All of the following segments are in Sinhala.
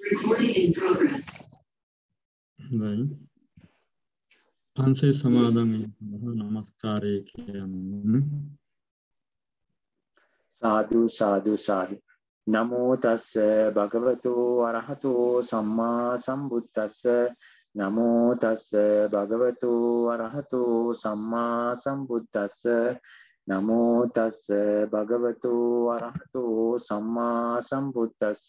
Recording in progress. හොඳයි. පන්සේ සමාදන් නමස්කාරය කියන්න. සාදු සාදු සාදු නමෝ තස්ස භගවතු අරහතු සම්මා සම්බුද්දස්ස නමෝ තස්ස භගවතු අරහතු සම්මා සම්බුද්දස්ස නමෝ තස්ස භගවතු අරහතු සම්මා සම්බුද්දස්ස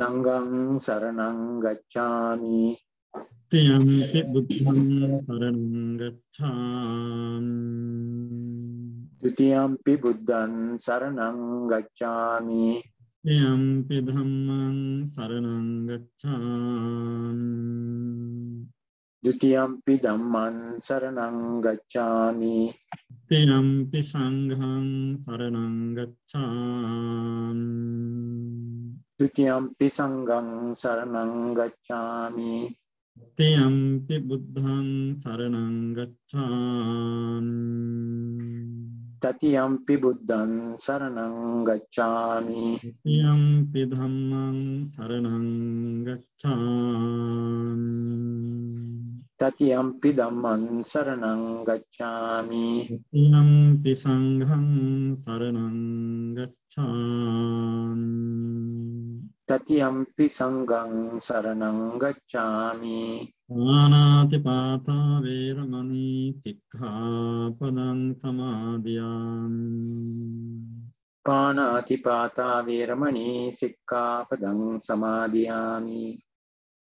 සංඝං සරණං ගච්ඡාමි. තියම්පි බුද්ධං සරණං ගච්ඡාමි. ဒ ුතියම්පි බුද්ධං සරණං ගච්ඡාමි. යම්පි ධම්මං සරණං ගච්ඡාමි. ဒ ුතියම්පි ධම්මං සරණං ගච්ඡාමි. තියම්පි සංඝං සරණං ගච්ඡාමි ဒ ුතියම්පි සංඝං සරණං ගච්ඡාමි. තියම්පි බුද්ධං සරණං ගච්ඡාමි. තතියම්පි බුද්ධං සරණං ගච්ඡාමි. තියම්පි ධම්මං සරණං ගච්ඡාමි තතියම්පි ධම්මං සරණං ගච්ඡාමි තියම්පි සංඝං සරණං ගච්ඡාමි තතියම්පි සංඝං සරණං ගච්ඡාමි ආනාති පාතා වේරමණී සික්ඛාපදං සමාදියාමි පානාතිපාතා වේරමණී සික්ඛාපදං සමාදියාමි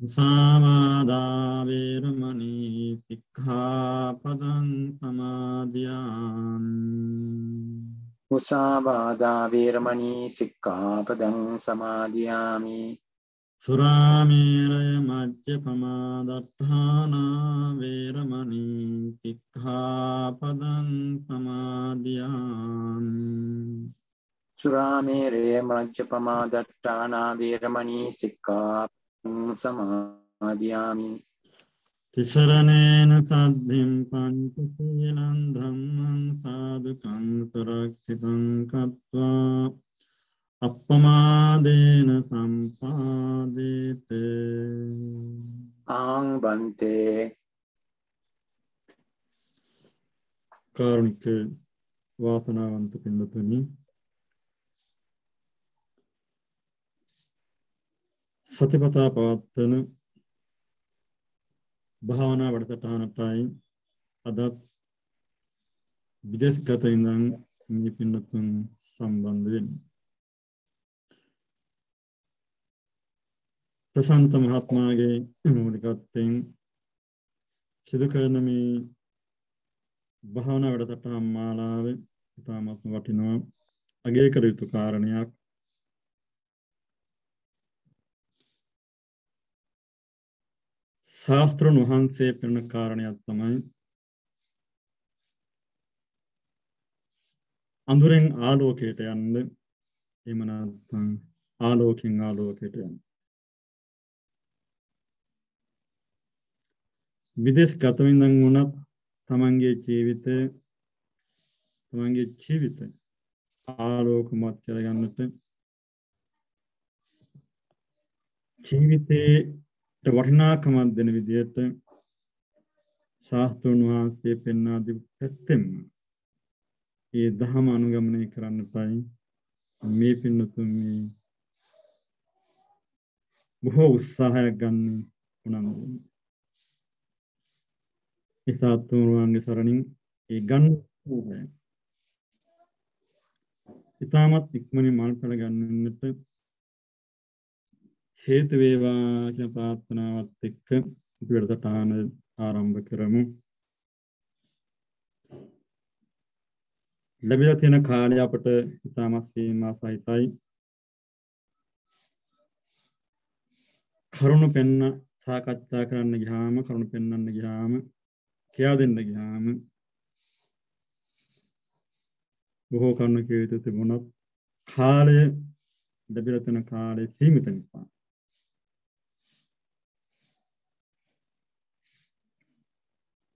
මුසාවාදා වේරමණී සික්ඛාපදං සමාදියාමි. මුසාවාදා වේරමණී සික්ඛාපදං සමාදියාමි. සුරාමේරය මජ්්‍ය පමාදට්ඨානා වේරමණී සික්ඛාපදං සමාධයාමි සුරාමේරය මජ්ජපමා දට්ටානා වේරමණී සික්ඛාපදං සමාදියාමි තිසරණේන සද්ධිම් පංචසීලං ධම්මං සාදුකං සුරක්ෂිතං කତ୍වා. අප්පමාදේන සම්පාදේත. ආං බන්තේ කාරුණික වාසනාවන්ත පින්නතුනි සතිපතා පවත්වන භාවනා වැඩසටහනටයි අදත් විදෙස්ගත ඉඳන් මේ පින්නතුන් සම්බන්ධ වෙන්නේ. ප්‍රසන්ත මහත්මාගේ මූලිකත්වයෙන් සිදු කරන මේ භාවනා වැඩසටහන් මාලාව ඉතාමත්ම වටිනවා. අගය කළ යුතු කාරණයක් ශාස්ත්‍රන් වහන්සේ පෙනෙන කාරණයක් තමයි අඳුරෙන් ආලෝකයට යන්න එහෙම නැත්නම් ආලෝකෙන් ආලෝකයට යන්න. විදෙස් ගතවිඳන් වුණත් තමන්ගේ ජීවිතය තමන්ගේ ජීවිත ආලෝකමත් කරගන්නට ජීවිතයට වටිනාකමක් දෙන විදිහට ශාස්ත්‍රඥ වහන්සේ පෙන්වා දීපු පැත්තෙන්ම ඒ දහම අනුගමනය කරන්නටයි මේ පින්නතුන් මේ බොහෝ උත්සාහයක් ගන්න උනන්දු වෙන්නේ. නිසා තුනුරුවන්ගේ සරණින් ඒ ගන්න ඕනේ. ඉතාමත් ඉක්මනින් මල් පැල ගන්නන්නට හේතු වේවා කියන ප්‍රාර්ථනාවත් එක්ක අපි වැඩසටහන ආරම්භ කරමු. ලැබිලා තියෙන කාලය අපට ඉතාමත් සීමා සහිතයි. කරුණු පෙන්න සාකච්ඡා කරන්න ගියාම කරුණු පෙන්වන්න ගියාම කියා දෙන්න ගියාම බොහෝ කරුණු කිය යුතු තිබුණත් කාලය ලැබිලා තියෙන කාලය සීමිත නිසා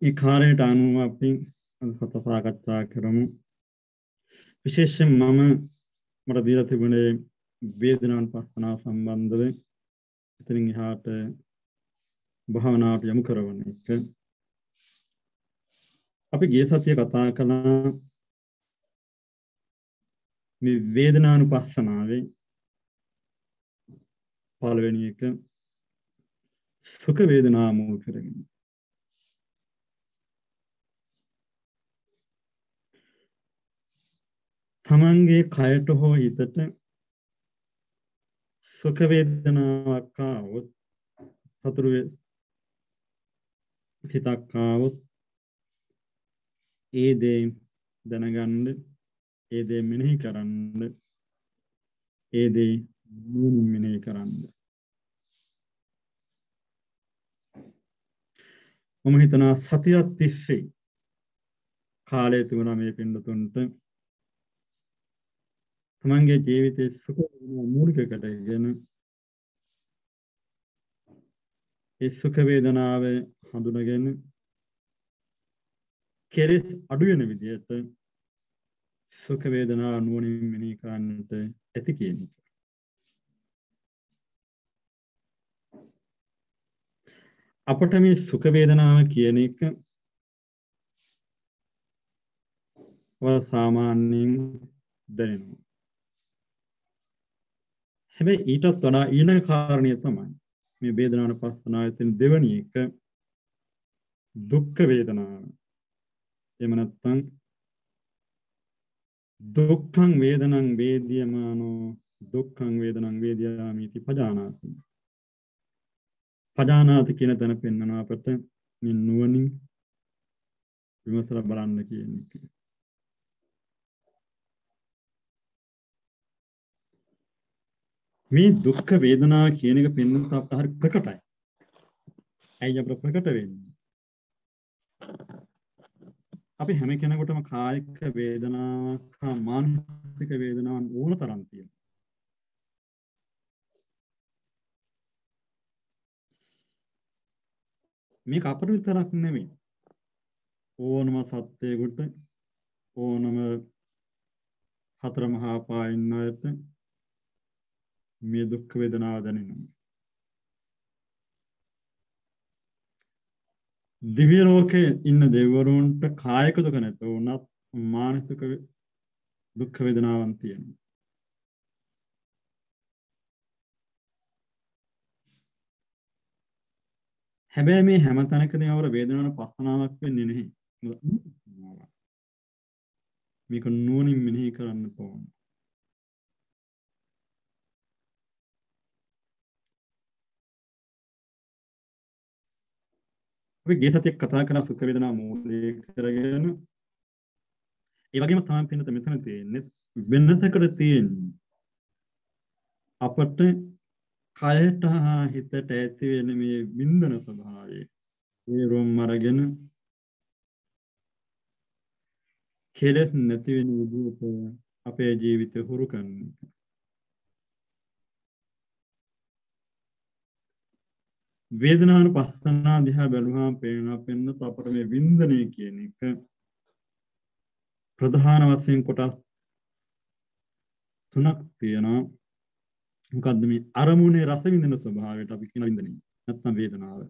ඒ කාලයට අනුව අපි අද සත සාකච්ඡා කරමු විශේෂයෙන් මම මට දීලා තිබුණේ වේදනාන් පස්සනාව සම්බන්ධව එතනින් එහාට භාවනාවට යොමු කරවන එක අපි ගිය සතිය කතා කළා මේ වේදනානුපස්සනාවේ පළවෙනි එක සුඛ වේදනා මූල කරගෙන තමන්ගේ කයට හෝ හිතට සුඛ වේදනාවක් ආවොත් සතුරු සිතක් ආවොත් ඒ දේ දැනගන්න ඒ දේ මෙනෙහි කරන්න ඒ දේ නුවණින් මෙනෙහි කරන්න. මම හිතනවා සතියක් තිස්සේ කාලය තිබුණා මේ පින්නතුන්ට තමන්ගේ ජීවිතයේ සුඛ මූලික කරගෙන ඒ සුඛ වේදනාව හඳුනගෙන කෙලෙස් අඩු වෙන විදිහට සුඛ වේදනා නුවණින් මෙනෙහි කරන්නට ඇති කියන එක. අපට මේ සුඛ වේදනාව කියන එක සාමාන්‍යයෙන් දැනෙනවා. හැබැයි ඊටත් වඩා ඊළඟ කාරණය තමයි මේ වේදනාන පස්සනාවේ තියෙන දෙවැනි එක දුක්ඛ වේදනාව. එහෙම නැත්නම් දුක්ඛං වේදනං වේද්‍යමානෝ දුක්ඛං වේදනං වේද්‍යාමිති පජානාති. පජානාති කියන තැන පෙන්වන අපට මේ නුවණින් විමසලා බලන්න කියන එක. මේ දුක්ඛ වේදනා කියන එක පෙන්වන්නත් අපට හරි ප්‍රකටයි. ඇයි අපට ප්‍රකට වෙන්නේ? අපි හැම කෙනෙකුටම කායික වේදනාවක් හා මානසික වේදනාවන් ඕන තරම් තියෙනවා. මේක අපට විතරක් නෙමෙයි. ඕනම සත්‍යයකට ඕනම හතර මහා පායින් අයට මේ දුක් වේදනාව දැනෙනවා. දිව්‍ය ලෝකේ ඉන්න දෙවිවරුන්ට කායික දුක නැත වුණත් මානසික දුක් වේදනාවන් තියෙනවා. හැබැයි මේ හැම තැනකදී අවර වේදනාවක් පස්සනාවක් වෙන්නේ නැහැ. මේක නුවණින් මෙනෙහි කරන්න ඕන. අපි ගිය සතියේ කතා කරන සුඛ වේදනා මූලය කරගෙන ඒ වගේම තමයි පින්නත මෙතන තියෙන්නේ වෙනසකට තියෙන්නේ අපට කයට හා හිතට ඇති වෙන මේ වින්දන ස්වභාවය ඒ රොම් අරගෙන කෙලෙස් නැති වෙන විදිහට අපේ ජීවිතය හුරු කරන එක. වේදනාන පස්සනා දිහා බැලුවාම පේනවා පෙන්නත අපට මේ වින්දනය කියන එක ප්‍රධාන වශයෙන් කොටස් තුනක් තියෙනවා. මොකද්ද මේ අරමුණේ රස විඳින ස්වභාවයට අපි කියන විඳින නැත්නම් වේදනාව.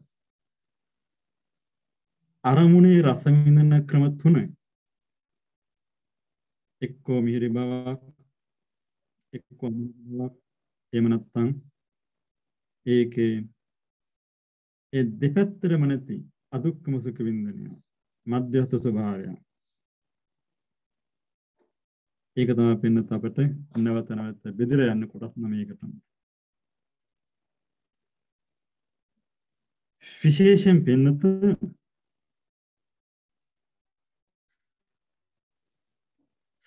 අරමුණේ රස විඳින ක්‍රම තුනයි එක්කෝ මිහිරි බවක් එක්කෝ බවක් එහෙම නැත්නම් ඒකේ ඒ දෙපැත්තරම නැති අදුක්කම සුඛ වින්දනය මධ්‍යස්ථ ස්වභාවය. ඒක තමයි පින්නත් අපිට නැවත නැවත බෙදලා යන්න කොටස් නමයකට විශේෂයෙන් පින්නත්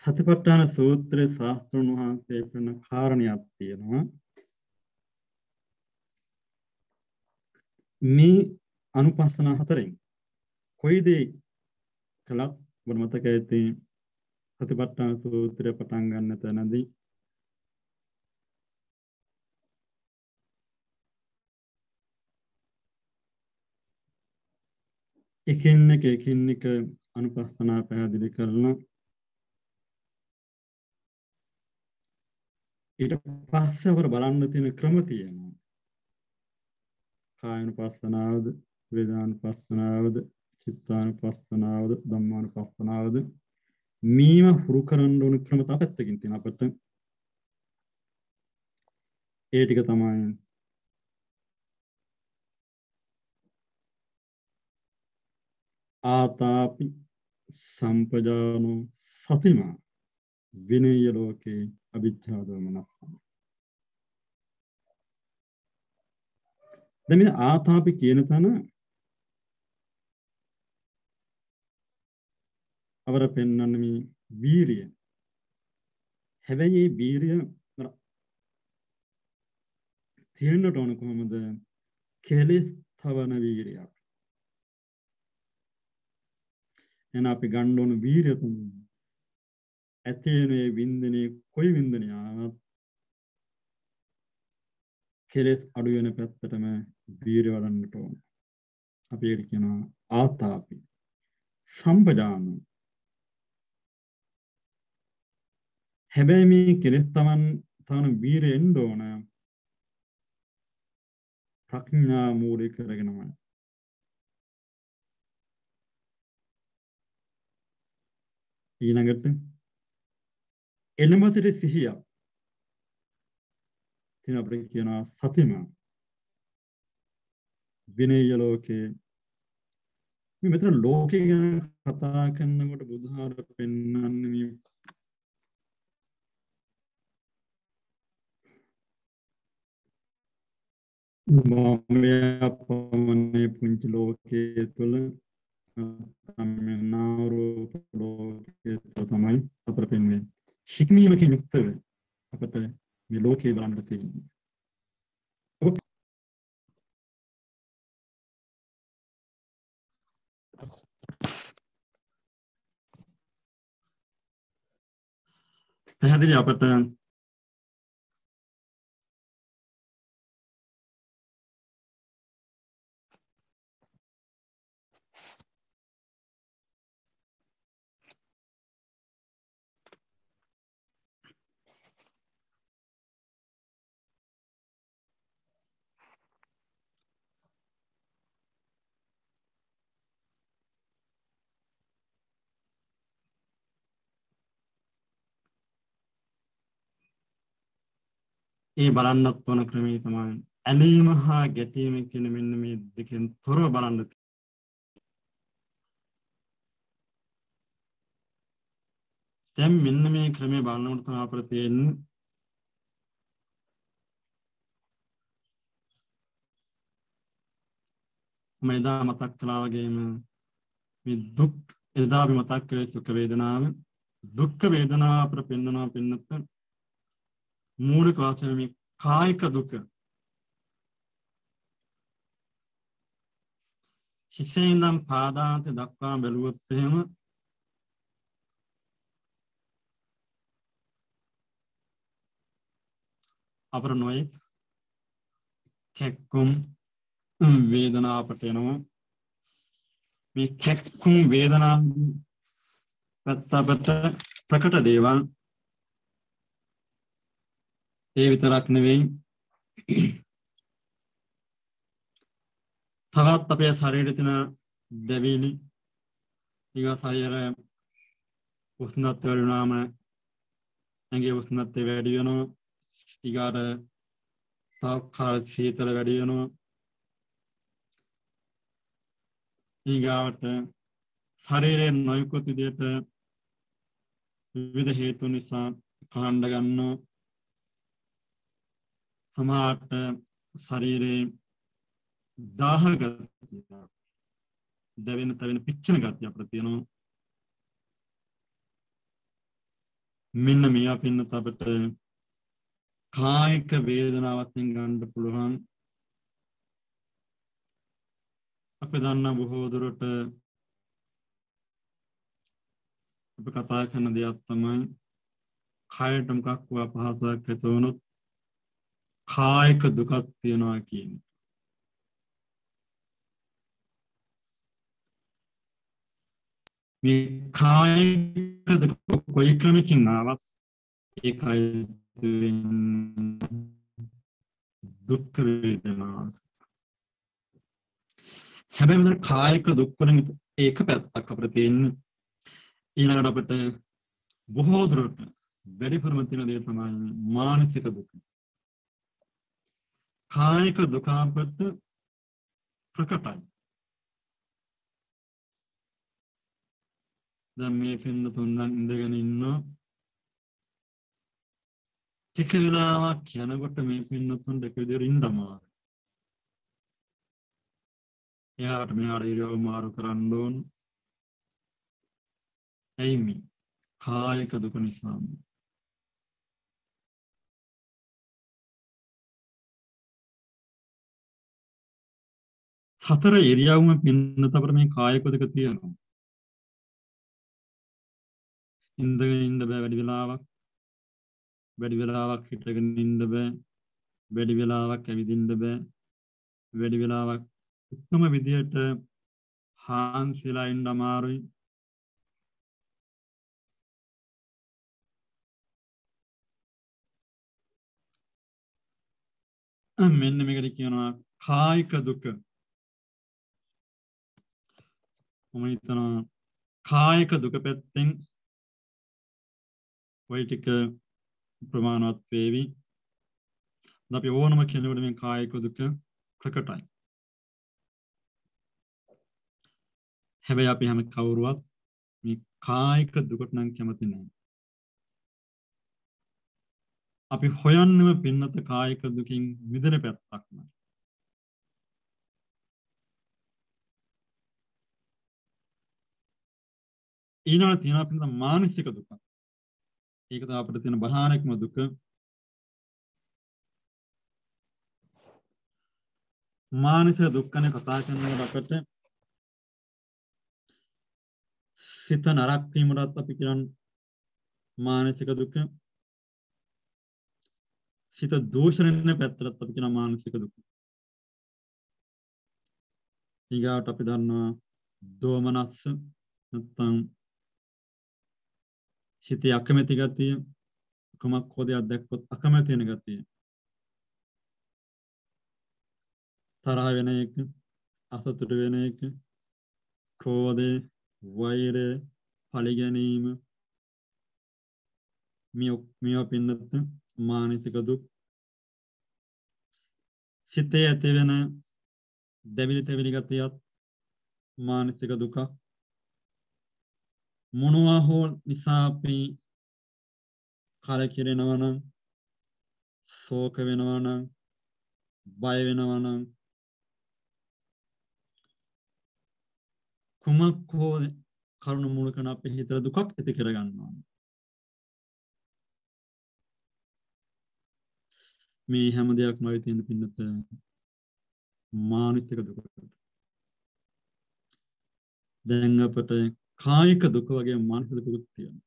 සතිපට්ඨාන සූත්‍රයේ ශාස්ත්‍රඥ වහන්සේ පෙන්න කාරණයක් තියෙනවා. මේ අනුපස්සන හතරෙන් කොයි දේ කළත් ඔබ මතක ඇති සතිපට්ඨාන සූත්‍රය පටන් ගන්න තැනදී එකින් එක එකින් එක අනුපස්සනා පැහැදිලි කරලා ඊට පස්සේ අපර බලන්න තියෙන ක්‍රම තියෙනවා. කායනුපස්සනාවද වේදනානුපස්සනාවද චිත්තානුපස්සනාවද ධම්මානුපස්සනාවද? මේව හුරු කරන්න ඕන ක්‍රම තව පැත්තකින් තියෙන අපිට ඒ ටික තමයි ආතාපි සම්පජානෝ සතිමා. විනේය ලෝකේ අවිච්ඡා දෝමනස්සන දැන් මේ ආතාපි කියන තැන අවර පෙන්වන්න මේ වීරිය. හැබැයි මේ වීරිය තියෙන්නට ඕන කොහොමද? කෙලෙස් තවන වීරියක්. එන අපි ගන්න ඕන වීරිය තමයි ඇතේනේ වින්දනේ කොයි වින්දනය ආවත් කෙලෙස් අඩු වෙන පැත්තටම වීරිය වඩන්නට ඕන. අපි ඒකට කියනවා ආතාපි. සම්පජාන හැබැයි මේ කෙලෙස් තමන් තන වීරිය එන්න ඕන. ප්‍රඥා මූලික කරගෙනමයි ඊළඟට එළඹ සිට සිහියක්. තින අපිට කියනවා සතිම. විනය ලෝකේ. මේ මෙතන ලෝකේ ගැන කතා කරනකොට බුදුහාර පෙන්වන්නේ මේ මමයාපමනේ පුංචි ලෝකයේ තුළ නාරූප ලෝකයේ තුළ තමයි අපට පෙන්වෙන්නේ. හික්මීමකින් යුක්තව අපට මේ ලෝකේ බලන්න තියෙන්නේ. පැහැදිලි අපට ඒ බලන්නත් ඕන ක්‍රමේ තමයි ඇලීම හා ගැටීම කියන මෙන්න මේ දෙකෙන් තොරව බලන්න දැන් මෙන්න මේ ක්‍රමේ බලනකොට තමයි අපිට තේරෙන්නේ මම එදා මතක් කළා වගේම මේ දුක් එදා අපි මතක් කළේ සුඛ වේදනාව. දුක්ඛ වේදනාව අපිට පෙන්වනවා පෙන්නත් මූලික වශයෙන් මේ කායික දුක. හිසේ ඉඳන් පාදාන්ත දක්වා බැලුවොත් එහෙම අපර නොයි කැක්කුම් වේදනා අපට එනවා. මේ කැක්කුම් වේදනා පැත්ත අපට ප්‍රකට දේවල් ඒ විතරක් නෙවෙයි. තවත් අපේ ශරීරෙ තියෙන දැවිලි ඊගා සයර උෂ්ණත්වය වැඩි වුණාම ඇඟේ උෂ්ණත්වය වැඩි වෙනවා. ඊගාට තව කාල සීතල වැඩි වෙනවා. ඊගාවට ශරීරයෙන් නොයෙකුත් විදියට විවිධ හේතු නිසා කාණ්ඩ ගන්නවා. සමහරට ශරීරයේ දාහ ගතිය දැවෙන තවෙන පිච්චෙන ගතිය අපිට තියෙනවා. මෙන්න මෙයා පින්නත අපිට කායික වේදනාවත්ෙන් ගන්න පුළුවන්. අපි දන්නා බොහෝ දුරට අපි කතා කරන දෙයක් තමයි කයට මොකක් වුණා පහසක් ඇති වුණොත් කායික දුකක් තියනවා කියන්නේ. මේ කායික දුක කොයි ක්‍රමකින් ආවත් ඒකයි දුක් වේදනා හැබැයි මෙතන කායික දුක් වලින් ඒක පැත්තක් අපිට තියෙන්නේ ඊළඟට අපිට බොහෝ දුරට වැඩිපුරම තියෙන දේ තමයි මානසික දුක. කායික දුක අපිට ප්‍රකටයි. දැන් මේ පින්න තුන්දන් ඉඳගෙන ඉන්නවා ටික වෙලාවක් යනකොට මේ පින්නතුන් දෙක විදිහට ඉන්න අමාරුයි. එයාට මෙයාට ඉරියව් මාරු කරන්න ඕන. ඇයි මේ කායික දුක නිසා. හතර ඉරියව්ම පින්නත අපිට මේ කායික දුක තියෙනවා. ඉඳගෙන ඉන්න බෑ වැඩි වෙලාවක්. වැඩි වෙලාවක් හිටගෙන ඉන්න බෑ. වැඩි වෙලාවක් ඇවිදින්න බෑ. වැඩි වෙලාවක් උත්තම විදියට හාන්සිලා ඉන්න අමාරුයි. මෙන්න මේකට කියනවා කායික දුක. මම හිතනවා කායික දුක පැත්තෙන් ඔය ටික ප්‍රමාණවත් වේවි. අපි ඕනම කෙනෙකුට මේ කායික දුක ප්‍රකටයි. හැබැයි අපි හැම කවුරුවත් මේ කායික දුකට නම් කැමති නැහැ. අපි හොයන්නම පින්නත කායික දුකින් මිදෙන පැත්තක් නෑ. ඊළඟට තියෙනවා පින්නත මානසික දුක. ඒක තමයි අපිට තියෙන බහානක්ම දුක. මානසික දුක් ගැන කතා කරනකොට අපිට සිත නරක් වීමටත් අපි කියන්නේ මානසික දුක. සිත දූෂණය පැත්තටත් අපි කියන මානසික දුක. ඊගාට අපි දන්නවා දෝමනස්ස නැත්තම් හිතේ අකමැති ගතිය කොමක් හෝ දෙයක් දැක්කොත් අකමැති වෙන ගතිය. තරහ වෙන එක අසතුට වෙන එක ක්‍රෝධය වෛරය පලිගැනීම මේවා පින්නත් මානසික දුක්. සිතේ ඇති වෙන දැවිලි තැවිලි ගතියත් මානසික දුකක්. මොනවා හෝ නිසා අපි කලකිරෙනවා නම් ශෝක වෙනවා නම් බය වෙනවා නම් කුමක් හෝ කරුණු මූල කරන අපේ හිතට දුකක් ඇති කරගන්නවා මේ හැම දෙයක්ම වෙ තියෙන පින්නත මානසික දුකට දැන් අපට කායික දුක වගේ මානසික දුකුත් තියෙනවා.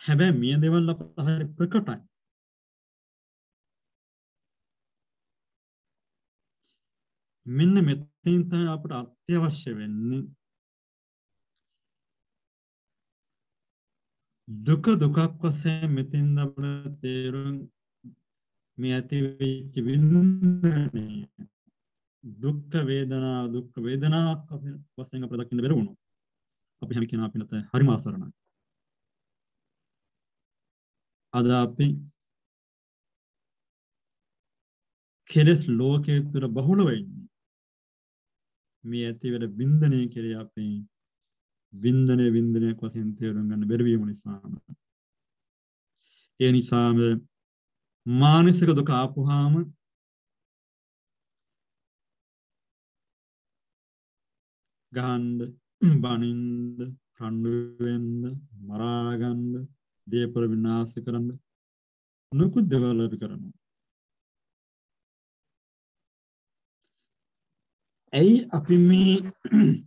හැබැයි මේ දේවල් අපට හරි ප්‍රකටයි. මෙන්න මෙතෙන් තමයි අපට අත්‍යවශ්‍ය වෙන්නේ දුක දුකක් වශයෙන් මෙතෙන් අපට තේරුම් මේ ඇති වෙච්ච විඳින්නේ දුක්ඛ වේදනා දුක්ඛ වේදනාවක් වශයෙන් අපිට දකින්න බැරි වුණා. අපි හැම කෙනා අපිට හරිම අසරණයි. අද අපි කෙලස් ලෝකයේ තුර බහුල වෙන්නේ. මේ ඇති වෙන බින්දනය කෙරේ අපි වින්දනය වින්දනයක් වශයෙන් තේරුම් ගන්න බැරි වීම නිසාම ඒ නිසාම මානසික දුක ආපුහාම ගහන්ඩ බනින්ද කණ්ඩුවෙන්ද මරාගන්ද දේපර විනාශ කරන්න නොකුත් දෙවල් අපි කරනවා. ඇයි අපි මේ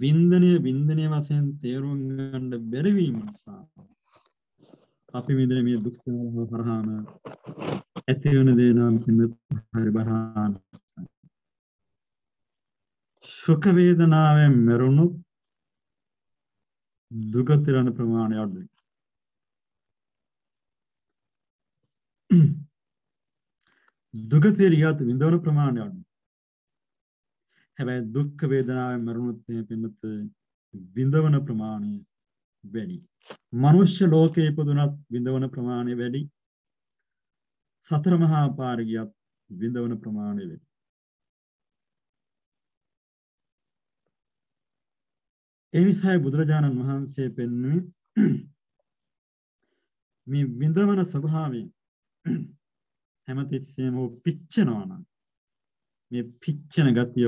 වින්දනය වින්දනය වශයෙන් තේරුම් ගන්න බැරිවීම නිසා අපි විඳින මේ දුක් හරහාම ඇති වෙන දේ නම් හරි බහාන සුඛ වේදනාවෙන් මරුණු දුක තිරන ප්‍රමාණය අඩුයි. දුක තේරියත් විඳවන ප්‍රමාණය අඩුයි. හැබැයි දුක්ඛ වේදනාවෙන් මරුණොත් පින්නත් විඳවන ප්‍රමාණය වැඩි. මනුෂ්‍ය ලෝකයේ ඉපදුනත් විඳවන ප්‍රමාණය වැඩි. සතර මහා පාර ගියත් විඳවන ප්‍රමාණය වැඩි. ඒ නිසායි බුදුරජාණන් වහන්සේ පෙන්වුවේ මේ විඳවන ස්වභාවය හැමතිස්සෙම පිච්චෙනවා නම් මේ පිච්චෙන ගතිය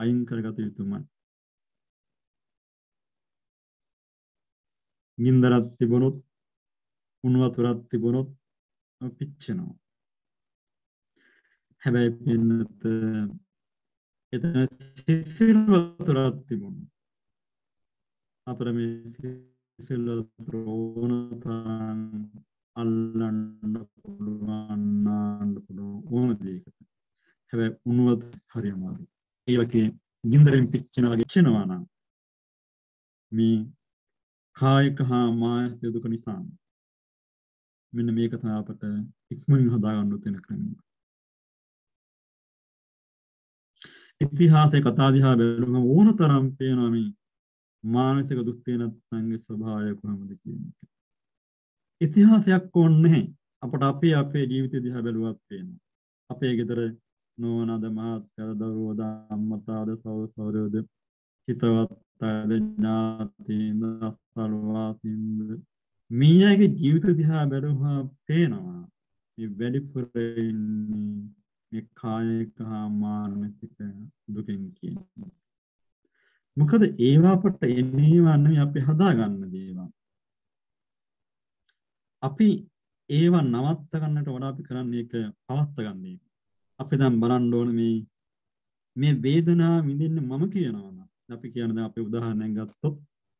අයින් කරගත යුතුමයි. ගින්දරක් තිබුණොත් උණු වතුරක් තිබුණොත් පිච්චෙනවා. හැබැයි පින්නත එතන සිසිල් වතුරක් තිබුණා. අපර මේ සිසිල් වතුර ඕන තරම් අල්ලන්න පුළුවන් නාන්න පුළුවන් ඕන දෙයකට. හැබැයි උණුවත් හරි අමාරුයි. ඒ වගේ ගින්දරෙන් පිච්චෙන වගේ චෙනවා නම් මේ කායික හා මානසික දුක නිසා මෙන්න මේක තමයි අපට ඉක්මනින් හදාගන්න තියෙන ක්‍රමය. ඉතිහාසයේ කතා දිහා බැලුවම ඕන තරම් පේනවා මේ මානසික දුක් තියෙන සංගේ ස්වභාවය කොහොමද කියන එක. ඉතිහාසයක් ඕනේ නැහැ. අපට අපේ අපේ ජීවිතය දිහා බැලුවත් පේනවා. අපේ ගෙදර නෝනද මහත්කර දරුවෝද අම්මතාද සහෝදරයෝද හිතවත් අයද ඥාතීන්ද අස්තල්වාසීන්ද මේ අයගේ ජීවිත දිහා බැලුවා පේනවා මේ වැඩිපුර ඉන්නේ මේ කායික හා මානසික දුකින් කියන්නේ මොකද ඒවා අපට එන්නේවා නෙවෙයි අපි හදාගන්න දේවල්. අපි ඒවා නවත්ත ගන්නට වඩා අපි කරන්නේ ඒක පවත්ත ගන්න එක. අපි දැන් බලන්න ඕන මේ මේ වේදනාව විඳින්න මම කියනවා නම් අපි කියන දැන් අපි උදාහරණයක් ගත්තොත්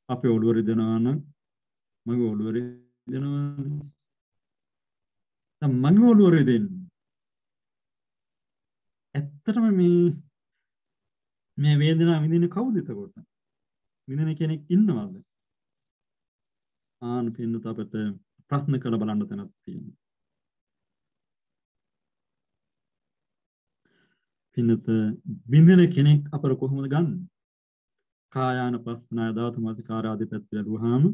අපි ඔළුව රිදෙනවා නම් මගේ ඔළුව රිදෙනවා දැන් මගේ ඔළුව රිදෙන්නේ. ඇත්තටම මේ මේ වේදනාව විඳින්නේ කවුද එතකොට? විඳින කෙනෙක් ඉන්නවද? ආන පින්නත අපිට ප්‍රශ්න කරලා බලන්න තැනක් තියෙනවා. පින්නත බින්දන කෙනෙක් අපර කොහොමද ගන්න? කායාන පස්සනාය ධාතු මතිකාර ආදී පැත්ත බැලුවාම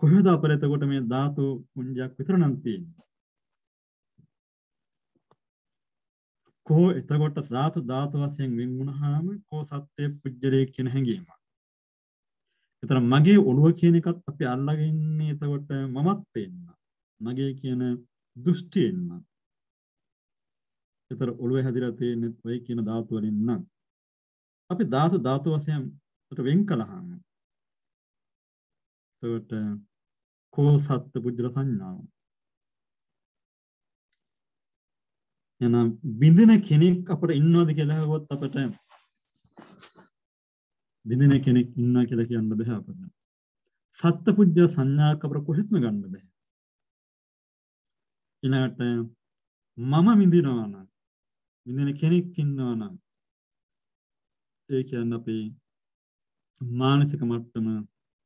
කොහෙද අපර එතකොට මේ ධාතු පුංජයක් විතර නම් තියෙන්නේ? කෝ එතකොට ධාතු ධාතු වශයෙන් වෙන් වුණාම කෝ සත්‍ය පුජ්‍යලේ කියන හැඟීම. ඒතර මගේ ඔළුව කියන එකත් අපි අල්ලගෙන ඉන්නේ එතකොට මමත් වෙන්න. මගේ කියන දෘෂ්ටියෙන්න. ඒතර ඔළුවේ හැදිලා තියෙන්නේ ඔය කියන ධාතු වලින් නම් අපි ධාතු ධාතු වශයෙන් වෙන් කළාම එතකොට කෝ සත්‍ය පුජ්‍යල සංඥාව එහෙනම් බින්දින කෙනෙක් අපිට ඉන්නවද කියලා අහුවොත් අපිට බින්දින කෙනෙක් ඉන්නවා කියලා කියන්න බෑ අපිට. සත්පුජ්‍ය සංඥාවක් අපිට කොහෙත්ම ගන්න බෑ. ඊළඟට මම විඳිනවා නම් විඳින කෙනෙක් ඉන්නවා නම් ඒ කියන්නේ අපේ මානසික මට්ටම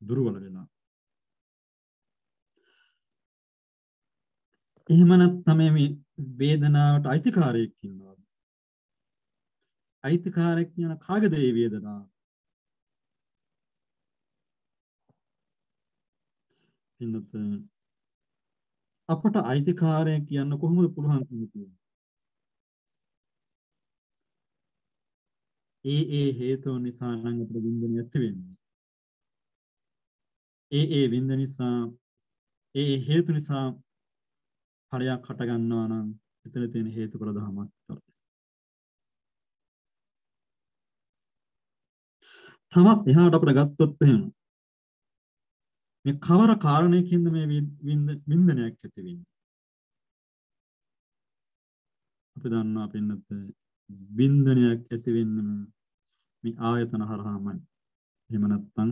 දුර්වල වෙනවා. එහෙම නැත්නම් මේ වේදනාවට අයිතිකාරයෙක් ඉන්නවා. අයිතිකාරයෙක් කියන කාගේද මේ වේදනාව? පින්නත අපට අයිතිකාරය කියන්න කොහොමද පුළුවන් කියන්නේ? ඒ ඒ හේතුව නිසා නම් අපිට වින්දනය ඇති වෙන්නේ. ඒ ඒ වින්ද නිසා ඒ ඒ හේතු නිසා ඵලයක් හට ගන්නවා නම් එතන තියෙන හේතුඵල ධමයක් තමයි. තමත් එහාට අපිට ගත්තොත් එහෙම මේ කවර කාරණයකින්ද මේ වින්දනයක් ඇති වෙන්නේ? අපි දන්නවා පින්නත් වින්දනයක් ඇති වෙන්නම මේ ආයතන හරහාමයි. එහෙම නැත්නම්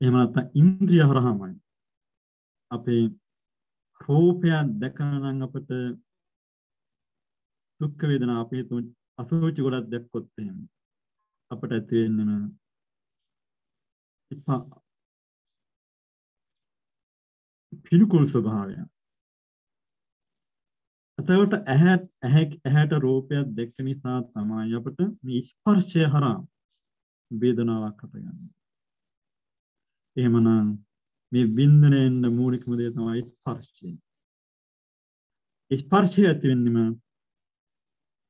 එහෙම නැත්නම් ඉන්ද්‍රිය හරහාමයි. අපේ රූපය දැකනනම් අපිට දුක් වේදනා අපේ අසුචි ගොඩක් දැක්කොත් එහෙම අපිට ඇති වෙන්නම එපා පිළිකුල් ස්වභාවය. එතකොට ඇහැ ඇහැට රූපයක් දැක්ක නිසා තමයි අපිට මේ ස්පර්ශය හරහා වේදනාවක් හටගන්නේ. එහෙමනම් මේ වින්දනයෙන් මූලිකම දේ තමයි ස්පර්ශය. ස්පර්ශය ඇති වෙන්නම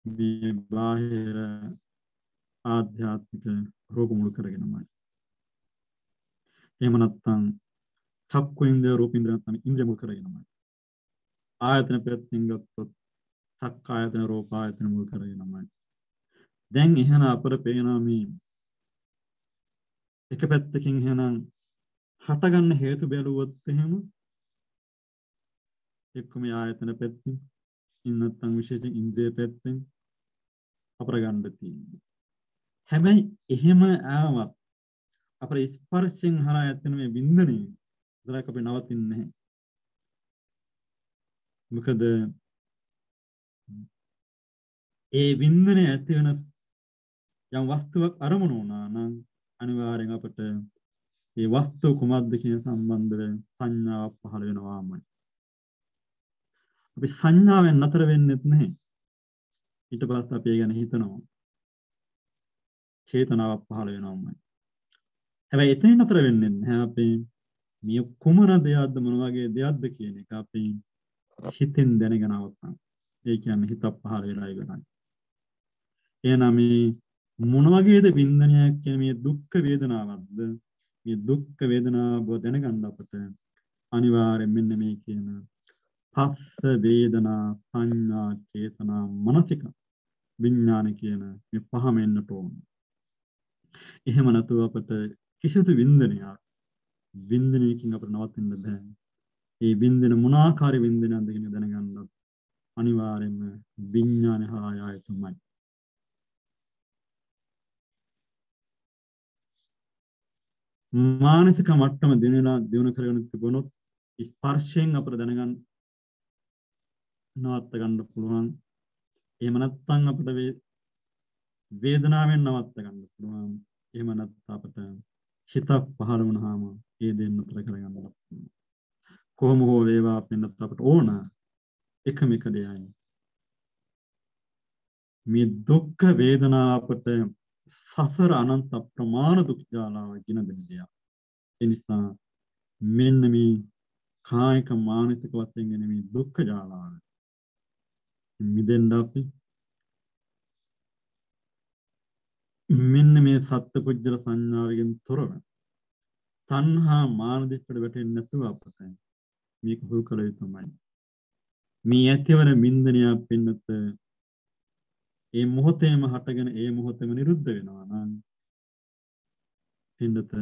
මේ බාහිර ආධ්‍යාත්මික රූප මුල් කරගෙනමයි. එහෙම නැත්නම් චක්කු ඉන්ද්‍රිය රූප ඉන්ද්‍රිය නැත්නම් ඉන්ද්‍රිය මුල් කරගෙනමයි. ආයතන පැත්තෙන් ගත්තොත් චක්ක ආයතන රූප ආයතන මුල් කරගෙනමයි. දැන් එහෙනම් අපර පේනවා මේ එක පැත්තකින් එහෙනම් හටගන්න හේතු බැලුවොත් එහෙම එක්කම ආයතන පැත්තෙන් ඉන්න නැත්නම් විශේෂයෙන් ඉන්ද්‍රිය පැත්තෙන් අපර ගන්න තියෙන්නේ. හැබැයි එහෙම ආවත් අපේ ස්පර්ශයෙන් හරහා ඇතිවෙන මේ වින්දනය දරක අපි නවතින්නේ නැහැ. මොකද ඒ වින්දනය ඇති වෙන යම් වස්තුවක් අරමුණු වුණා නම් අනිවාර්යෙන් අපට ඒ වස්තුව කුමක්ද කියන සම්බන්ධව සංඥාවක් පහළ වෙනවාමයි. අපි සංඥාවෙන් නතර වෙන්නෙත් නැහැ. ඊට පස්සේ අපි ඒ ගැන හිතනවා. චේතනාවක් පහළ වෙනවාමයි. හැබැයි එතනින් නතර වෙන්නේ නැහැ අපි මේ කුමන දෙයක්ද මොන වගේ දෙයක්ද කියන එක අපි හිතෙන් දැනගෙන අවසන්. ඒ කියන්නේ හිතක් පහළ වෙලා ඉවරයි. එහෙනම් මේ මොන වගේද වින්දනයක් කියන මේ දුක්ඛ වේදනාවක්ද මේ දුක්ඛ වේදනාව දැනගන්න අපට අනිවාර්යෙන් මෙන්න මේ කියන පස්ස වේදනා සංඥා චේතනා මනසික විඥාන කියන මේ පහම එන්නට ඕන. එහෙම නැතුව අපට කිසිදු වින්දනයක් වින්දනයකින් අපට නවතින්න බෑ. ඒ වින්දන මොන ආකාරي වින්දනයක්ද කියන දැනගන්න අනිවාර්යයෙන්ම විඥාන හා ආයතමයි. මානසික මට්ටම දිනලා දිනු කරගෙන තිබුණොත් ස්පර්ශයෙන් අපට දැනගන්න නවත්ත ගන්න පුළුවන්. එහෙම නැත්නම් අපිට වේදනාවෙන් නවත්ත ගන්න පුළුවන්. එහෙම නැත්නම් අපිට හිතක් පහළ වුණාම ඒ දෙන්න උතර කරගන්න පුළුවන්. කොහොම හෝ වේවා අපින්නත් අපට ඕන එකම එක දෙයයි. මේ දුක්ඛ වේදනා අපට සසර අනන්ත ප්‍රමාණ දුක් ජාලාව ගෙන දෙන දෙයක්. ඒ නිසා මෙන්න මේ කායික මානසික වශයෙන් එන මේ දුක්ඛ ජාලාව මිදෙන්න අපි මෙන්න මේ සත්පුජ්‍යල සංඥාවකින් තොරව තණ්හා මාන දිට්ඨියට වැටෙන්නේ නැතුව අපට මේක හුරු කළ යුතුමයි. මේ ඇතිවන මින්දනයක් පින්නත ඒ මොහොතේම හටගෙන ඒ මොහොතේම නිරුද්ධ වෙනවා නම් පින්නත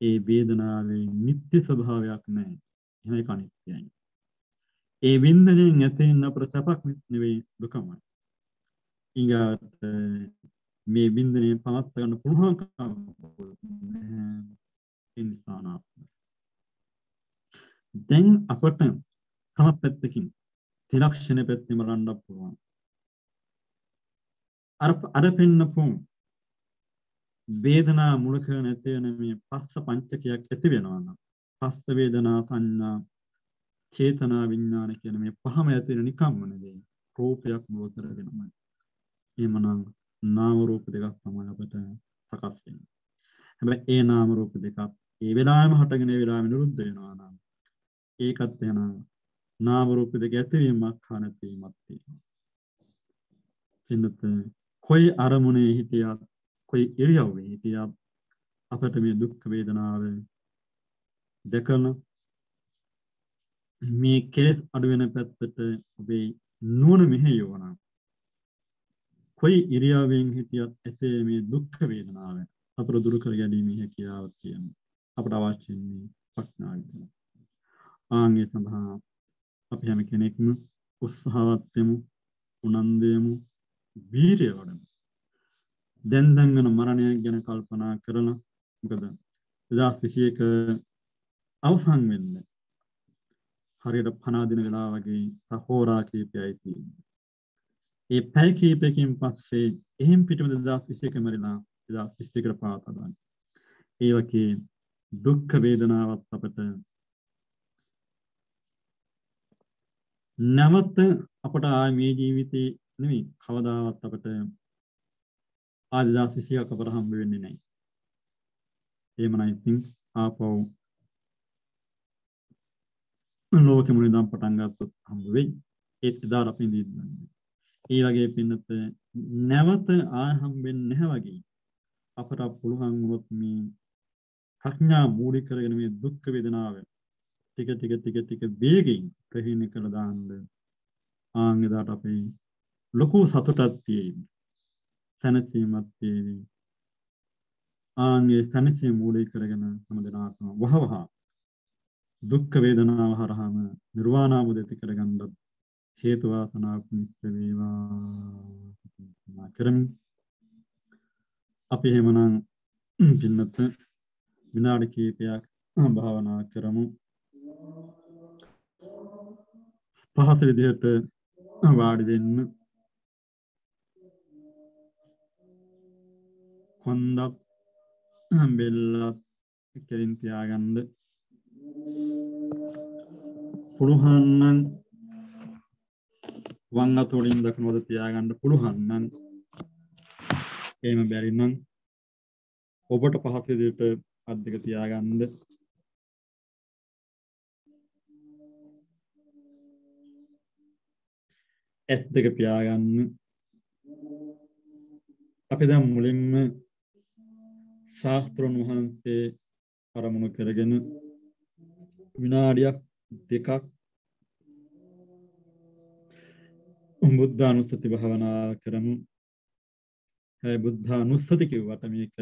ඒ වේදනාවේ නිත්‍ය ස්වභාවයක් නැහැ. එහෙනම් ඒක අනිත්‍යයි. ඒ වින්දනයෙන් ඇතිවෙන අපට සැපක් නෙවෙයි දුකමයි. ඊගාට මේ බින්දනය පවත් ගන්න පුළුවන්කම ඉන්සානාත්ම. දැන් අපට තම පැත්තකින් තිලක්ෂණ පැත්තෙම රණ්ඩ පුළුවන්. අර අර පෙන්නපු වේදනා මුලක නැති වෙන මේ පස්ස පංචකයක් ඇති වෙනවා නම් පස්ස වේදනා සංඥා චේතනා විඥාන කියන මේ පහම ඇති වෙන නිකම්ම නෙවෙයි රූපයක් මුල කරගෙනමයි. එහෙමනම් නාම රූප දෙකක් තමයි අපිට සකස් වෙන්නේ. හැබැයි ඒ නාම රූප දෙකක් ඒ වෙලාවෙම හටගෙන ඒ වෙලාවෙම නිරුද්ධ වෙනවා නම් ඒකත් එහෙනම් නාම රූප දෙක ඇතිවීමක් හා නැතිවීමක් තියෙනවා. පින්නත කොයි අරමුණේ හිටියත් කොයි ඉරියව්වේ හිටියත් අපට මේ දුක් වේදනාව දැකන මේ කෙලෙස් අඩුවෙන පැත්තට ඔබේ නුවණ මෙහෙයවන. කොයි ඉරියාවෙන් හිටියත් එසේ මේ දුක් වේදනාව අපට දුරු කර ගැනීමේ හැකියාව තියෙනවා. අපට අවශ්‍ය වෙන්නේ ප්‍රඥාව ආන්ගේ සඳහා අපි හැම කෙනෙක්ම උත්සාහවත් වෙමු උනන්දු වෙමු වීරිය වඩමු දැන් දැන් වෙන මරණය ගැන කල්පනා කරලා මොකද 2021 අවසන් වෙන්න හරියට 50 දින වෙලා වගේ සහෝරා කීපයයි තියෙන්නේ. ඒ පැය කීපයකින් පස්සේ එහෙම් පිටම 2021 මරිලා 2021 පාත ගන්න. ඒ වගේ දුක් වේදනාවත් අපට නැවත අපට ආ මේ ජීවිතේ නෙමෙයි කවදාවත් අපට ආදිදාස් 21ක අපට හම්බ වෙන්නේ නැහැ. එහෙමනම් ඉතින් ආපහු ලෝකෙ මුලින් ඉඳන් පටන් ගත්තොත් හම්බ වෙයි. ඒත් එදා අපි ඉඳින්නේ. ඒ වගේ පින්නත නැවත ආය හම්බෙන්නේ නැහැ වගේ. අපට පුළුවන් වුණොත් මේ ප්‍රඥා මූලික කරගෙන මේ දුක් වේදනාව ටික ටික ටික ටික වේගයෙන් ප්‍රහීන කළ දාන්න ආන් එදාට අපේ ලොකු සතුටක් තියෙයි. සැනසීමක් තියෙයි. ආන්ගේ සැනසීම මූලික කරගෙන හැම දිනාටම වහවහ දුක් වේදනාව හරහාම නිර්වාණ අවබෝධය කරගන්නත් හේතු වාසනාවක් මිත්‍ර වේවා කරමි. අපි එහෙමනම් පින්නත් විනාඩි කිහිපයක් භාවනා කරමු. පහස විදිහට වාඩි වෙන්න. කොන්දක් බෙල්ලත් කෙලින් තියාගන්න. පුළුවන් නම් වම් අතෝලින් දකුණු අත තියාගන්න පුළුවන් නම් එහෙම බැරි නම් ඔබට පහත් විදිහට අත් දෙක තියාගන්න ඇස් දෙක පියාගන්න අපි දැන් මුලින්ම ශාස්ත්‍රඥ වහන්සේ අරමුණු කරගෙන විනාඩියක් දෙකක් බුද්ධානුස්සති භාවනා කරමු. හැබැයි බුද්ධානුස්සති කිව්වට මේක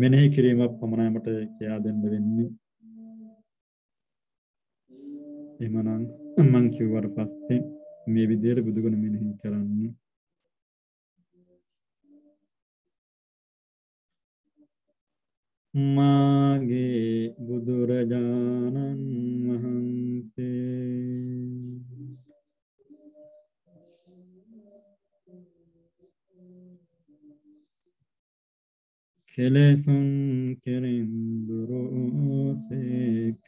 මෙනෙහි කිරීමක් පමණයි මට කියා දෙන්න වෙන්නේ. එහෙමනම් මං කිව්වට පස්සේ මේ විදිහට බුදුගුණ මෙනෙහි කරන්න. මාගේ බුදුරජාණන් වහන්සේ. කෙලෙසුන් කෙරින් දුරෝසේක.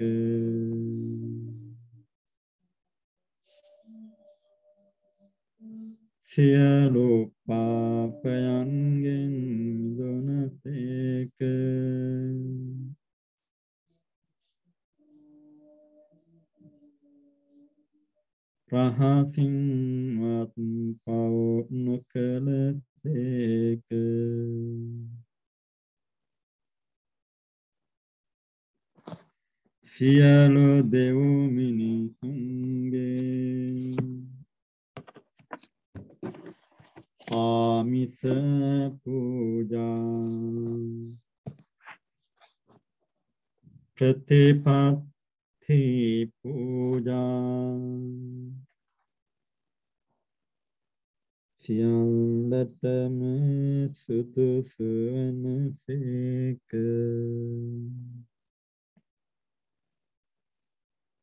සියලු පාපයන්ගෙන් දොනසේක රහසින්වත් පව නොකලසේක සියලු දෙව් මිනිසුන්ගේ ආමිස පූජා ප්‍රතිපත්ති පූජා සියල්ලටම සුදුසු වනසේක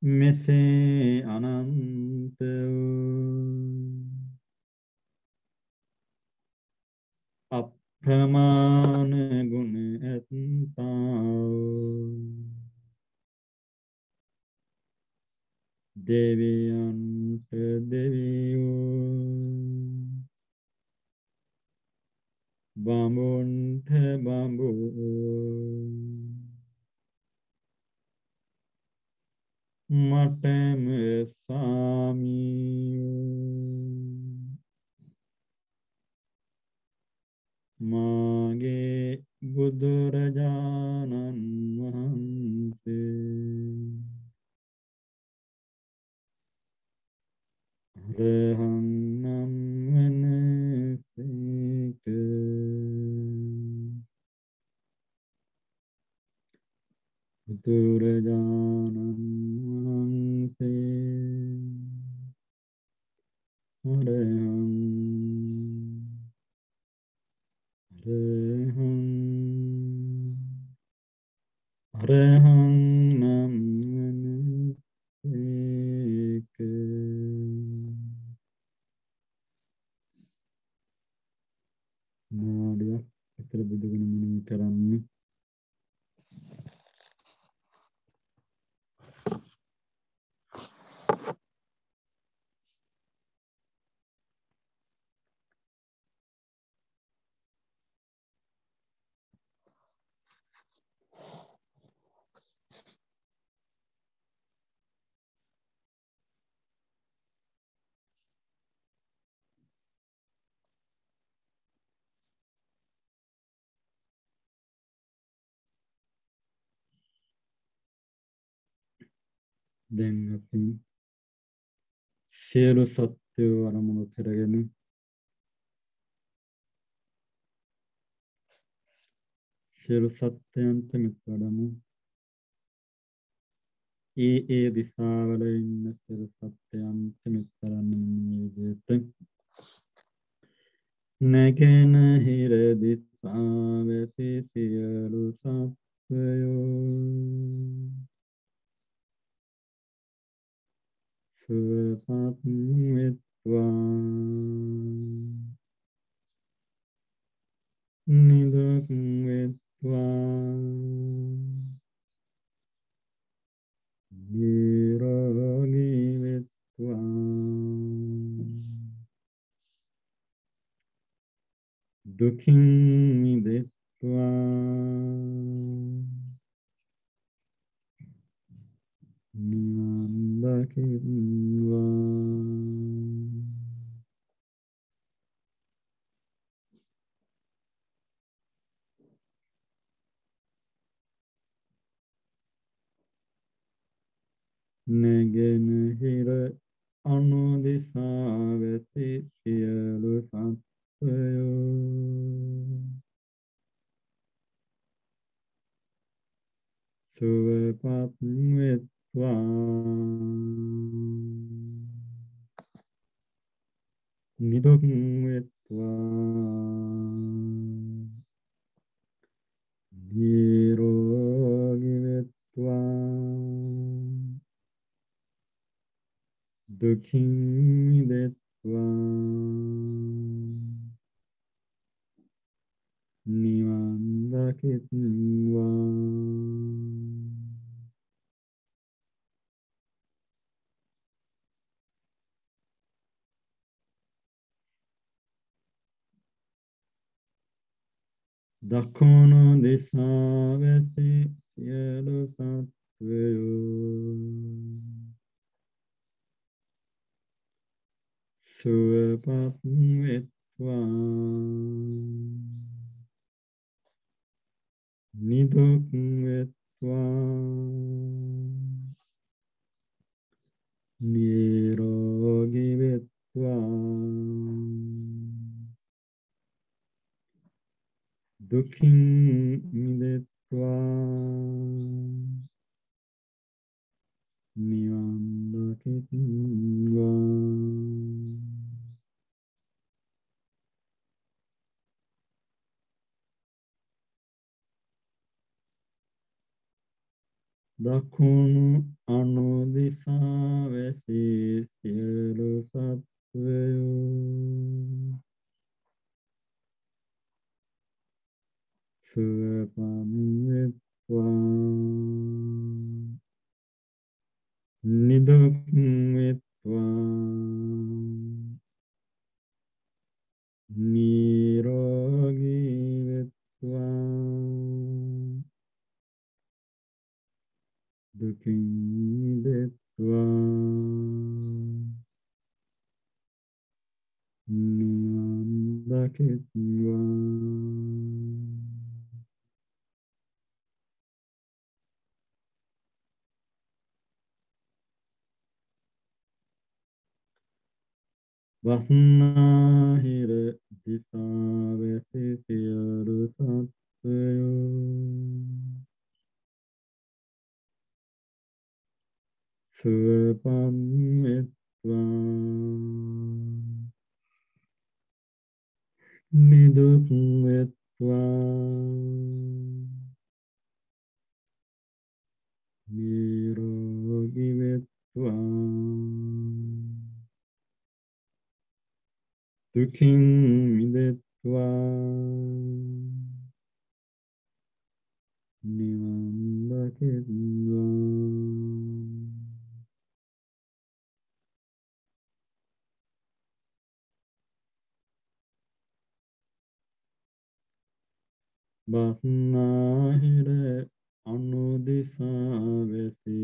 මෙසේ අනන්ත වූ අප්‍රමාණ ගුණ ඇත්තාව දෙවියන්ට දෙවියෝ. බමුන්ට බඹුෝ මටම සාමියෝ. මාගේ බුදුරජාණන් වහන්සේ. රහන්නම් වන සිට බුදුරජාණන් වහන්සේ. අරහන් අරහං අරහං නම් වනසේක නාඩයක් අතර බුදුගුණ මෙනෙහි කරන්නේ. දැන් අපි සියලු සත්‍යෝ අරමුණු කරගෙන සියලු සත්‍යයන්ට මෙත් වඩමු ඒ ඒ දිසාවල ඉන්න සියලු සත්‍යයන්ට මෙත් කරන්න මේ විදිහට. නැගෙන හිර දිසාවෙති සියලු සත්වයෝ සුවපත් වෙත්වා නිදුක් වෙත්වා නිරෝගී වෙත්වා දුකින් මිදෙත්වා නිවන් දකිත්වා නැගෙන හිර අනුදිසා වෙති සියලු සත්වයෝ සුවපත් වෙත්වා නිදුක් වෙත්වා නිරෝගී වෙත්වා දුකින් මිදෙත්වා නිවන් දකිත්වා දකුණු දිසාවැසි සියලු සත්වයෝ. සුවපත් වෙත්වා. නිදුක් වෙත්වා. නිරෝගී වෙත්වා. දුකින් මිදෙත්වා නිවන් දකිත්වා දකුණු අනුදිසා වැසී සියලු සත්වයෝ සුවපත් වෙත්වා නිදුක් වෙත්වා නිරෝගී වෙත්වා දුකින් මිදෙත්වා නිවන් දකිත්වා වස්නාහිර දිසාවැසි සියලු සත්වයෝ. සුවපත් වෙත්වා. නිදුක් වෙත්වා. නිරෝගී වෙත්වා. දුකින් මිදෙත්වා. නිවන් දකිත්වා බස්නාහිර අනුදිසා වෙසි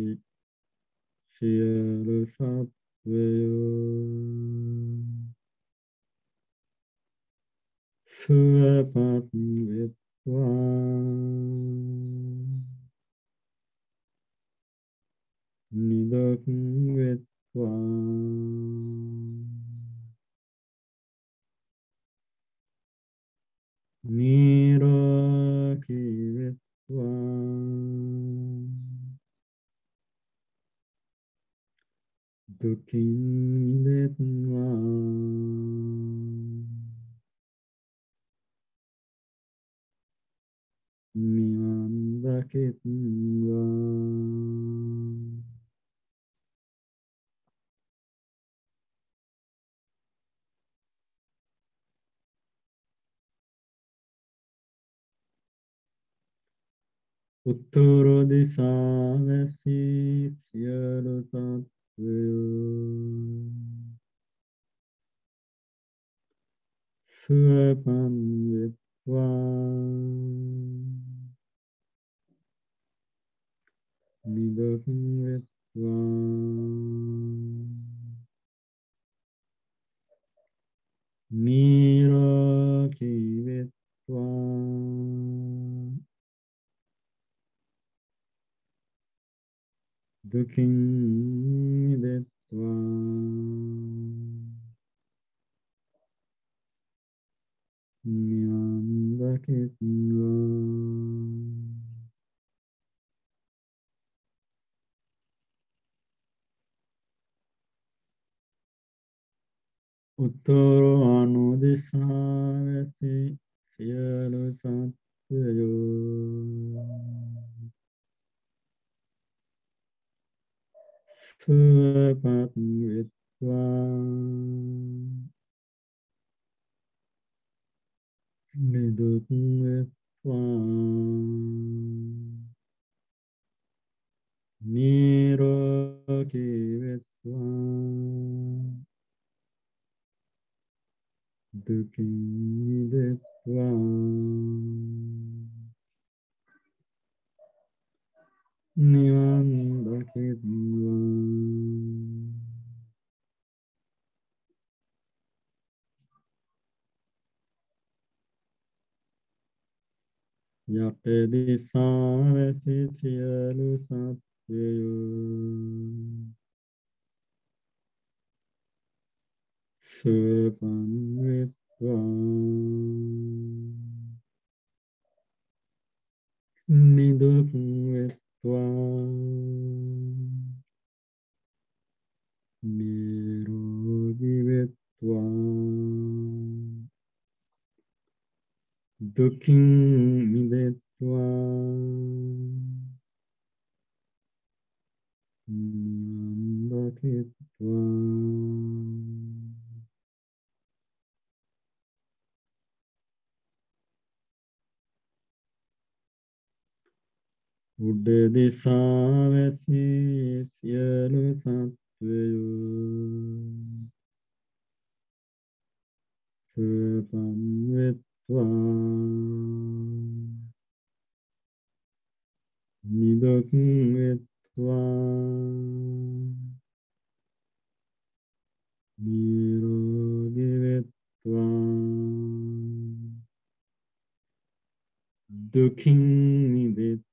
සියලු සත්වයෝ සුවපත් වෙත්වා නිදක් වෙත්වා නිරෝගී නිවන් දකිත්වා උත්තර දිසාවැසි සියලු සත්වයෝ සුවපත් වෙත්වා නිදුක් වෙත්වා නිරෝගී වෙත්වා දුකින් මිදෙත්වා නිවන් දකිත්වා උත්තර අනුදිසාවැසි සියලු සත්වයෝ. සුවපත් වෙත්වා. නිදුක් වෙත්වා. නිරෝගී වෙත්වා. දුකින් මිදෙත්වා නිවන් දකිත්වා යට දිසාවැසි සියලු සත්වයෝ සුවපත් වෙත්වා නිදුක් වෙත්වා නිරෝගී වෙත්වා දුකින් මිදෙත්වා නිවන් දකිත්වා උඩ දිසාවැසි සියලු සත්වයෝ සුවපත් වෙත්වා. නිදුක් වෙත්වා. නිරෝගී වෙත්වා. දුකින් මිදෙත්වා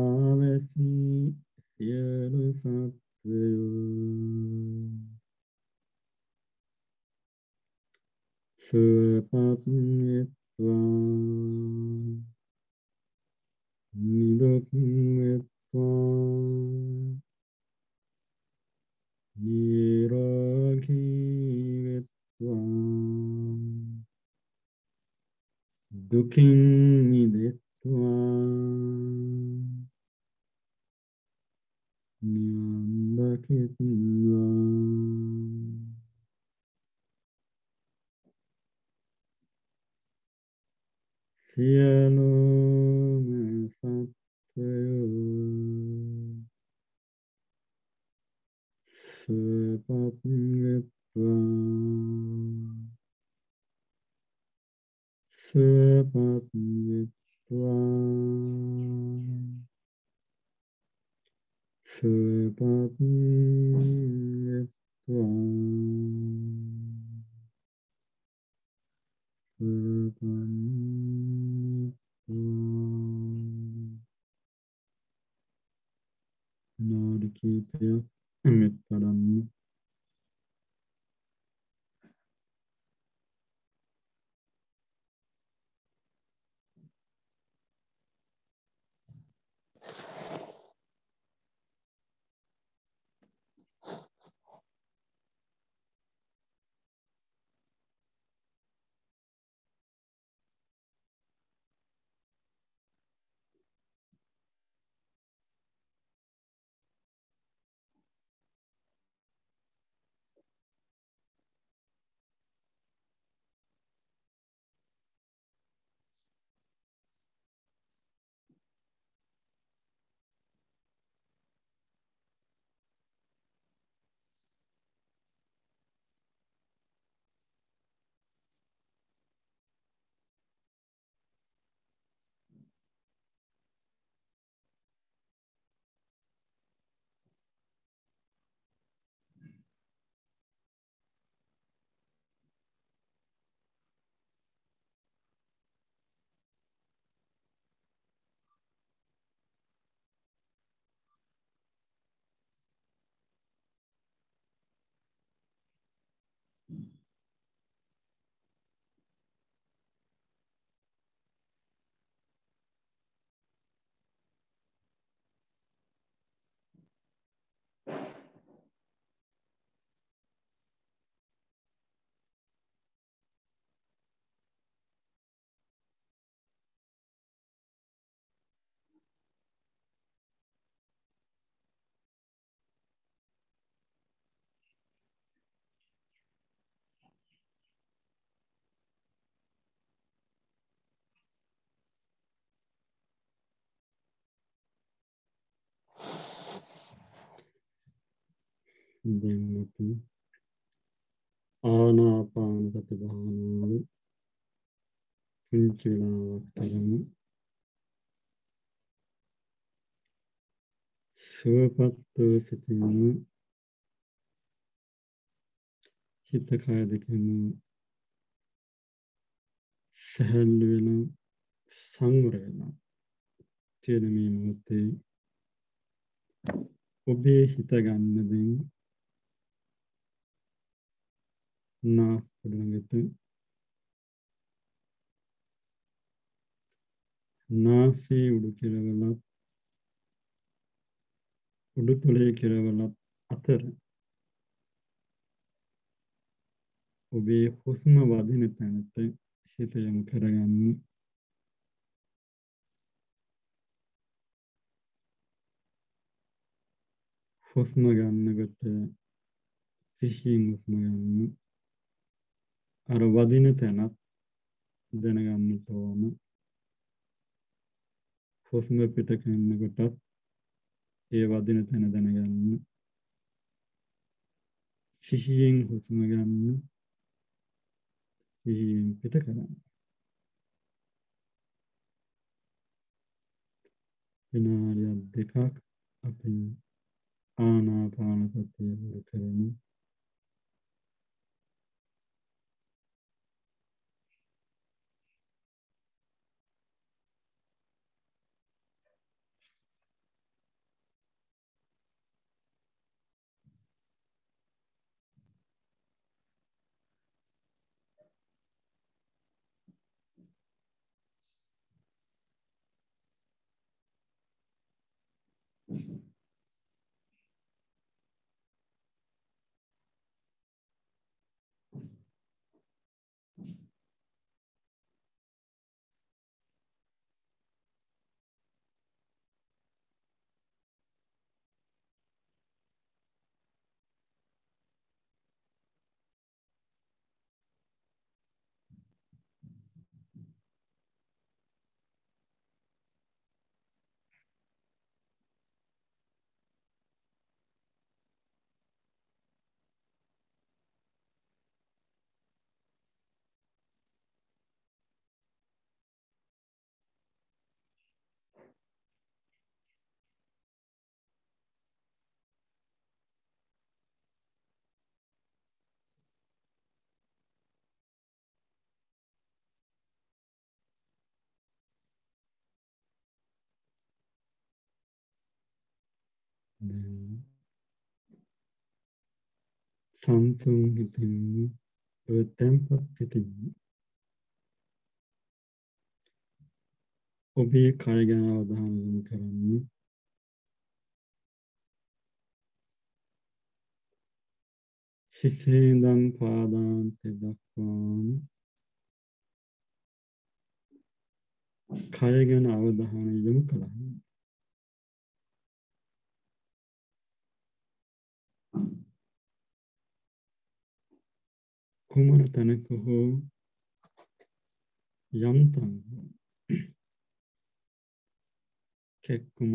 දුකින් දැන් අපි ආනාපාන සති භාවනාව පුංචි වෙලාවක් කරමු. සුවපත් වූ සිතින්ම හිත කය දෙකම සැහැල්ලු වෙන සංවර වෙන. තියෙන මේ මොහොතේ ඔබේ හිත ගන්න දෙන් නාස්පුඩු ළඟට නාසයේ උඩු කෙරවලත් උඩුතොලේ කෙරවලත් අතර ඔබේ හුස්ම වදින තැනට හිත යොමු කරගන්න. හුස්ම ගන්නකොට සිහියෙන් හුස්ම ගන්න. අර වදින තැනත් දැනගන්න ඕන හුස්ම පිට කරනකොටත් ඒ වදින තැන දැනගන්න. සිහියෙන් හුස්ම ගන්න සිහියෙන් පිට කරන්න. විනාඩියක් දෙකක් අපි ආනාපාන සතිය හුරු කරමු දැන් සන්තුන් හිතින් ඔය තැන්පත් හිතින් ඔබේ කය ගැන අවධානය යොමු කරන්න සිතේ ඉඳන් පාදාන්තය දක්වාම කය ගැන අවධානය යොමු කරන්න. කුමන තැනක හෝ යම්තන් කෙක්කුම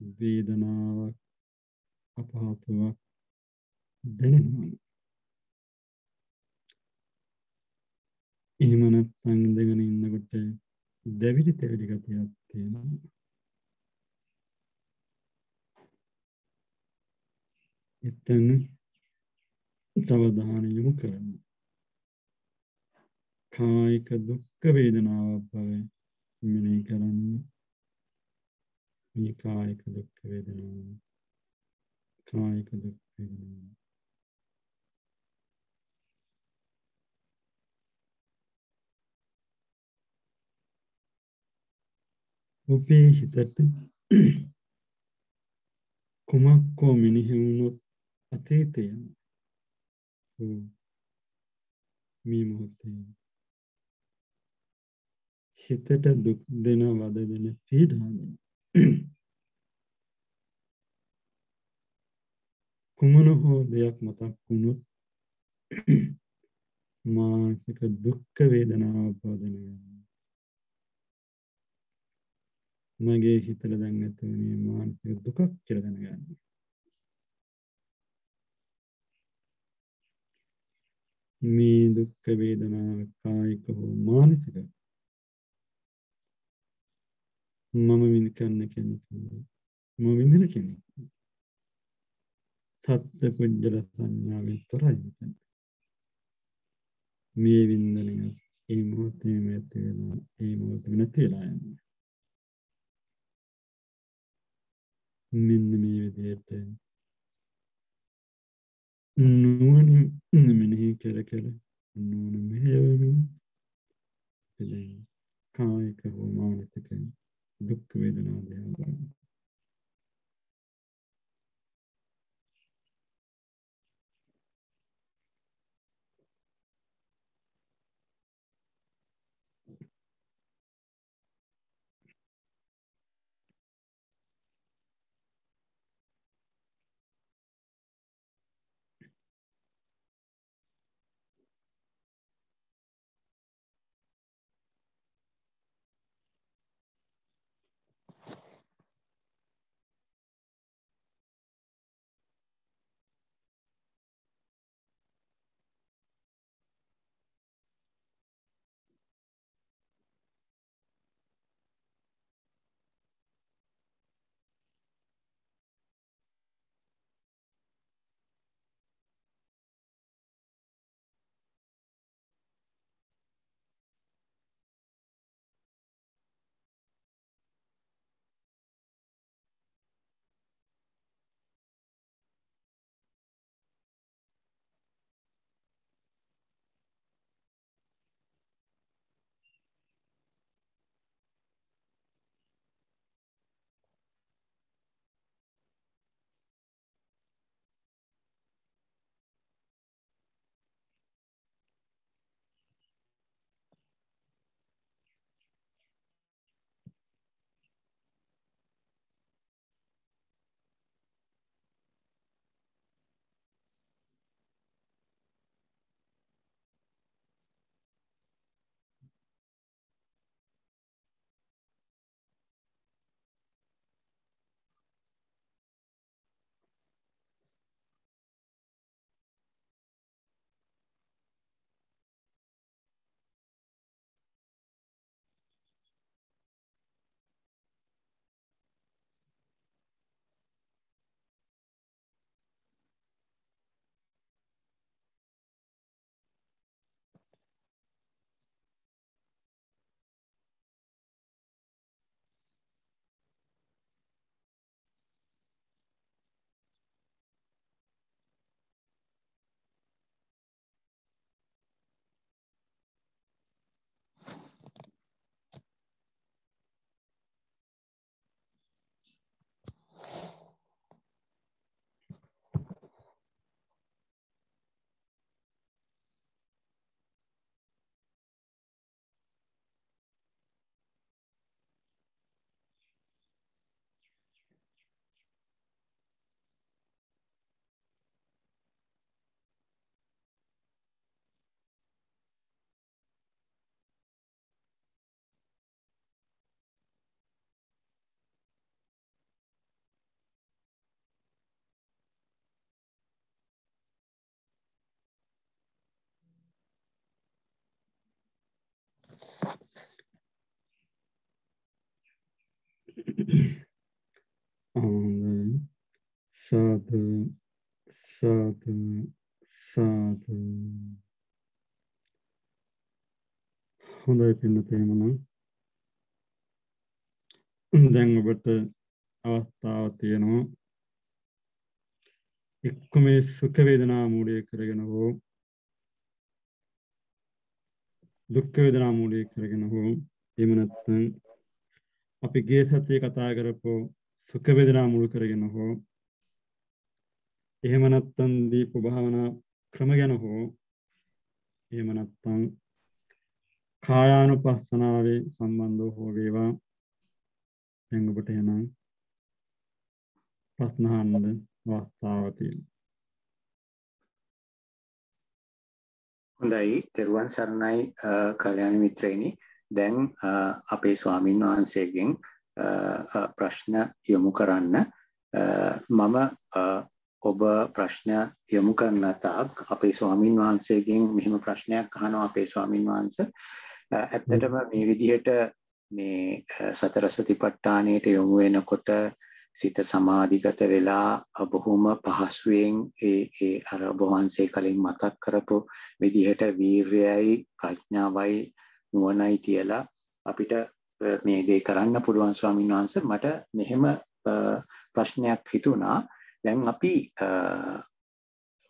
වේදනාවක් අපහතුවක් දැනෙනවා. එහෙම නැත්නම් ඉඳගෙන ඉන්නකොට දැවිලි තැවිලි ගතියක් තියෙනවා. එතන අවධානය යොමු කරන්න කායික දුක්ඛ වේදනාවක් බව මෙනෙහි කරන්න. මේ කායික දුක්ඛ වේදනාව. කායික දුක්ඛ වේදනාව. ඔබේ හිතට කුමක් හෝ මෙනෙහි වුණොත් අතීතය මේ මොහොතේ හිතට දුක් දෙන වද දෙන පීඩා දෙන. කුමන හෝ දෙයක් මතක් වුණොත් මානසික දුක්ඛ වේදනාවක් බව දැනගන්න මගේ හිතට දැන් නැතුනේ මානසික දුකක් කියලා දැනගන්න. මේ දුක්ඛ වේදනාව කායික හෝ මානසික? මම විඳින්න කෙනෙක් මම විඳින කෙනෙක් සත්‍ය පුජ්‍යල සංඥාවෙන් තොරයි මෙතන. මේ වින්දනය ඒ මොහොතේ ඇති වෙලා ඒ මොහොතේ නැති වෙලා යනවා. මෙන්න මේ විදිහට නුවණින් මෙනෙහි කර කර නුවණ මෙහෙයවමින් එදින කායික හෝ මානසික දුක් වේදනා දිහා බලන්න සාදු සාදු සාදු හොඳයි පින්නතේ මනම් දැන් ඔබට අවස්ථාව තියෙනවා. එක්ක මේ සුඛ වේදනා මූලය කරගෙන හෝ දුක්ඛ වේදනා මූලය කරගෙන හෝ එහෙම නැත්නම් අපි ගිය සතියේ කතා කරපු සුඛ වේදනා මුල් කරගෙන හෝ එහෙම නැත්නම් දීප භාවනා ක්‍රම ගැන හෝ එහෙම නැත්නම් කායානුපස්සනාවේ සම්බන්ධව හෝ වේවා. දැන් ඔබට එහෙනම් ප්‍රශ්න අහන්න අවස්ථාව තියෙනවා. හොඳයි. තෙරුවන් සරණයි කල්‍යාණ මිත්‍රයනි. දැන් අපේ ස්වාමින් වහන්සේගෙන් ප්‍රශ්න යොමු කරන්න. මම ඔබ ප්‍රශ්න යොමු කරන තාක් අපේ ස්වාමින් වහන්සේගෙන් මෙහෙම ප්‍රශ්නයක් අහනවා අපේ ස්වාමින් වහන්සේ. ඇත්තටම මේ විදිහට මේ සතර සතිපට්ඨානයට යොමු වෙනකොට සිත සමාධිගත වෙලා බොහොම පහසුවෙන් ඒ ඒ අර වහන්සේ කලින් මතක් කරපු විදිහට වීරයයි ප්‍රඥාවයි නුවණයි කියලා අපිට මේ දේ කරන්න පුළුවන් ස්වාමීන් වහන්සේ මට මෙහෙම ප්‍රශ්නයක් හිතුණා. දැන් අපි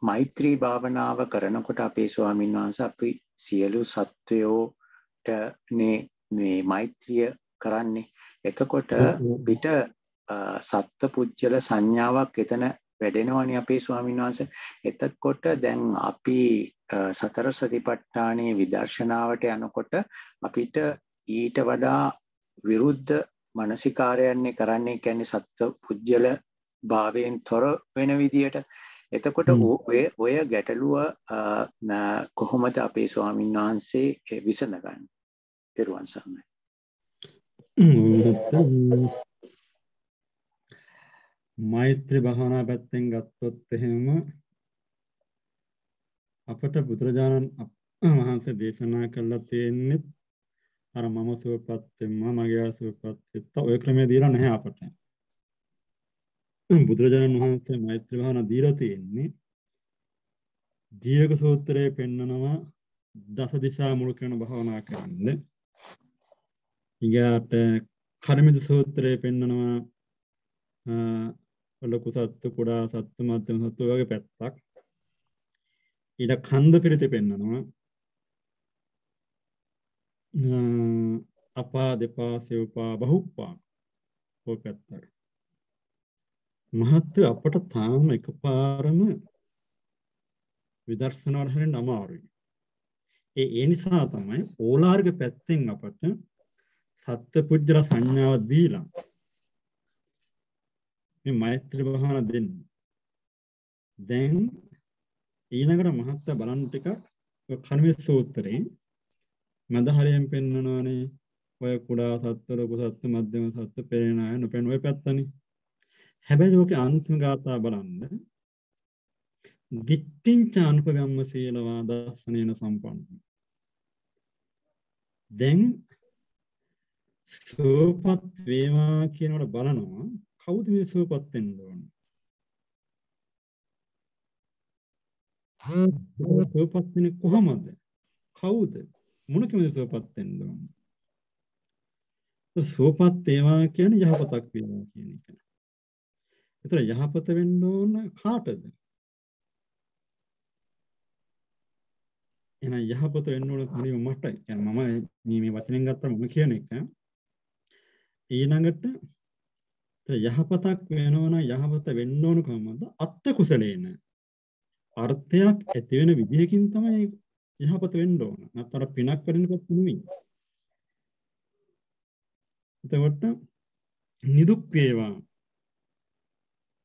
මෛත්‍රී භාවනාව කරනකොට අපේ ස්වාමීන් වහන්සේ අපි සියලු සත්වයෝට මේ මෛත්‍රිය කරන්නේ එතකොට පිට සත්ත්ව පුජ්‍යල සංඥාවක් එතන වැඩෙනවනේ අපේ ස්වාමීන් වහන්සේ. එතකොට දැන් අපි සතර සතිපට්ඨානයේ විදර්ශනාවට යනකොට අපිට ඊට වඩා විරුද්ධ මානසිකාරයන්නේ කරන්නේ කියන්නේ සත්ත්ව පුජ්‍යල භාවයෙන් තොර වෙන විදියට. එතකොට ඔය ඔය ගැටලුව කොහොමද අපේ ස්වාමීන් වහන්සේ විසඳගන්නේ? තෙරුවන් සරණයි. මෛත්‍රී භාවනා පැත්තෙන් ගත්තොත් එහෙම අපට බුදුරජාණන් වහන්සේ දේශනා කළා තියෙන්නේ අර මම සුවපත් වෙම්ම මගේ සුවපත් වෙත්ත ඔය ක්‍රමයේ දීලා නැහැ අපට. බුදුරජාණන් වහන්සේ මෛත්‍රී භාවනා දීලා තියෙන්නේ ජීවක සූත්‍රයේ පෙන්නනවා දස දිශා මුල් කරන භාවනා කරන්න. ඊගාට කර්මිත සූත්‍රයේ පෙන්නනවා ලොකු සත්තු කුඩා සත්තු මධ්‍යම සත්තු වගේ පැත්තක්. ඊට කන්ද පිරිත පෙන්නනවා අපා දෙපා සෙව්පා බහුප්පා. ඔය පැත්තක්. මහත්ව අපට තාම එකපාරම විදර්ශනාවට හරින්න අමාරුයි ඒ ඒ නිසා තමයි ඕලාර්ග පැත්තෙන් අපට සත්පුජ්‍යල සංඥාව දීලා මේ මෛත්‍රී භාවනා දෙන්න. දැන් ඊළඟට මහත්ත බලන්න ටික කර්මයේ සූත්‍රේ මන්ද හරියෙන් පෙන්නනවානේ ඔය කුඩා සත්ත්ව ලොකු සත්ත්ව මධ්‍යම සත්ත්ව පේන අය නොපෙන ඔය පැත්තනේ. හැබැයි ඔකේ අන්තිම ගාථා බලන්න දිට්ඨිංච අනුපගම්ම සීලවා දස්සනේන සම්පන්න. දැන් සෝපත් වේවා කියනකොට බලනවා කවුද මේ සුවපත් වෙන්න ඕන? සුවපත් වෙන්නේ කොහමද? කවුද? මොන කෙනෙක්ද සුවපත් වෙන්න ඕන? සුවපත් වේවා කියන්නේ යහපතක් වේවා කියන එක. ඒතර යහපත වෙන්න ඕන කාටද? එහෙනම් යහපත වෙන්න ඕන කණිව මට. කියන්නේ මම මේ වචනෙන් ගත්තා මම කියන එක. ඊළඟට යහපතක් වෙනවන යහපත වෙන්න ඕන කොහොමද? අත්ත කුසලේන. අර්ථයක් ඇති වෙන විදිහකින් තමයි යහපත වෙන්න ඕන. නැත්නම් පිනක් වෙනකොට නෙමෙයි. එතකොට නිදුක් වේවා.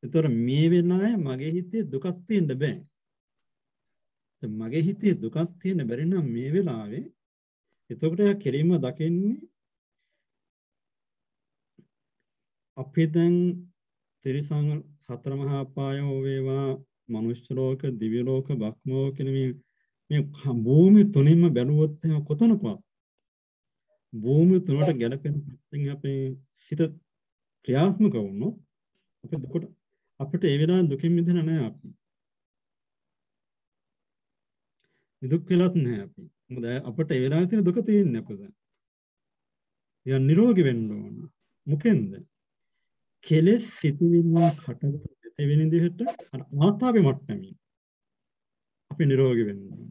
එතකොට මේ වෙලාවේ මගේ හිතේ දුකක් තියෙන්න බෑ. මගේ හිතේ දුකක් තියෙන බැරි නම් මේ වෙලාවේ එතකොට කෙලින්ම දකින්නේ අපි දැන් තිරිසං සතර මහා පාය හෝ වේවා මනුෂ්‍ය ලෝක දිව්‍ය ලෝක බ්‍රහ්ම ලෝක කියන මේ මේ භූමි තුනින්ම බැලුවොත් එහෙනම් කොතනකවත් භූමි තුනට ගැලපෙන පැත්තෙන් අපේ සිත ක්‍රියාත්මක වුණොත් අපි දුකට අපිට ඒ වෙලාවෙන් දුකින් මිදෙන්න නෑ අපි. දුක් වෙලත් නෑ අපි. මොකද අපිට ඒ වෙලාවේ තියෙන දුක තියෙන්නේ අපද. යා නිරෝගී වෙන්න ඕන. මොකෙන්ද? කෙලෙස් සිතුවිල්ල කටට දෙවෙනි දිහට අර ආතාවේ මට්ටමින් අපි නිරෝගී වෙන්න ඕන.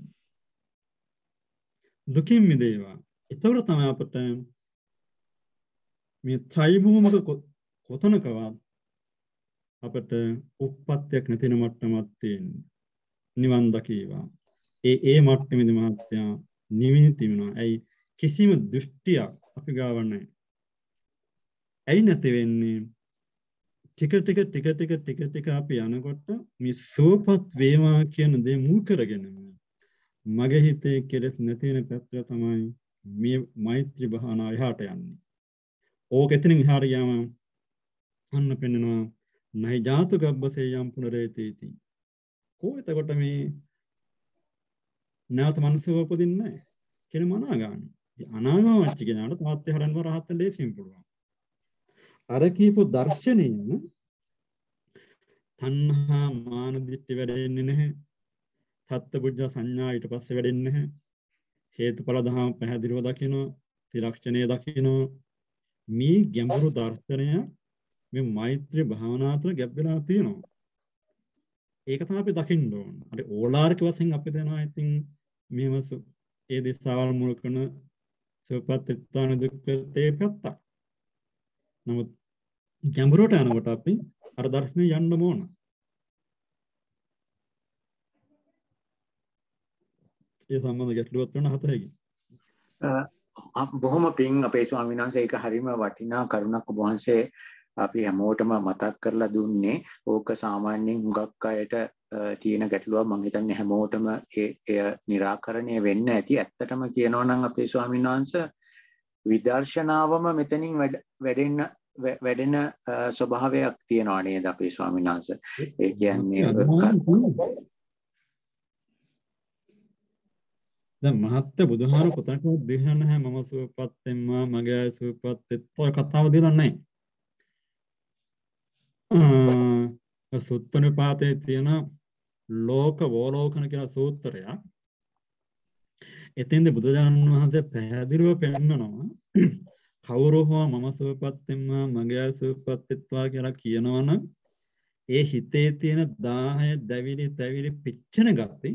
දුකින් මිදේවා. ඒතර තමයි අපට මේ ත්‍රිභූමක කොතනකවත් අපට උප්පත්තියක් නැතින මට්ටමක් තියෙන්නේ. නිවන් දකීවා. ඒ ඒ මට්ටමේදී මහත්තයා නිවිනි තිබුණා. ඇයි කිසිම දෘෂ්ටියක් අපි ගාව නැහැ. ඇයි නැති වෙන්නේ? ටික ටික ටික ටික ටික ටික අපි යනකොට මේ සෝපත් වේවා කියන දේ මුල් කරගෙන මගේ හිතේ කෙලෙස් නැති වෙන පැත්ත තමයි මේ මෛත්‍රී භාවනාව එහාට යන්නේ. ඕක එතනින් එහාට ගියාම අන්න පෙන්නනවා නයි ජාතු ගබ්බසේ යම් පුනරේතීති. කෝ එතකොට මේ නැවත මනසව උපදින්නේ නැහැ. කියන මනාගාමී. අනාගාමච්ච කෙනාට තාත්තේ හරන්ව රහත් වෙන්න ලේසියෙන් පුළුවන්. අර කියපු දර්ශනයෙන් තණ්හා මාන දිට්ඨි වැඩෙන්නේ නැහැ. සත්ත්වබුද්ධ සංඥා ඊට පස්සේ වැඩෙන්නේ නැහැ. හේතුඵල ධහම පැහැදිලිව දකිනවා. ත්‍රිලක්ෂණය දකිනවා. මේ ගැඹුරු දර්ශනය මේ මෛත්‍රී භාවනා තුළ ගැබ් වෙලා තියෙනවා. ඒක තමයි අපි දකින්න ඕන. අර ඕලාරික වශයෙන් අපි දෙනවා ඉතින් මේව ඒ දිසාවල් මුල් කරන සුවපත් ස්ථාන දුක්ඛතේ පැත්ත. නමුත් ගැඹුරට යනකොට අපි අර දර්ශනේ යන්න ඕන. ඒ සම්බන්ධ ගැටලුවක් වෙන හතරකින්. බොහොම පිං අපේ ස්වාමීන් වහන්සේ ඒක හරිම වටිනා කරුණක් ඔබ වහන්සේ අපි හැමෝටම මතක් කරලා දුන්නේ ඕක සාමාන්‍යයෙන් හුඟක් අයට තියෙන ගැටලුවක්. මම හිතන්නේ හැමෝටම එය निराකරණය වෙන්න ඇති. ඇත්තටම කියනවා නම් අපේ ස්වාමීන් වහන්සේ විදර්ශනාවම මෙතනින් වැඩෙන්න වැඩෙන ස්වභාවයක් තියෙනවා නේද අපේ ස්වාමීන් වහන්සේ? ඒ කියන්නේ දැන් මහත්ය බුදුහාර කොතනකවත් දෙහන්න නැහැ. මම සුවපත් වෙම්මා මගේ සුවපත් වෙත්වා කතාව දෙලා නැහැ සුත්තනුපාතයේ තියෙන ලෝක වෝලෝකන කියලා සූත්‍රයක්. එතෙන්ද බුදුරජාණන් වහන්සේ පැහැදිලිව පෙන්නනවා කවුරු හෝ මම සුවපත් වෙම්මා මගේ සුවපත් වෙත්වා කියලා කියනවනම් ඒ හිතේ තියෙන 10 දැවිලි තැවිලි පිච්චෙන ගති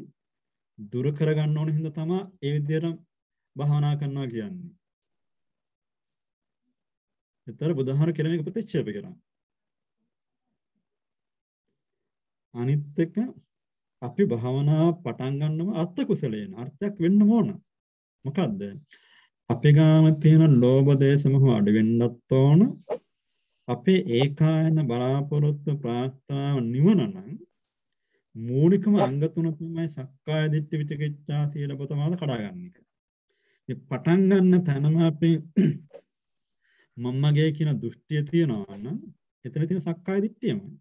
දුරු කරගන්න ඕන හින්දා තමයි ඒ විදිහට භාවනා කරනවා කියන්නේ. ඒතර බුදුහාර කියන එක ප්‍රතික්ෂේප කරනවා. අනිත් එක අපි භාවනාව පටන් ගන්නම අර්ථ කුසලයෙන් අර්ථයක් වෙන්න ඕන. මොකද්ද? අපි ගාම තියෙන ලෝභ දේශ මොහ අඩු වෙන්නත් ඕන. අපේ ඒකායන බලාපොරොත්තු ප්‍රාර්ථනාව නිවන නම් මූලිකම අංග තුන තමයි සක්කාය දිට්ඨි විචිකිච්ඡා සීල පතමාද කඩා ගන්න එක. මේ පටන් ගන්න තැනම අපි මම්මගේ කියන දෘෂ්ටිය තියනවා නම් එතන තියෙන සක්කාය දිට්ඨියමයි.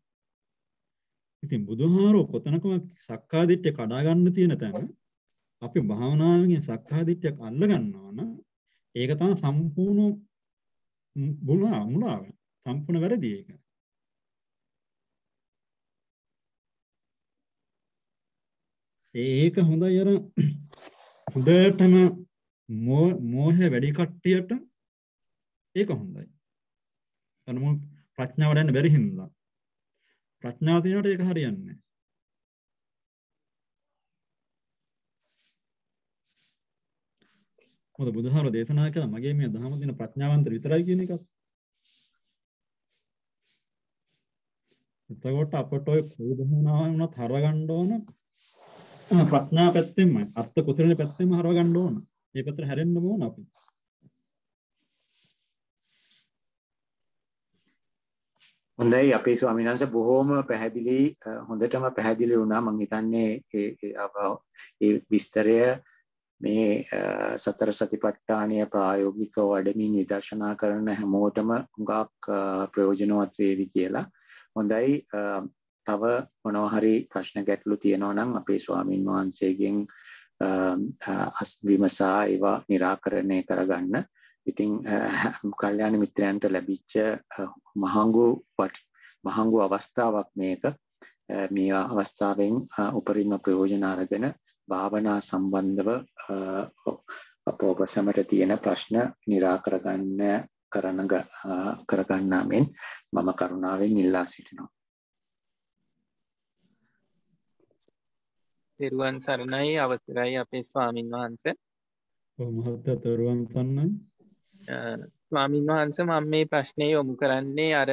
ඉතින් බුදුහාරෝ කොතනකම සක්කාදිට්ඨිය කඩා ගන්න තියෙන තැන අපි භාවනාවෙන් සක්කාදිට්ඨියක් අල්ල ගන්නවා නම් ඒක තමයි සම්පූර්ණ මුලා මුලාව සම්පූර්ණ වැරදි ඒක. ඒක හොඳයි අර හොඳටම මෝහය වැඩි කට්ටියට ඒක හොඳයි. අනු ප්‍රඥාව වඩන්න බැරි හින්දා ප්‍රඥාව තියෙනකොට ඒක හරියන්නේ නැහැ. මොකද බුදුහාර දේශනා කළා මගේ මේ දහම දින ප්‍රඥාවන්ත විතරයි කියන එකත්. එතකොට අපට ඔය කොයි දහනාවක් වුණත් හරව ගන්න ඕන ප්‍රඥා පැත්තෙන්මයි අර්ථ කුසලයේ පැත්තෙන්ම හරව ගන්න ඕන. මේ පැත්තට හැරෙන්න ඕන අපි. හොඳයි. අපේ ස්වාමීන් වහන්සේ බොහොම පැහැදිලි හොඳටම පැහැදිලි වුණා. මම හිතන්නේ ඒ විස්තරය මේ සතර සතිපට්ඨානය ප්‍රායෝගිකව වඩමින් විදර්ශනා කරන හැමෝටම හුඟක් ප්‍රයෝජනවත් වේවි කියලා. හොඳයි. තව මොනවා හරි ප්‍රශ්න ගැටලු තියෙනවා නම් අපේ ස්වාමින් වහන්සේගෙන් විමසා ඒවා निराකරණය කරගන්න. ඉතින් කල්යාණ මිත්‍රයන්ට ලැබිච්ච මහඟු මහඟු අවස්ථාවක් මේක මේ අවස්ථාවෙන් උපරිම ප්‍රයෝජන අරගෙන භාවනා සම්බන්ධව අප ඔබ සැමට තියෙන ප්‍රශ්න निराකර ගන්න කරන කරගන්නා මෙන් මම කරුණාවෙන් ඉල්ලා සිටිනවා. තෙරුවන් සරණයි අවසරයි අපේ ස්වාමින් වහන්සේ. මහත්තයා තෙරුවන් සරණයි. ස්වාමින් වහන්සේ මම මේ ප්‍රශ්නේ යොමු කරන්නේ අර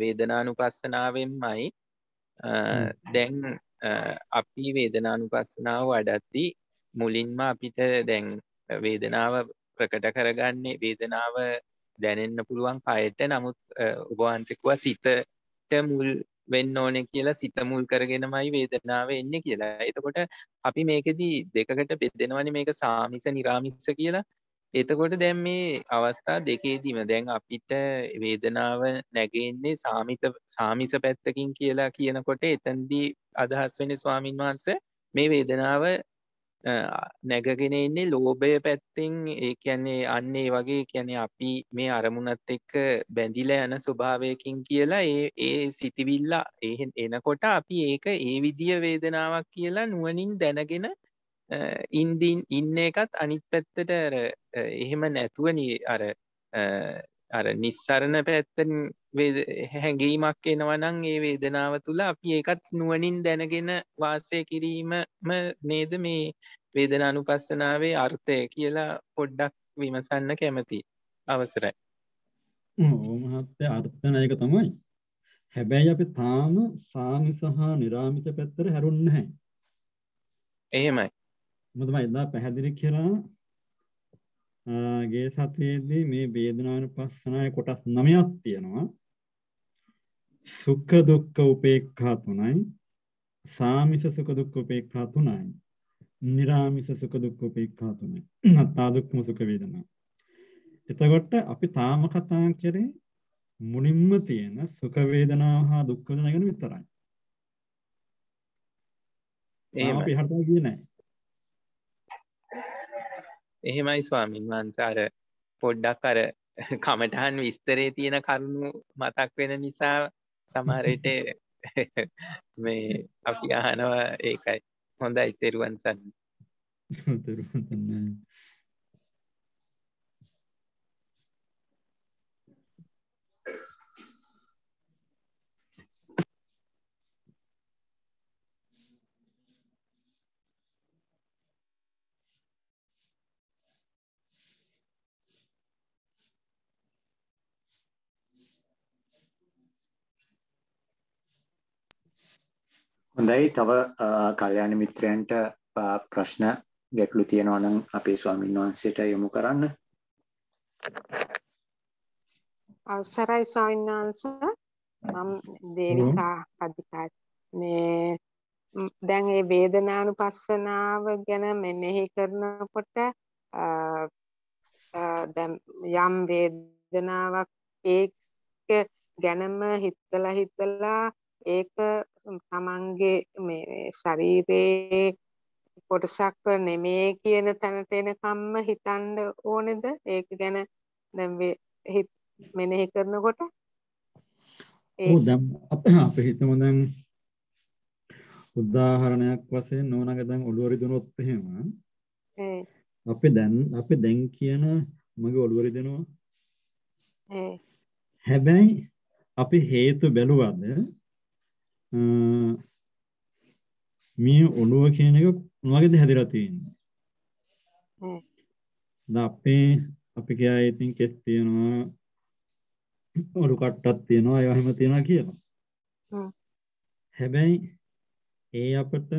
වේදනානුපස්සනාවෙන්මයි. දැන් අපි වේදනානුපස්සනාව වඩද්දී මුලින්ම අපිට දැන් වේදනාව ප්‍රකට කරගන්නේ වේදනාව දැනෙන්න පුළුවන් කයට නමුත් ඔබ වහන්සේ කිව්වා සිතට මුල් වෙන්න ඕනේ කියලා සිත මුල් කරගෙනමයි වේදනාව එන්නේ කියලා. එතකොට අපි මේකෙදි දෙකකට බෙදෙනවනේ මේක සාමිස නිරාමිස කියලා. එතකොට දැන් මේ අවස්ථා දෙකේදීම දැන් අපිට වේදනාව නැගෙන්නේ සාමිත සාමිස පැත්තකින් කියලා කියනකොට එතනදී අදහස් වෙන්නේ ස්වාමින් වහන්සේ මේ වේදනාව නැගගෙන ඉන්නේ ලෝභය පැත්තෙන්. ඒ කියන්නේ අන්න ඒ වගේ කියන්නේ අපි මේ අරමුණත් එක්ක බැඳිලා යන ස්වභාවයකින් කියලා ඒ ඒ සිතිවිල්ල එනකොට අපි ඒක ඒ විදිය වේදනාවක් කියලා නුවණින් දැනගෙන ඉන්දින් ඉන්න එකත් අනිත් පැත්තට එහෙම නැතුව අර අර නිස්සරණ පැත්තෙන් හැඟීමක් එනවා නම් ඒ වේදනාව තුල අපි ඒකත් නුවණින් දැනගෙන වාසය කිරීමම නේද මේ වේදනානුපස්සනාවේ අර්ථය කියලා පොඩ්ඩක් විමසන්න කැමතියි. අවසරයි. ඔව් මහත්තයා අර්ථන එක තමයි. හැබැයි අපි තාම සාමි සහ නිරාමිත පැත්තට හැරුන්නේ නැහැ. එහෙමයි. මම එදා පැහැදිලි කළා ගේ සතියේදී මේ වේදනානුපස්සනාවේ කොටස් 9ක් තියෙනවා. සුඛ දුක්ඛ උපේක්ඛා තුනයි. සාමිස සුඛ දුක්ඛ උපේක්ඛා තුනයි. නිරාමිස සුඛ දුක්ඛ උපේක්ඛා තුනයි. අත්තා දුක්ඛම සුඛ වේදනා. එතකොට අපි තාම කතා කරේ මුලින්ම තියෙන සුඛ වේදනාව හා දුක්ඛ වේදනා ගැන විතරයි. එහෙම අපි හරට ගියේ නැහැ. එහෙමයි ස්වාමීන් වහන්සේ. අර පොඩ්ඩක් අර කමටහන් විස්තරේ තියෙන කරුණු මතක් වෙන නිසා සමහර විට මේ අපි අහනවා ඒකයි. හොඳයි තෙරුවන් හොඳයි. තව කල්යාණ මිත්‍රයන්ට ප්‍රශ්න ගැටලු තියෙනවා නම් අපේ ස්වාමීන් වහන්සේට යොමු කරන්න. අවසරයි ස්වාමීන් වහන්සේ. මම දේවිකා අධිකාරි. මේ දැන් මේ වේදනානුපස්සනාව ගැන මෙනෙහි කරනකොට දැන් යම් වේදනාවක් ඒක ගැනම හිතලා හිතලා ඒක තමන්ගේ මේ ශරීරයේ කොටසක් නෙමේ කියන තැනට එනකම්ම හිතන්න ඕනේද? ඒක ගැන දැන් මෙනෙහි කරනකොට ඔව් දැන් අපි හිතමු දැන් උදාහරණයක් වශයෙන් නෝනගේ දැන් ඔළුව රිදුනොත් එහෙම අපි දැන් අපි දැන් කියන මගේ ඔළුව රිදෙනවා. හැබැයි අපි හේතු බැලුවද මේ ඔළුව කියන එක මොනවගේද හැදිලා තියෙන්නේ? දැන් අපේ අපි කියයි ඉතින් කෙස් තියෙනවා ඔලු කට්ටක් තියෙනවා ඒවා හැම තියෙනවා කියලා. හැබැයි ඒ අපිට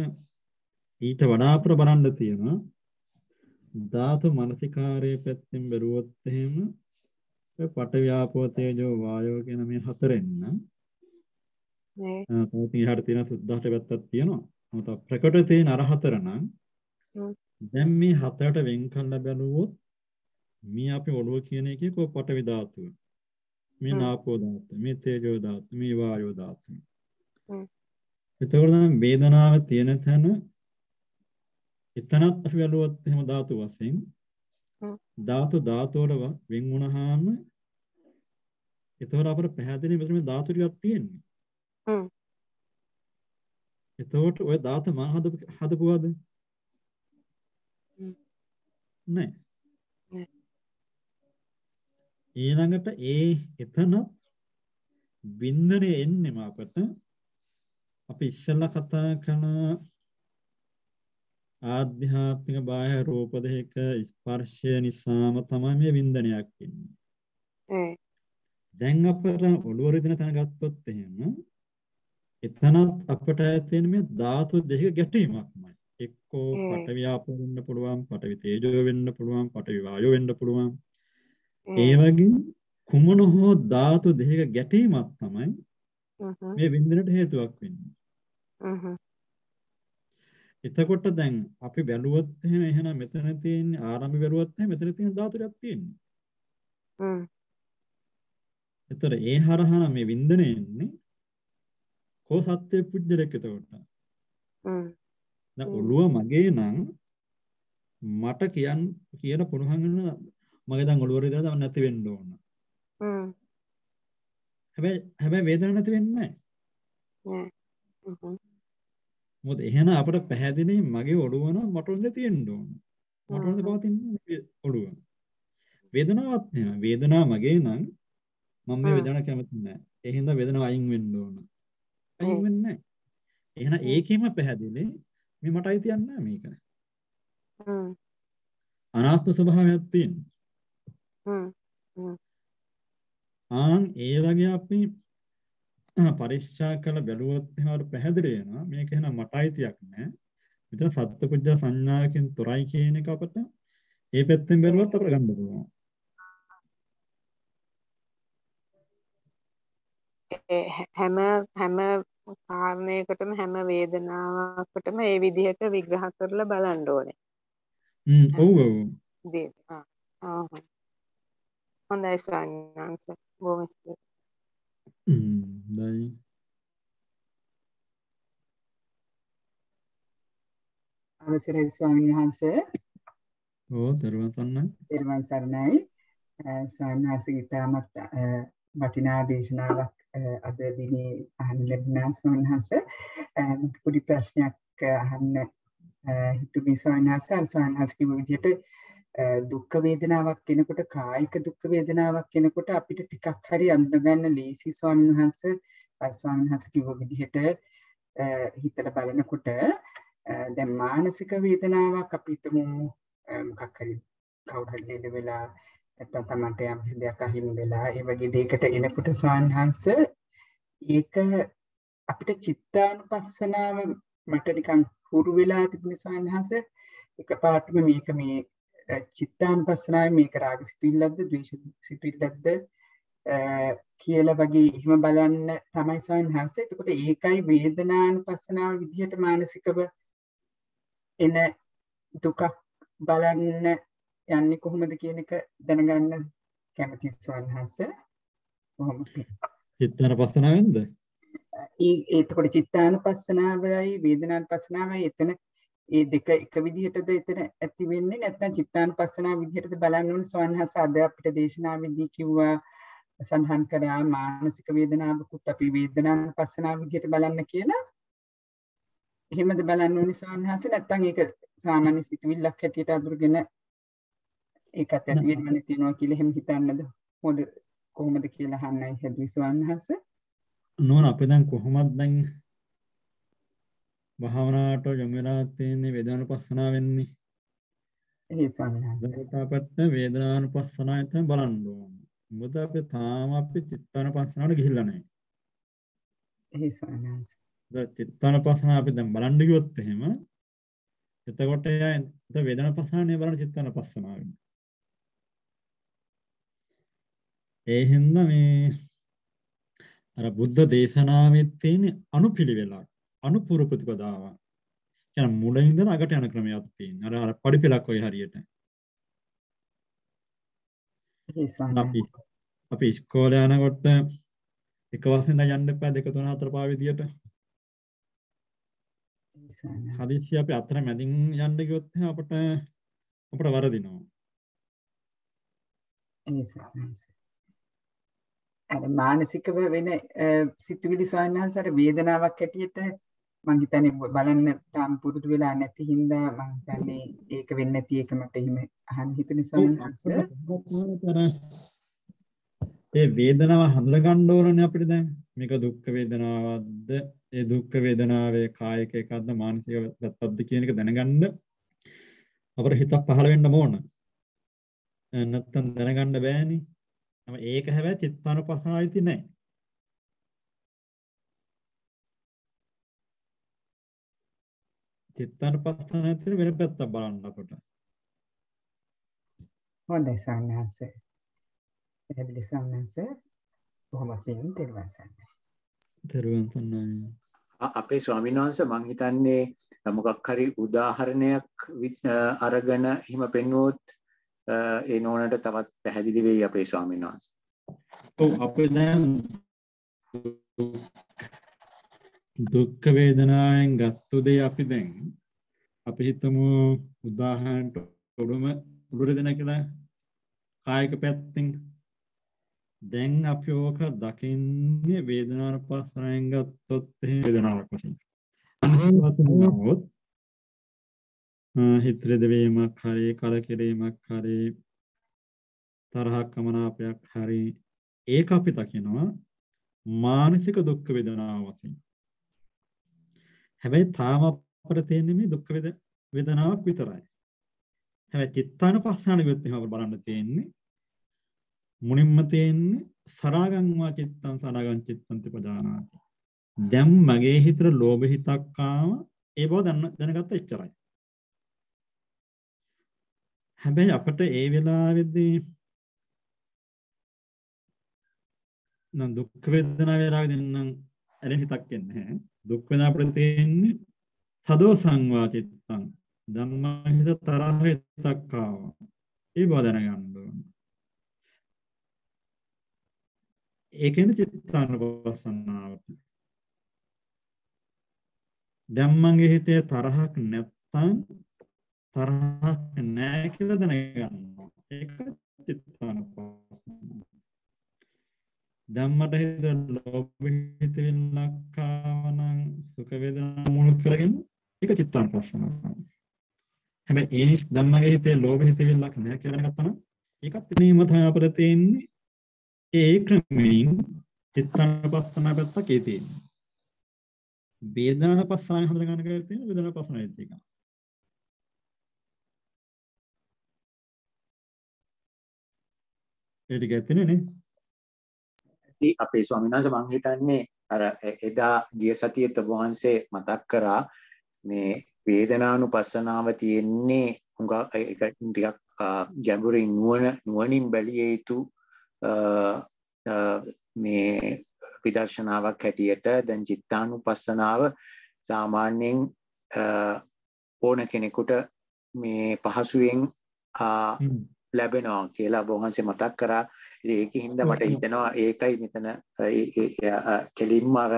ඊට වඩා අපර බලන්න තියෙනවා ධාතු මනසිකාරයේ පැත්තෙන් බැලුවොත් එහෙම පටවියාපෝ තේජෝ වායෝ කියන මේ හතරෙන්න නේ තවත් ඉහට තියෙන සුද්ධාට පැත්තක් තියෙනවා. මොකද ප්‍රකට තියෙන අර හතර නම් දැන් මේ හතරට වෙන් කළ බැලුවොත් මේ අපි ඔළුව කියන එකේ කො පටවි ධාතුව. මේ නාපෝ ධාතුව, මේ තේජෝ ධාතුව, මේ වායෝ ධාතුව. එතකොට නම් වේදනාව තියෙන තැන එතනත් අපි බැලුවොත් එහෙම ධාතු වශයෙන් ධාතු ධාතු වල වෙන් වුණාම එතකොට අපිට පැහැදිලි මෙතන මේ ධාතු ටිකක් තියෙන්නේ. හ්ම්. එතකොට ඔය ධාත මා හදපු හදපුවාද? නෑ. ඊළඟට ඒ එතන බින්දනේ එන්නෙම අපට අපි ඉස්සෙල්ලා කතා කරන ආධ්‍යාත්මික බාහ්‍ය රූප දෙක ස්පර්ශය නිසාම තමයි මේ වින්දනයක් එන්නේ. දැන් අපට ඔළුව රිදෙන තැන ගත්තොත් එහෙම එතනත් අපට තියෙන මේ ධාතු දෙක ගැටීමක්මයි. එක්කෝ. පඨවි ආපෝ වෙන්න පුළුවන්, පඨවි තේජෝ වෙන්න පුළුවන්, පඨවි වායෝ වෙන්න පුළුවන්. ඒ වගේ කුමන හෝ ධාතු දෙක ගැටීමක් තමයි මේ වින්දනට හේතුවක් වෙන්නේ. එතකොට දැන් අපි බැලුවොත් එහෙම එහෙනම් මෙතන තියෙන ආරම්භ බැලුවොත් එහෙම මෙතන තියෙන ධාතු ටිකක් තියෙන්නේ. හ්ම් එතකොට ඒ හරහා මේ වින්දනේ එන්නේ කෝ සත්‍ය පුජ්‍යලෙක් එතකොට. හ්ම් දැන්. ඔළුව මගේ නම් මට කියන පුළුවන් වෙන මගේ දැන් ඔළුව රිදලා දැන් නැති වෙන්න ඕන. හ්ම් හැබැයි හැබැයි වේදනාවක් නැති වෙන්නේ නැහැ. නෑ හ්ම් මොකද එහෙනම් අපිට පැහැදිලි මගේ ඔළුව නම් මට උන්නේ තියෙන්න ඕන. මට උන්නේ පවතින්නේ ඔළුව. වේදනාවක් නෙමෙයි. වේදනාව මගේ නම් මම මේ. වේදනාව කැමති නැහැ. ඒ හින්දා වේදනාව අයින් වෙන්න ඕන. අයින්. වෙන්නේ නැහැ. එහෙනම්. ඒකෙම පැහැදිලි මේ මට අයිතියක් නැහැ මේක. හ්ම් අනාත්ම ස්වභාවයක් තියෙනවා. හ්ම් ආන් ඒ වගේ අපි පරික්ෂා කළ බැලුවොත් එහෙම පැහැදිලි වෙනවා මේක එහෙනම් මට අයිතියක් නෑ. මෙතන සත්පුජ්‍ය සංඥාවකින් තොරයි කියන එක අපට ඒ පැත්තෙන් බැලුවත් අපට ගන්න පුළුවන්. හැම හැම කාරණයකටම හැම වේදනාවකටම ඒ විදිහට විග්‍රහ කරලා බලන්න ඕනේ. හ්ම් ඔව් ඔව්. දේ ආ හොඳයි ස්වාමීන් වහන්සේ බොහොම ස්තුතියි. හ්ම් දැයි අවසරයි ස්වාමීන් වහන්සේ ඕ දරුවන් සන්නයි. පෙරවන් සරණයි සාන්හාසික ඉතාමත් අ, වටිනා දේශනාවක් අද දිනේ අහන්න ලැබුණා. ස්වාමීන් වහන්සේ අ, මට පොඩි ප්‍රශ්නයක් අහන්න අ, හිතුනේ ස්වාමීන් වහන්සේ. අර ස්වාමීන් වහන්සේ කිව්ව විදිහට අ, දුක් වේදනාවක් කෙනකොට කායික දුක් වේදනාවක් කෙනකොට අපිට ටිකක් හරි අඳුනගන්න ලේසි ස්වාමීන් වහන්සේ. අර ස්වාමීන් වහන්සේ කිව්ව විදිහට අ, හිතලා බලනකොට අ, දැන් මානසික වේදනාවක් අපි හිතමු. අ, මොකක් හරි කවුරු හරි ලෙඩ වෙලා නැත්නම් තමන්ට යම් කිසි දෙයක් අහිමි වෙලා ඒ වගේ දෙයකට එනකොට ස්වාන්හංශ ඒක අපිට චිත්තානුපස්සනාව මට නිකන් හුරු වෙලා තිබුණේ ස්වාන්හංශ එකපාරටම මේක මේ අ, චිත්තානුපස්සනාවේ මේක රාග සිතුවිල්ලක්ද ද්වේෂ සිතුවිල්ලක්ද අ, කියලා වගේ එහෙම බලන්න තමයි ස්වාන්හංශ එතකොට ඒකයි වේදනානුපස්සනාව විදිහට මානසිකව එන දුකක් බලන්න යන්නේ කොහොමද කියන එක දැනගන්න කැමති ස්වාමීන් කොහොම චිත්තන පස්සනාවෙන්ද? ඒ එතකොට චිත්තානුපස්සනාවයි වේදනානුපස්සනාවයි එතන ඒ දෙක එක විදිහටද එතන ඇති වෙන්නේ? නැත්නම් චිත්තානුපස්සනාව විදිහටද බලන්න ඕනේ? ස්වාමීන් අද අපිට දේශනාවේදී කිව්වා සඳහන් කරා මානසික වේදනාවකුත් අපි වේදනානුපස්සනාව විදිහට බලන්න කියලා. එහෙමද බලන්න ඕනේ ස්වාමීන් නැත්නම් ඒක සාමාන්‍ය සිතුවිල්ලක් හැටියට අඳුරගෙන ඒකත් ඇති වෙන්න තියෙනවා කියලා එහෙම හිතන්නද හොඳ කොහොමද කියලා අහන්නයි හැදුවේ ස්වාමීන් නෝන අපි දැන් කොහොමද දැන් භාවනාවට යොමු වෙලා තියෙන්නේ වේදනානුපස්සනාව වෙන්නේ. ඒ ස්වාමීන් එතකොට අපිට වේදනානුපස්සනාව තමයි බලන්න ඕන. මොකද අපි තාම අපි චිත්තානුපස්සනාවට ගිහිල්ලා නැහැ. ඒ ස්වාමීන් දැන් චිත්තානුපස්සනාව අපි දැන් බලන්න ගියොත් එහෙම එතකොට එතන වේදනානුපස්සනාව බලන චිත්තානුපස්සනාව වෙන්නේ. ඒ හින්දා මේ අර බුද්ධ දේශනාවේ තියෙන අනුපිළිවෙලක් අනුපූර්ව ප්‍රතිපදාවක්. කියන මුල ඉඳන් අගට යන ක්‍රමයක් තියෙනවා. අර අර පඩිපෙලක් වගේ හරියට. අපි අපි ඉස්කෝලේ යනකොට එක වශයෙන් දැන් යන්න එපා දෙක තුන හතර පහ විදියට. හදිස්සිය අපි අතර මැදින් යන්න ගියොත් අපට අපට වරදිනවා. ඒ ස්වාමීන් අර මානසිකව වෙන සිතුවිලි ස්වාමීන් වහන්සේ අර වේදනාවක් ඇටියට මං හිතන්නේ බලන්න තාම පුරුදු වෙලා නැති හින්දා මං හිතන්නේ ඒක වෙන්නේ නැති එක මට එහෙම අහන්න හිතුනේ ස්වාමීන් වහන්සේ. ඒ වේදනාව හඳුනා ගන්න ඕනනේ අපිට දැන්. මේක දුක් වේදනාවක්ද? ඒ දුක් වේදනාවේ කායික එකක්ද මානසික පැත්තක්ද කියන එක දැනගන්න අපේ හිතක් පහළ වෙන්න ඕන. නැත්තම් දැනගන්න බෑනේ. ඒක හැබැයි චිත්තානුපස්සනාවයිති නැහැ. චිත්තානුපස්සනාව තියෙන වෙන පැත්තක් බලන්න අපට. හොඳයි සන්නහස. පැහැදිලි සන්නහස. කොහොමද කියන්නේ තේරුම් ගන්න. තේරුම් ගන්න. අපේ ස්වාමීන් වහන්සේ මං හිතන්නේ මොකක් හරි උදාහරණයක් අරගෙන හිම පෙන්වුවොත් ඒ නෝනට තවත් පැහැදිලි වෙයි අපේ ස්වාමීන් වහන්සේ. ඔව් අපේ දැන් දුක් වේදනාවෙන් ගත්තු දේ අපි දැන් අපි හිතමු උදාහරණට උඩුම උඩුර දෙන කියලා කායික පැත්තෙන් දැන් අපි ඕක දකින්නේ වේදනානුපස්සනාවෙන් ගත්තොත් එහෙම වේදනාවක් වශයෙන්. අනිත් හිත රෙදවීමක් හරි කලකිරීමක් හරි තරහක් කමනාපයක් හරි ඒක අපි දකිනවා මානසික දුක් වේදනාව වශයෙන්. හැබැයි තාම අපිට තියෙන්නේ මේ දුක් වේදනාවක් විතරයි. හැබැයි චිත්තානුපස්සනාව ගියොත් එහෙම බලන්න තියෙන්නේ මුනින්ම තියෙන්නේ සරාගං වා චිත්තං සරාගං චිත්තං තිපජානාති. දැන් මගේ හිතට ලෝභ හිතක් ආව ඒ බව දැනගත්ත එච්චරයි. හැබැයි අපිට ඒ වෙලාවේදී නම් දුක් වේදනා වේලාවේදී නම් ඇලෙන හිතක් එන්නේ නැහැ. දුක් වේදනා අපිට තියෙන්නේ සදෝ සංවාචිත්තං ධම්මහිත තරහ හිතක් ආවා. ඒ බව දැනගන්න ඕන. ඒකෙන් චිත්තානුපස්සනාවට. දැන් මගේ හිතේ තරහක් නැත්තම් තරහක් නැහැ කියලා දැනගන්නවා. ඒක චිත්තානුපස්සනාව. ධම්මට හිත ලෝභ හිතෙන්නක් ආවනම් සුඛ වේදනා මුල් කරගෙන ඒක චිත්තානුපස්සනාව. හැබැයි ඒ ධම්මගේ හිතේ ලෝභ හිතෙන්නක් නැහැ කියලා දැනගත්තා නම් ඒකත් එනීම තමයි අපිට තියෙන්නේ. ඒ ක්‍රමයෙන් චිත්තානුපස්සනාව පැත්තක ඒ තියෙන්නේ. වේදනානුපස්සනාව හඳුනා ගන්න කියලා තියෙන වේදනානුපස්සනාවෙත් එකක්. ඒ ටික ඇත්තනේ නේ. අපේ ස්වාමීන් වහන්සේ මම හිතන්නේ අර එදා ගිය සතියේත් වහන්සේ මතක් කරා මේ වේදනානුපස්සනාව තියෙන්නේ හුඟා ඒක ටිකක් ගැඹුරින් නුවණ නුවණින් බැලිය යුතු මේ විදර්ශනාවක් හැටියට දැන් චිත්තානුපස්සනාව සාමාන්‍යයෙන් ඕන කෙනෙකුට මේ පහසුවෙන් ලැබෙනවා කියලා බොහන්සේ මතක් කරා. ඉතින් ඒකින්ද මට හිතෙනවා ඒකයි මෙතන කෙලින්ම අර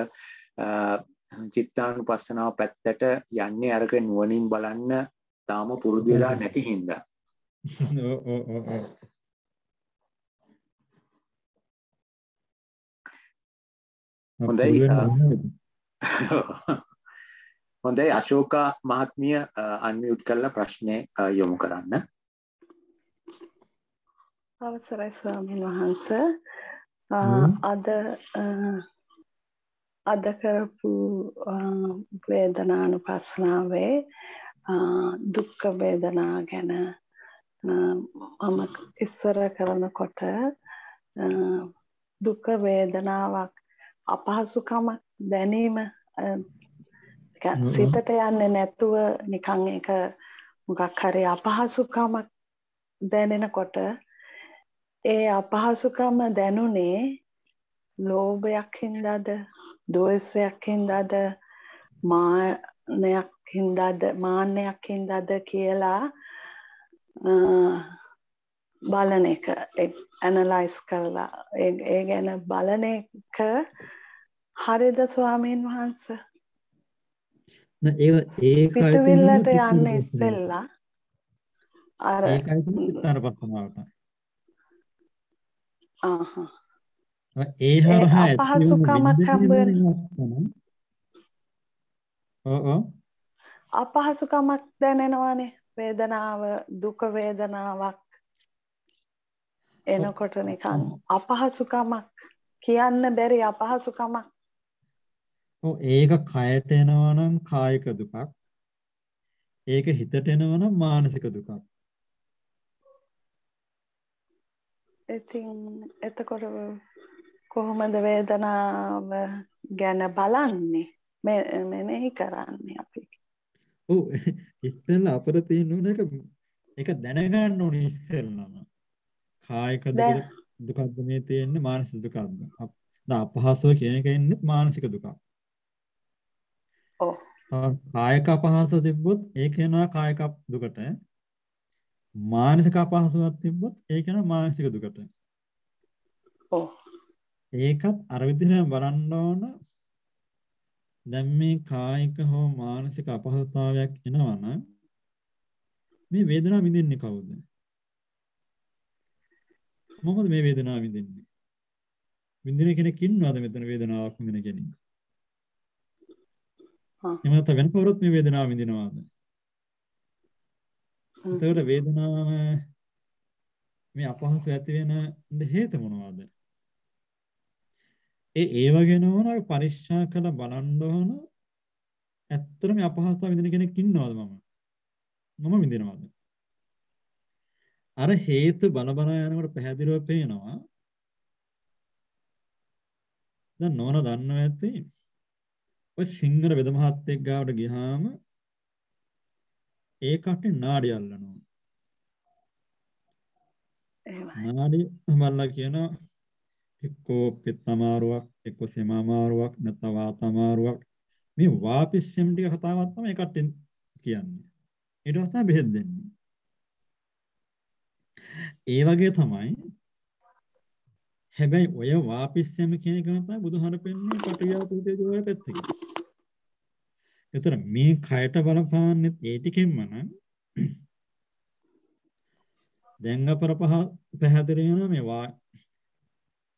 චිත්තානුපස්සනාව පැත්තට යන්නේ අරක නුවණින් බලන්න තාම පුරුදු වෙලා නැති හින්දා. හොඳයි හොඳයි අශෝකා මහත්මිය අන්මියුට් කරලා ප්‍රශ්නේ යොමු කරන්න අවසරයි ස්වාමීන් වහන්ස. අද අද කරපු වේදනානුපස්සනාවේ දුක්ඛ වේදනා ගැන මම ඉස්සර කරනකොට දුක වේදනාවක් අපහසුකම දැනීම සිතට යන්නේ නැතුව නිකන් ඒක මොකක් හරි අපහසුකමක් දැනෙනකොට ඒ අපහසුකම දැනුනේ ලෝභයක් හින්දාද දෝෂයක් හින්දාද මානයක් හින්දාද මාන්නයක් හින්දාද කියලා බලන එක. ඇනලයිස් කරලා. ඒ ගැන බලන එක හරිද ස්වාමීන් වහන්ස? පිටවිල්ලට යන්න ඉස්සෙල්ලා. අර ඒකයි චිත්තානුපස්සනාවට ඒ හරහා අපහසුකමක් හම්බ වෙන- වින්දනය ඔව් ඔව් අපහසුකමක් දැනෙනවානේ වේදනාව දුක වේදනාවක් එනකොට නිකන් අපහසුකමක් කියන්න බැරි අපහසුකමක් ඔව් ඒක කයට එනවා නම් කායික දුකක්. ඒක හිතට එනවා නම් මානසික දුකක්. ඉතින් එතකොට කොහොමද වේදනාව ගැන බලන්නේ මෙනෙහි කරන්නේ අපි ඔව් ඉස්සෙල්ලා අපර තියෙන ඕන එක ඒක දැනගන්න ඕනේ ඉස්සෙල්ලාම. කායික දුකක්ද මේ තියෙන්නේ මානසික දුකක්ද? දැන් අපහසුව කියන එක ඉන්නේ මානසික දුකක්. ඔව් කායික අපහසුව තිබ්බොත් ඒක යනවා කායික දුකට. මානසික අපහසුවක් තිබ්බොත් ඒක යනවා මානසික දුකට. ඔව් ඒකත් අර විදිහටම බලන්න ඕන. දැන් මේ කායික හෝ මානසික අපහසුතාවයක් එනවනම් මේ වේදනාව විඳින්නේ කවුද? මොකද මේ වේදනාව විඳින්නේ? විඳින කෙනෙක් ඉන්නවද මෙතන වේදනාවක් විඳින කෙනෙක්? හා. එහෙම නැත්නම් වෙන කවුරුත් මේ වේදනාව විඳිනවද? හ්ම්. එතකොට වේදනාව මේ අපහසු ඇති වෙන හේතු මොනවද? ඒ ඒව ගැන ඕන අපි පරික්ෂා කරලා බලන්න ඕන. ඇත්තට මේ අපහසුතාව විඳින කෙනෙක් ඉන්නවද මම? මම විඳිනවද? අර හේතු බල බල යනකොට පැහැදිලිව පේනවා. දැන් නෝන දන්නවා ඇති. ඔය සිංහල වෙද මහත්තයෙක් ගාවට ගියාම ඒ කට්ටිය නාඩි අල්ලනවා. නාඩි බලලා කියනවා එක්කෝ පිත් අමාරුවක් එක්කෝ සෙම අමාරුවක් නැත්නම් වාත අමාරුවක් මේ වාපිස්සෙම් ටික කතාවක් තමයි ඒ කට්ටිය කියන්නේ. ඊට පස්සේ තමයි බෙහෙත් දෙන්නේ. ඒ වගේ තමයි හැබැයි ඔය වාපිස්සෙම කියන එක තමයි බුදුහාර පෙන්නේ පටිවිආපෝතේ ජෝය පැත්තකින්. ඒතර මේ කයට බලපාන්නේ ඒ ටිකෙන්ම නම් දැන් අපර පහ පැහැදිලි වෙනවා මේ වා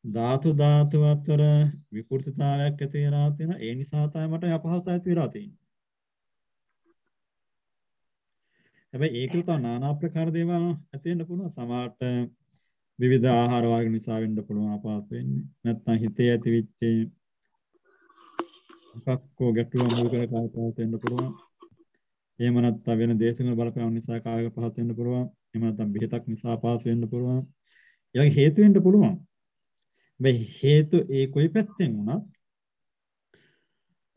ධාතු ධාතු අතර විකෘතිතාවයක් ඇති වෙලා තියෙන ඒ නිසා තමයි මට අපහසුතාවය ඇති වෙලා තියෙන්නේ. හැබැයි ඒකේ තව নানা ආකාර දේවල් ඇති වෙන්න පුළුවන්. සමහරට විවිධ ආහාර වර්ග නිසා වෙන්න පුළුවන් අපහසු වෙන්නේ. නැත්නම් හිතේ ඇතිවිච්ච මොකක්කෝ ගැටලුවක් මුල් කර කාපහසු වෙන්න පුළුවන්. එහෙම නැත්නම් වෙන දේශගුණ බලපෑම් නිසා කායක පහසු වෙන්න පුළුවන්. එහෙම නැත්නම් බෙහෙතක් නිසා පහසු වෙන්න පුළුවන්. ඒ වගේ හේතු වෙන්න පුළුවන්. හැබැයි හේතු ඒ කොයි පැත්තෙන් වුණත්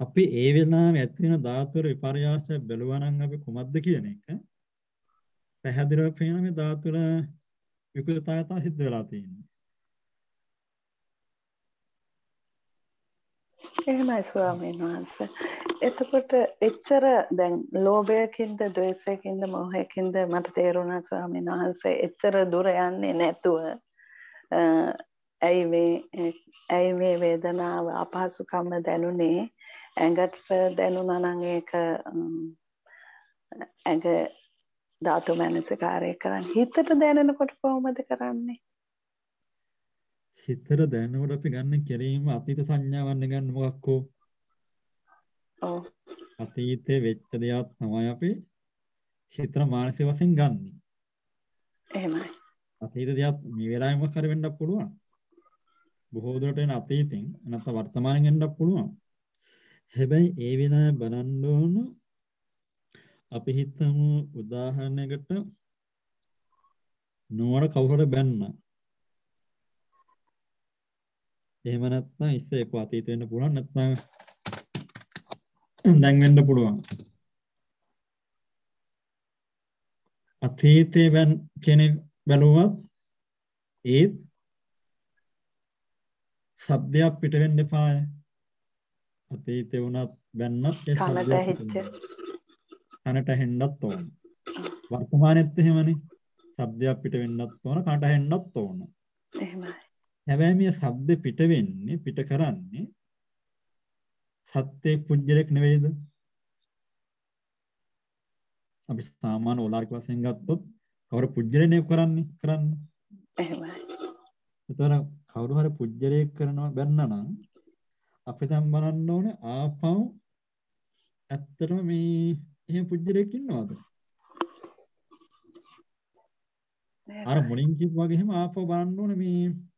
අපි ඒ වෙලාවේ ඇති වෙන ධාතුර විපර්යාසය බැලුවා නම් අපි කුමක්ද කියන එක පැහැදිලිව පේන මේ ධාතුර විකෘතතාවය සිද්ධ වෙලා තියෙන්නේ. එහෙමයි ස්වාමීන් වහන්සේ. එතකොට එච්චර දැන් ලෝභයකින්ද ද්වේෂයකින්ද මොහයකින්ද මට තේරුණා ස්වාමීන් වහන්සේ එච්චර දුර යන්නේ නැතුව අ, ඇයි මේ ඇයි මේ වේදනාව අපහසුකම දැනුනේ ඇඟට දැනුණා නම් ඒක ම්, ඇඟ ධාතු මනසිකාරය කරන්නේ හිතට දැනෙනකොට කොහොමද කරන්නේ? හිතට දැනනකොට අපි ගන්න කෙරීම අතීත සංඥාවන් ගන්න මොකක්කෝ ඔව් අතීතේ වෙච්ච දේවල් තමයි අපි හිතන මානසික වශයෙන් ගන්නෙ. එහෙමයි. අතීත දේවල් මේ වෙලාවෙම මොකක් හරි වෙන්නත් පුළුවන්. බොහෝ දුරට එන අතීතෙන් නැත්නම් වර්තමානෙන් එන්නත් පුළුවන්. හැබැයි ඒ වෙලාවේ බලන්න ඕන අපි හිතමු උදාහරණයකට නුවර කවුරුහරි බැන්නා. එහෙම නැත්නම් ඉස්සේ එක්ක අතීත වෙන්න පුළුවන් නැත්නම් දැන් වෙන්න පුළුවන්. අතීතේ බැන් කෙනෙක් බැලුවත් ඒත් සබ්දයක් පිට වෙන්න එපාය. අතීතේ වුණත් බැන්නත් ඒ වෙන්න. කනට හෙන්නත් ඕන. වර්තමානෙත් එහෙමනේ. ශබ්දයක් පිට වෙන්නත් ඕන කනට හෙන්නත් ඕන. එහෙමයි. මේ ශබ්ද පිට වෙන්නේ පිට කරන්නේ සත්‍ය පුජ්‍යලෙක් නෙවෙයිද? අපි සාමාන්‍ය ඕලාරික වශයෙන් ගත්තොත් කවර පුජ්‍යලනේ කරන්නේ කරන්නේ. එහෙමයි. ඒතර කවුරු හරි පුජ්‍යලයක් කරනවා බැන්න නම් අපි දැන් බලන්න ඕනේ ආපහු ඇත්තටම මේ එහෙම පුජ්‍යලයක් ඉන්නවද? අර මුලින් කිව්ව වගේ එහෙම ආපහු බලන්න ඕනේ මේ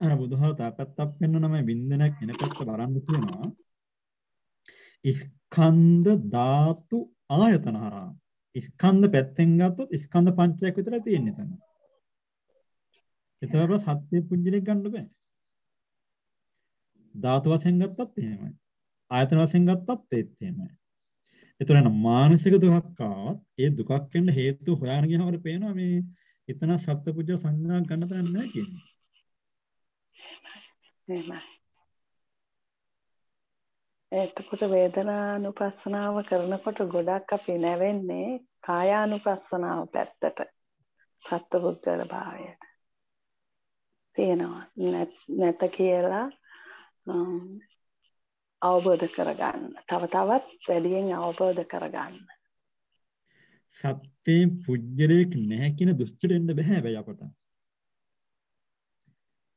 අර බුදුහාර තාපත්තක් පෙන්වන මේ බින්දනක් එන පැත්ත බලන්න කියනවා. ස්කන්ධ ධාතු ආයතන හරහා ස්කන්ධ පැත්තෙන් ගත්තොත් ස්කන්ධ පංචයක් විතරයි තියෙන්නේ තන. ඒතකොට සත්‍ය පුජ්‍යලෙක් ගන්න බෑ. ධාතු වශයෙන් ගත්තත් එහෙමයි. ආයතන වශයෙන් ගත්තත් ඒත් එහෙමයි. ඒතර යන මානසික දුකක් ආවත් ඒ දුකක් වෙන්න හේතු හොයාගෙන ගියම පේනවා මේ එතන සත්පුජ්‍ය සංඥා ගන්න තැන නැහැ කියන්නේ. එහෙමයි. එතකොට වේදනානුපස්සනාව කරනකොට ගොඩක් අපි නැවෙන්නේ කායානුපස්සනාව පැත්තට සත්පුද්ගල භාවයට. තියෙනවා නැත කියලා අවබෝධ කරගන්න. තව තවත් වැඩියෙන් අවබෝධ කරගන්න. සත්‍යේ පුජ්‍යලයක් නැහැ කියන දෘෂ්ටියට එන්න බෑ හැබැයි අපට.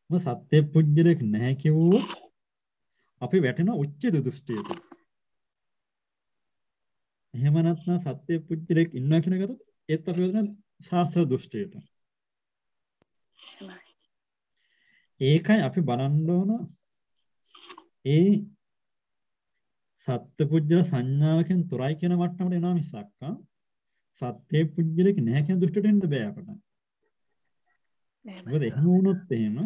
මොකද සත්‍ය පුජ්‍යලයක් නැහැ කිව්වොත් අපි වැටෙන උච්චද දෘෂ්ටියට. එහෙම නැත්නම් සත්‍ය පුජ්‍යලයක් ඉන්නවා කියන ගත්තොත් ඒත් අපි වෙන ශාස්ත්‍ර දෘෂ්ටියට. ඒකයි අපි බලන්න ඕන ඒ සත්පුජ්‍යල සංඥාවකින් තොරයි කියන මට්ටමට එනවා මිසක් සත්‍ය පුජ්‍යලක නැහැ කියන දෘෂ්ටියට එන්න බෑ අපට. මොකද එහෙම වුණොත් එහෙම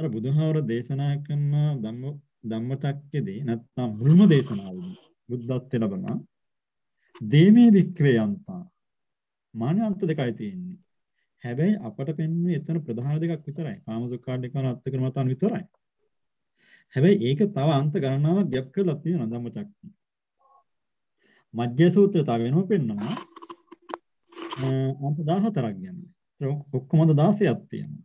අර බුදුහාවර දේශනා කරන ධම්ම ධම්මචක්කේදී නැත්නම් මුල්ම දේශනාවේදී බුද්ධත්ව ලැබුණා දේමේ වික්‍රේ යන්තා මානන්ත දෙකයි තියෙන්නේ. හැබැයි අපට පෙන්වන්නේ එතන ප්‍රධාන දෙකක් විතරයි. කාමසුඛාණ්ඩිකන අත්කරමතන් විතරයි. හැබැයි ඒක තව අන්ත ගණනාවක් ගැප් කරලා තියෙනවා ධම්මචක්කේ. මජ්ජේ සූත්‍රය තව වෙනම පෙන්වනවා. අන්ත 14ක් ගැන. ඔක්කොම 16ක් තියෙනවා.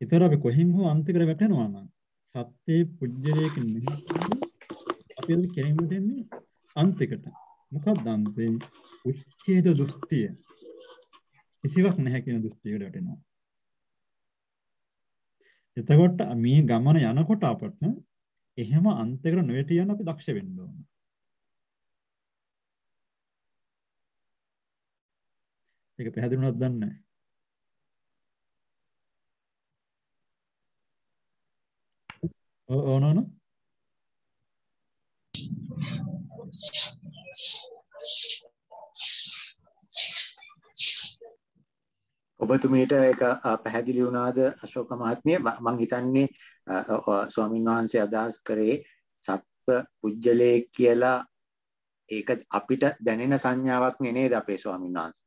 ඒතර අපි කොහෙන් හෝ අන්තිකට වැටෙනවා නම් සත්‍යේ පුජ්‍යලයක නෙමෙයි අපි එන්නේ කෙරෙන්න දෙන්නේ අන්තිකට. මොකක්ද අන්තේ? උච්ඡේද දෘෂ්ටිය. කිසිවක් නැහැ කියන දෘෂ්ටියකට වැටෙනවා. එතකොට මේ ගමන යනකොට අපට එහෙම අන්තයකට නොවැටි යන අපි දක්ෂ වෙන්න ඕන. ඒක පැහැදිලි වුණාද දන්නේ නැහැ. ඕනෝන ඔබතුමීට ඒක පැහැදිලි වුණාද අශෝක මහත්මිය? මම හිතන්නේ ස්වාමින් වහන්සේ අදහස් කරේ සත්ව පුජ්‍යලේ කියලා ඒක අපිට දැනෙන සංඥාවක් නේද අපේ ස්වාමින් වහන්සේ.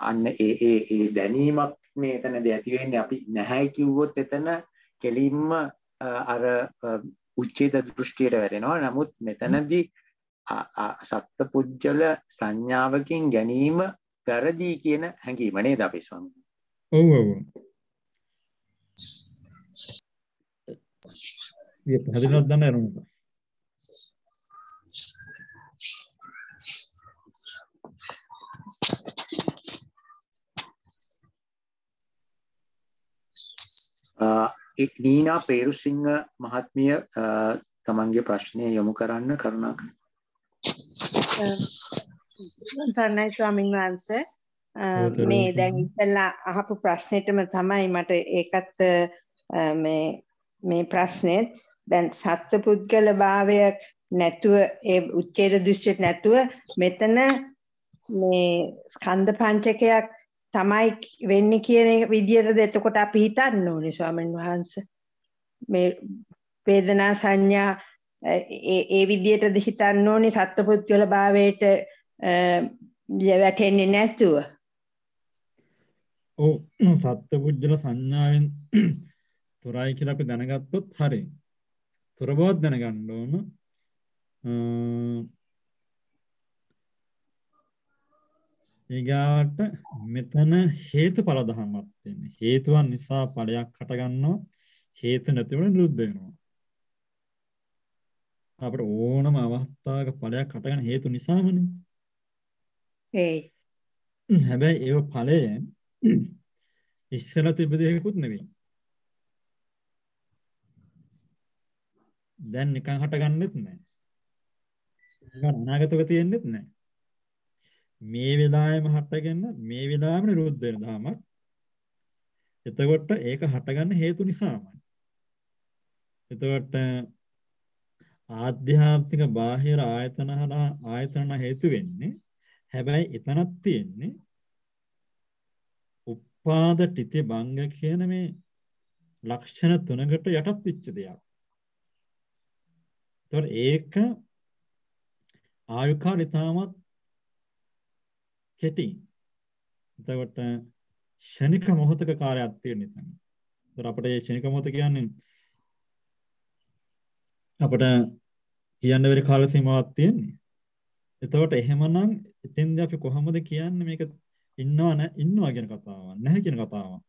අන්න ඒ ඒ ඒ දැනීමක් මේ එතනදී ඇති වෙන්නේ. අපි නැහැ කිව්වොත් එතන කෙලින්ම අර උච්ඡේද දෘෂ්ටියට වැටෙනවා. නමුත් මෙතනදී සත්පුජ්‍යල සංඥාවකින් ගැනීම වැරදි කියන හැඟීම නේද අපේ ස්වාමීන් ඔව් ඔව්. මේ පැහැදිලිවත් දන්නේ එක් නීනා පේරුසිංහ මහත්මිය තමන්ගේ ප්‍රශ්නය යොමු කරන්න කරුණාකර. සර්ණයි ස්වාමීන් වහන්සේ මේ දැන් ඉස්සෙල්ලා අහපු ප්‍රශ්නෙටම තමයි මට ඒකත් මේ මේ ප්‍රශ්නේ දැන් සත්පුද්ගල භාවයක් නැතුව ඒ උච්ඡේද දෘෂ්ටියක් නැතුව මෙතන මේ ස්කන්ධ පංචකයක් තමයි වෙන්නේ කියන විදිහටද එතකොට අපි හිතන්න ඕනේ ස්වාමීන් වහන්සේ මේ වේදනා සංඥා ඒ ඒ විදිහටද හිතන්න ඕනේ සත්පුද්ගල භාවයට වැටෙන්නේ නැතුව ඔව් සත්පුද්ගල සංඥාවෙන් තොරයි කියලා අපි දැනගත්තොත් හරි. තොර බවක් දැනගන්න ඕන. ඊගාට මෙතන හේතුඵල ධර්මයක් තියෙන්නේ. හේතුවන් නිසා ඵලයක් හට ගන්නවා. හේතු නැතිවෙන නිරුද්ධ වෙනවා. අපිට ඕනම අවස්ථාවක ඵලයක් හටගන්න හේතු නිසාමනේ. ඒ හැබැයි ඒව ඵලය ඉස්සලා තිබ්බ දෙයක්වත් නෙවෙයි. දැන් නිකන් හටගන්නෙත් නැහැ. නිකන් අනාගතව තියෙන්නෙත් නැහැ. මේ වෙලාවෙම හටගෙන මේ වෙලාවෙම නිරුද්ධ වෙන ධමයක්. එතකොට ඒක හටගන්න හේතු නිසාමයි. එතකොට ආධ්‍යාත්මික බාහිර ආයතන හරහා ආයතන හේතු වෙන්නේ හැබැයි එතනක් තියෙන්නේ උපාද ටිති භංග කියන මේ ලක්ෂණ තුනකට යටත් වෙච්ච දෙයක්. ඒතකොට ඒක ආයු කාලය තාමත් කෙටි. එතකොට ෂණික මොහොතක කාලයක් තියෙන නිසා. ඒතර අපිට මේ ෂණික මොහොත කියන්නේ අපිට කියන්න බැරි කාල සීමාවක් තියෙන්නේ. එතකොට එහෙමනම් එතෙන්දී අපි කොහොමද කියන්නේ මේක ඉන්නවා නැ ඉන්නවා කියන කතාවක් නැහැ කියන කතාවක්.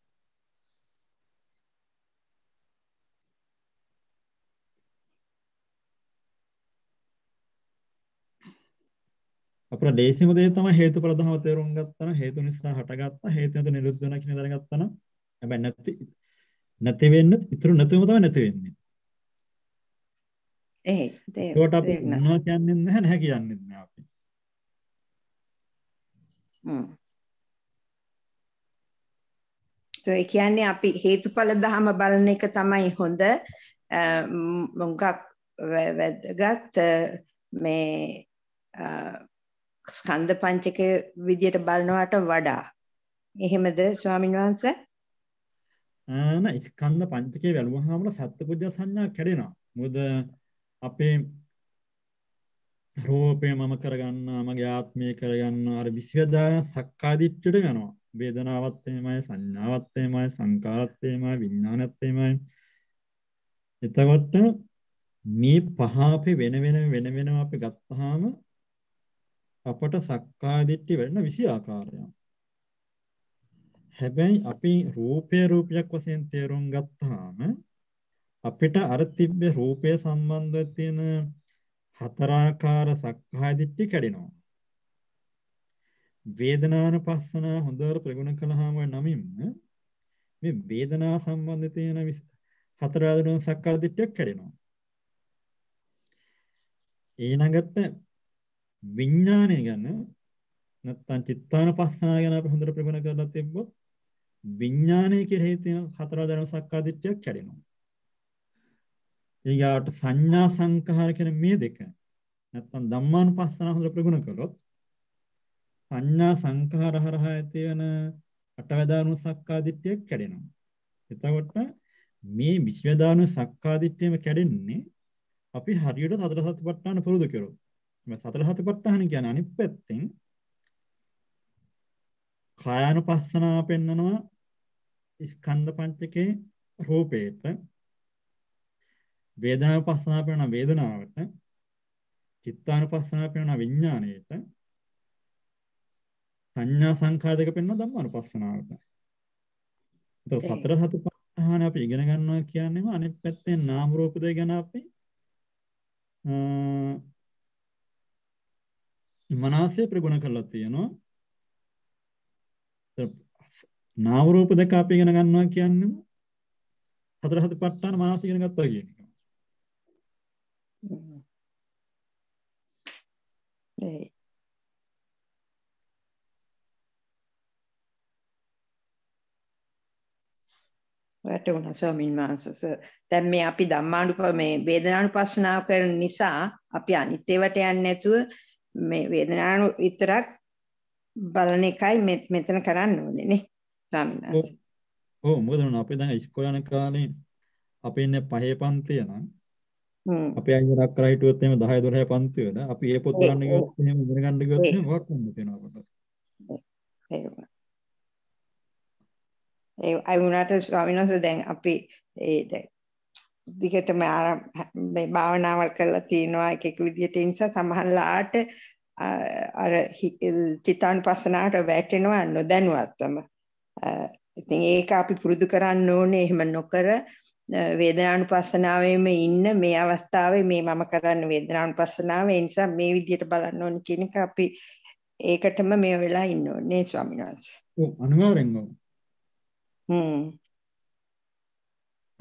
අපේ දේශිම දේ තමයි හේතුඵල ධම තේරුම් ගත්තා හේතු නිසා හටගත්තා හේතු නැතු නිරුද්ධ වෙනවා කියන දැනගත්තා නම් හැබැයි නැති නැති වෙන්න ඉතුරු නැතිවම තමයි නැති වෙන්නේ. ඒ ඒකට අපි මොනවා කියන්නේ නැහැ නැහැ කියන්නේ නැහැ අපි. හ්ම්. ඒ කියන්නේ අපි හේතුඵල ධම බලන එක තමයි හොඳ මොකක් වැදගත් මේ ස්කන්ධ පංචකය විදියට බලනවට වඩා. එහෙමද ස්වාමින් වහන්සේ? නෑ ස්කන්ධ පංචකය බැලුවහම සත්පුද්ගල සංඥා කැඩෙනවා. මොකද අපේ රූපය මම කරගන්නවා මගේ ආත්මය කරගන්නවා අර විශ්වදාන සක්කාදිට්ඨියට යනවා. වේදනාවත් එහෙමයි සංඥාවත් එහෙමයි සංකාරත් එහෙමයි විඥානත් එහෙමයි. එතකොට මේ පහ අපි වෙන වෙන වෙන වෙනම අපි ගත්තාම අපට සක්කාදිට්ඨි වෙන්න විසි ආකාරයක් හැබැයි අපි රූපය රූපයක් වශයෙන් තේරුම් ගත්තාම අපිට අර තිබ්බ රූපය සම්බන්ධව තියෙන හතරාකාර සක්කාය දිට්ඨිය කැඩෙනවා. වේදනානුපස්සන හොඳට ප්‍රගුණ කළාම නමින්ම මේ වේදනාව සම්බන්ධ තියෙන හතර ආදරණ සක්කාය දිට්ඨියක් කැඩෙනවා. ඊළඟට විඥානය ගැන නැත්තම් චිත්තානුපස්සනාව ගැන අපි හොඳට ප්‍රගුණ කරලා තිබ්බොත් විඥානය කියලා හේතුන හතර ආදරණ සක්කාය දිට්ඨියක් කැඩෙනවා. ඊගාට සංඥා සංඛාර කියන මේ දෙක නැත්නම් ධම්මානුපස්සන හොඳ ප්‍රගුණ කළොත් සංඥා සංඛාර හරහා ඇති වෙන අටවැදානු සක්කාදිට්ඨිය කැඩෙනවා. එතකොට මේ විශ්වදානු සක්කාදිට්ඨියම කැඩෙන්නේ අපි හරියට සතර සතිපට්ඨාන පුරුදු කරොත්. සතර සතිපට්ඨාන කියන්නේ අනිත් පැත්තෙන් කායानुපස්සනාව පෙන්නනවා ස්කන්ධ පංචකේ රූපේට. වේදනානුපස්සනාව කරන වේදනාවට. චිත්තානුපස්සනාව කරන විඥාණයට. සංඥා සංඛාදක පෙන්වන ධම්මානුපස්සනාවට. ඒතර සතර සතිපට්ඨාන අපි ඉගෙන ගන්නවා කියන්නේම අනිත් පැත්තෙන් නාම රූප දෙක ගැන අපි මනසේ ප්‍රගුණ කරලා තියෙනවා. නාම රූප දෙක අපි ඉගෙන ගන්නවා කියන්නේම සතර සතිපට්ඨාන මනස ඉගෙන ගත්තා කියන එක. ඒ වැටුණා ස්වාමීන් වහන්සේ. දැන් මේ අපි ධම්මානුප මේ වේදනානුපස්සනාව කරන නිසා අපි අනිත් ඒවාට යන්නේ නැතුව මේ වේදනානු විතරක් බලන එකයි මෙතන කරන්න ඕනේ නේ. ස්වාමීන්. ඔව්. මොකද අපි දැන් ඉස්කෝලේ යන කාලේ අපි ඉන්නේ පහේ පන්තිය නම් අපි අයියරක් කරා හිටියොත් එහෙම 10 12 පන්ති වල අපි ඒ පොත් ගන්න ගියොත් එහෙම ඉගෙන ගන්න ගියොත් එහෙම මොකක් වුණ තියෙනවා අපට. ඒ. අය වුණාට ස්වාමීන් වහන්සේ දැන් අපි ඒ දිගටම මේ භාවනාවල් කරලා තියෙනවා එක එක විදිහට ඒ නිසා සමහරලාට අර චිත්තානුපස්සනාවට වැටෙනවා නොදැනුවත්වම. ඉතින් ඒක අපි පුරුදු කරන්න ඕනේ එහෙම නොකර වේදනානුපස්සනාවෙම ඉන්න මේ අවස්ථාවේ මේ මම කරන්න වේදනානුපස්සනාව ඒ නිසා මේ විදිහට බලන්න ඕනේ කියන එක අපි ඒකටම මේ වෙලා ඉන්න ඕනේ ස්වාමීන් වහන්සේ. ඔව් අනිවාර්යෙන් ඔව්. හ්ම්.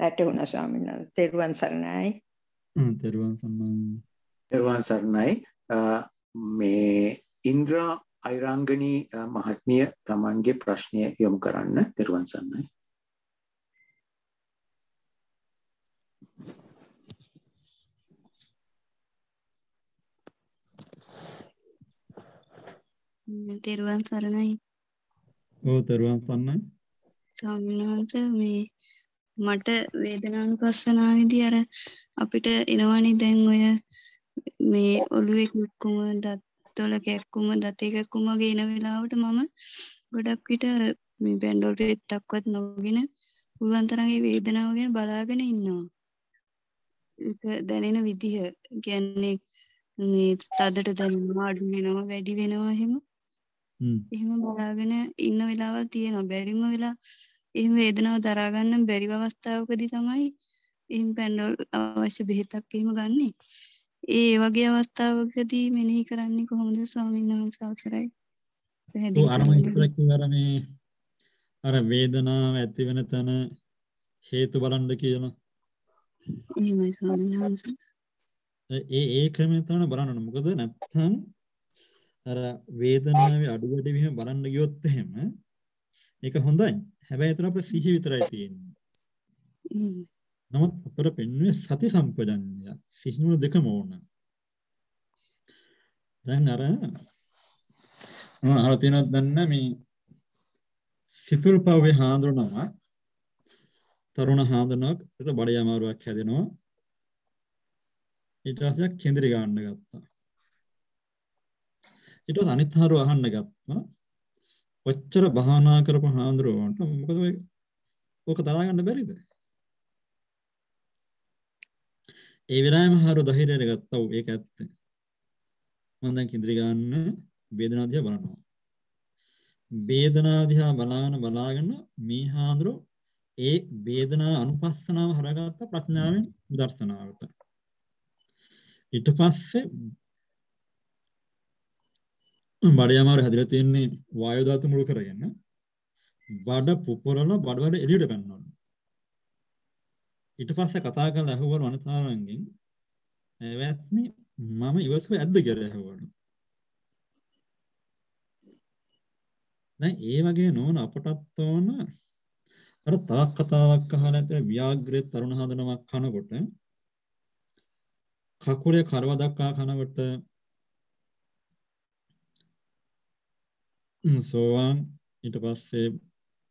ඇටුණා ස්වාමීන් වහන්සේ. තෙරුවන් සරණයි. හ්ම් තෙරුවන් සරණයි. තෙරුවන් සරණයි. මේ ඉන්ද්‍රා අයිරාංගනී මහත්මිය Tamanගේ ප්‍රශ්නය යොමු කරන්න තෙරුවන් සරණයි. තෙරුවන් සරණයි. ඔව් තෙරුවන් සරණයි. ස්වාමීන් වහන්සේ මේ මට වේදනානුපස්සනාවේදී අර අපිට එනවනේ දැන් ඔය මේ ඔළුවේ කුක්කුම දත්වල කැක්කුම දත එකක්කුම වගේ එන වෙලාවට මම ගොඩක් විට අර මේ බැන්ඩෝල් පෙත්තක්වත් නොගෙන පුළුවන් තරම් ඒ වේදනාව ගැන බලාගෙන ඉන්නවා. ඒක දැනෙන විදිහ. කියන්නේ මේ තදට දැනෙනවා අඩු වෙනවා වැඩි වෙනවා එහෙම. එහෙම බලාගෙන ඉන්න වෙලාවල් තියෙනවා. බැරිම වෙලා එහෙම වේදනාව දරා ගන්න බැරි අවස්ථාවකදී තමයි එහෙම පැන්ඩෝල් අවශ්‍ය බෙහෙතක් එහෙම ගන්නෙ. ඒ වගේ අවස්ථාවකදී මෙනෙහි කරන්නේ කොහොමද ස්වාමීන් වහන්සේ අවසරයි. පැහැදිලි කරන්න. අරම අර වේදනාව ඇති වෙන තැන හේතු බලන්න කියලා. එහෙමයි ස්වාමීන් වහන්සේ. ඒ ඒ ක්‍රමයෙන් තමයි බලන්න ඕනේ. මොකද නැත්නම් අර වේදනාවේ අඩු වැඩි වීම බලන්න ගියොත් එහෙම ඒක හොඳයි. හැබැයි එතන අපේ සිහි විතරයි තියෙන්නේ. නමුත් අපර පෙන්වන්නේ සති සම්පජඤ්ඤය. සිහිනුව දෙකම ඕන. දැන් අර මම අහලා තියෙනවද දන්නේ මේ සිතුල් පව්වේ හාඳුනනම තරුණ හාඳුනක් ඒක බඩේ අමාරුවක් හැදෙනවා. ඊට පස්සේ කෙන්දිරි ගන්න ගත්තා. ඊට පස්සේ අනිත් හාරු අහන්න ගත්තා. ඔච්චර භාවනා කරපු හාඳුරුවන්ට මොකද ඔය ඕක දරා ගන්න බැරිද? ඒ වෙලාවෙම හාරු ධෛර්යයට ගත්තා. ඔව් ඒක ඇත්ත. මම දැන් කිඳිරි ගන්න වේදනාව දිහා බලනවා. වේදනාව දිහා බලාගෙන බලාගෙන මේ හාඳුරු ඒ වේදනා අනුපස්සනාව හරගත්ත ප්‍රඥාවෙන් දර්ශනාවට. ඊට පස්සේ බඩ යමාරු හැදිලා තියෙන්නේ වායු ධාතු මුල් කරගෙන බඩ පුපුරලා බඩවල එළියට පැනනවා. ඊට පස්සේ කතා කරලා අහුවන අනතාරංගෙන් එවත්නි මම ඉවසුව ඇද්ද කියලා අහුවන. දැන් ඒ වගේ නෝන අපටත් ඕන අර තාක් කතාවක් අහලා නැත්නම් ව්‍යාග්‍රේ තරුණ හදනමක් කනකොට කකුලේ කරවදක්කා කනකොට සෝවාන්. ඊට පස්සේ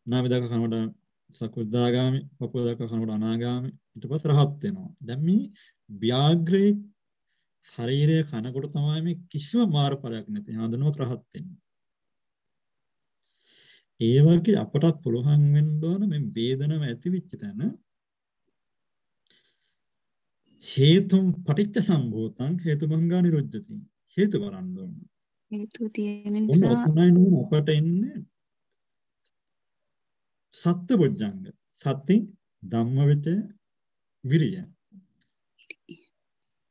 නාමදක කනකොට සකුද්දාගාමි පපුදක කනකොට අනාගාමි. ඊට පස්සේ රහත් වෙනවා. දැන් මේ ව්‍යාග්‍රේ ශරීරය කනකොට තමයි මේ කිසිම මාර්ගඵලයක් නැති. හඳුනුවක් රහත් වෙන්නේ. ඒ වගේ අපටත් පුළුවන් වෙන්න ඕන මේ වේදනාව ඇති වෙච්ච තැන. හේතුම් පටිච්ච සම්භූතං හේතුභංගා නිරුද්ධති. හේතු බලන්න ඕන. හේතු තියෙන නිසා අපට එන්නේ? සත්‍ය බොජ්ජංග. සත්‍ය ධම්මවිචය විරිය.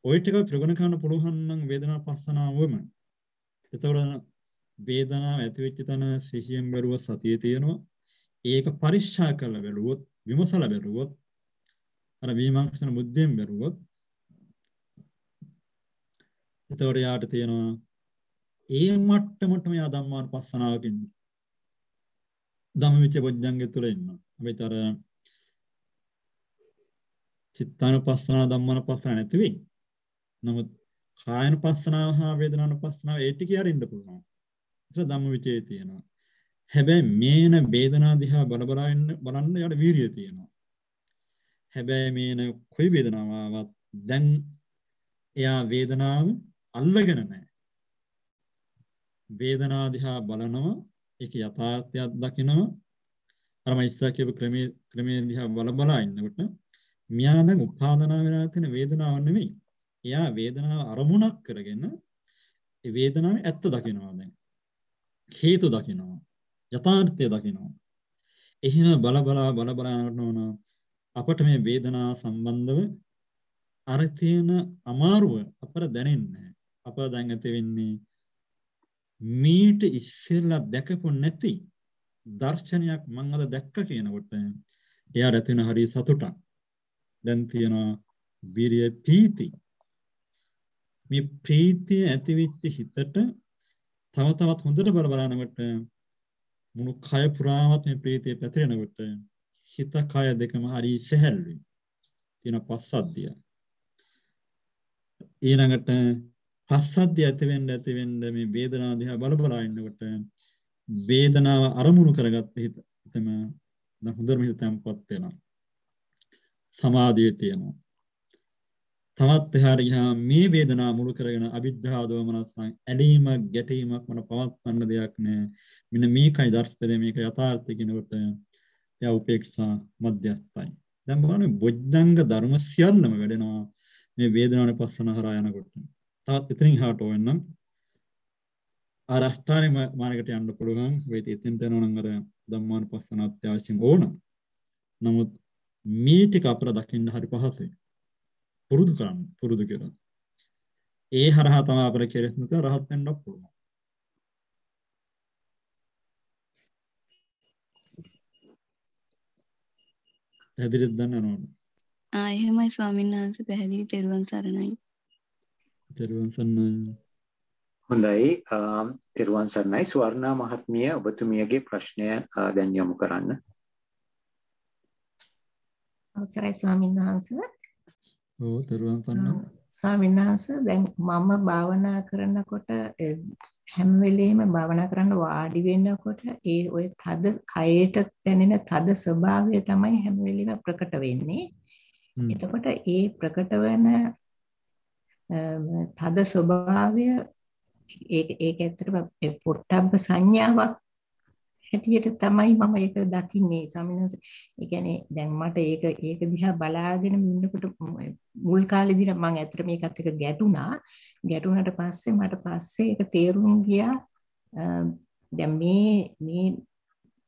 ඔය ටික ප්‍රගුණ කරන්න පුළුවන් නම් වේදනා පස්සනාවම එතකොට වේදනාව ඇති වෙච්ච තැන සිහියෙන් බැලුවොත් සතිය තියෙනවා. ඒක පරික්ෂා කරලා බැලුවොත් විමසලා බැලුවොත් අර විමර්ශන බුද්ධියෙන් බැලුවොත් එතකොට යාට තියෙනවා ඒ මට්ටමටම යා ධම්මානුපස්සනාවකින් ධම්මවිච බොජ්ජංගෙ තුල ඉන්නවා. අපිට අර චිත්තානුපස්සනාව ධම්මානුපස්සනාව නැති වෙයි. නමුත් කායනුපස්සනාව හා වේදනානුපස්සනාව ඒ ටික යරින්න පුළුවන්. ඒක ධම්මවිචේ තියෙනවා. හැබැයි මේන වේදනා දිහා බල බල ඉන්න බලන්න යාට වීරිය තියෙනවා. හැබැයි මේන කොයි වේදනාව ආවත් දැන් එයා වේදනාව අල්ලගෙන නැහැ. වේදනා දිහා බලනවා ඒක යථාර්ථයක් දකිනවා අර මම ඉස්සර කියපු ක්‍රමයේ ක්‍රමයේ දිහා බල බල ඉන්නකොට මෙයා දැන් උපාදාන වෙලා තියෙන වේදනාවක් නෙමෙයි. එයා වේදනාව අරමුණක් කරගෙන ඒ වේදනාවේ ඇත්ත දකිනවා දැන්. හේතු දකිනවා. යථාර්ථය දකිනවා. එහෙම බල බල බල බල යනකොට අපට මේ වේදනාව සම්බන්ධව අර තියෙන අමාරුව අපර දැනෙන්නේ අප දැන් ඇති වෙන්නේ මීට ඉස්සෙල්ලා දැකපු නැති දර්ශනයක් මං අද දැක්ක කියනකොට එයා රැතින හරි සතුටක්. දැන් තියෙනවා විරිය ප්‍රීති. මේ ප්‍රීතිය ඇතිවෙච්ච හිතට තව තවත් හොඳට බල බලනකොට මුළු කය පුරාමත් මේ ප්‍රීතිය පැතිරෙනකොට හිත කය දෙකම හරි සැහැල්ලුයි. තියෙන පස්සද්ධිය. ඊළඟට පස්සද්ධිය ඇති වෙන්න ඇති වෙන්න මේ වේදනාව දිහා බල බලා ඉන්නකොට වේදනාව අරමුණු කරගත්ත හිත හිතම දැන් හොඳටම හිත තැම්පත් වෙනවා. සමාධිය තියෙනවා. තවත් එහාට ගියාම මේ වේදනාව මුළු කරගෙන අවිද්‍යාව දෝමනස්සන් ඇලීමක් ගැටීමක් මන පවත්වන්න දෙයක් නෑ. මෙන්න මේකයි දර්ශනය මේක යථාර්ථය කියනකොට එයා උපේක්ෂා මධ්‍යස්ථයි. දැන් බලන්න බොජ්ජංග ධර්ම සියල්ලම වැඩෙනවා මේ වේදනාවන පස්සන හරහා යනකොට. තවත් එතනින් එහාට ඕවෙන්නම් අර අෂ්ටාරි මාර්ගයට යන්න පුළුවන්. වෙයිත එතෙන්ට යනවා නම් අර ධම්මාන පස්සන අත්‍යවශ්‍යම ඕන. නමුත් මේ ටික අපර දකින්න හරි පහසුයි. පුරුදු කරන්න පුරුදු කරන්න. ඒ හරහා තමයි අපිට කෙලෙස් නැත රහත් වෙන්න පුළුවන්. පැහැදිලිද දන්න නෝන? ආ එහෙමයි ස්වාමීන් වහන්සේ පැහැදිලි තෙරුවන් සරණයි. තෙරුවන් සරණයි. හොඳයි තෙරුවන් සරණයි ස්වර්ණා මහත්මිය ඔබතුමියගේ ප්‍රශ්නය දැන් යොමු කරන්න. අවසරයි ස්වාමීන් වහන්සේ. ඔව් තෙරුවන් සරණයි. ස්වාමීන් වහන්සේ දැන් මම භාවනා කරනකොට හැම වෙලෙම භාවනා කරන්න වාඩි වෙනකොට ඒ ඔය තද කයට දැනෙන තද ස්වභාවය තමයි හැම වෙලෙම ප්‍රකට වෙන්නේ. එතකොට ඒ ප්‍රකට වෙන තද ස්වභාවය ඒක ඒක ඇත්තටම පොට්ටබ්බ සංඥාවක් හැටියට තමයි මම ඒක දකින්නේ සමිනස ඒ කියන්නේ දැන් මට ඒක ඒක දිහා බලාගෙන ඉන්නකොට මුල් කාලේදී මම ඇත්තට මේකත් එක්ක ගැටුණා. ගැටුණාට පස්සේ මට පස්සේ ඒක තේරුම් ගියා. දැන් මේ මේ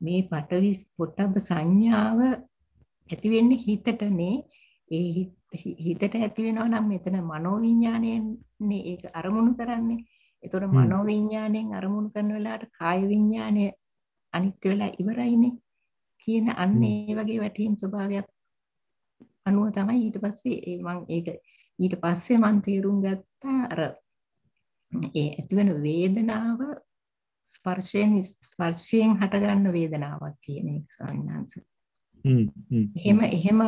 මේ පටවි පොට්ටබ්බ සංඥාව ඇති වෙන්නේ හිතටනේ. ඒ හිතට ඇති වෙනවා නම් මෙතන මනෝවිඤ්ඤාණයනේ ඒක අරමුණු කරන්නේ. ඒතකොට මනෝවිඤ්ඤාණයෙන් අරමුණු කරන වෙලාවට කාය විඤ්ඤාණය අනිත්‍ය වෙලා ඉවරයිනේ කියන අන්න ඒ වගේ වැටීම් ස්වභාවයක් අනුව තමයි ඊට පස්සේ මම ඒක ඊට පස්සේ මම තේරුම් ගත්තා අර ඒ ඇතිවෙන වේදනාව ස්පර්ශයෙන් ස්පර්ශයෙන් හටගන්න වේදනාවක් කියන එක සාමාන්‍යංශ. එහෙම එහෙම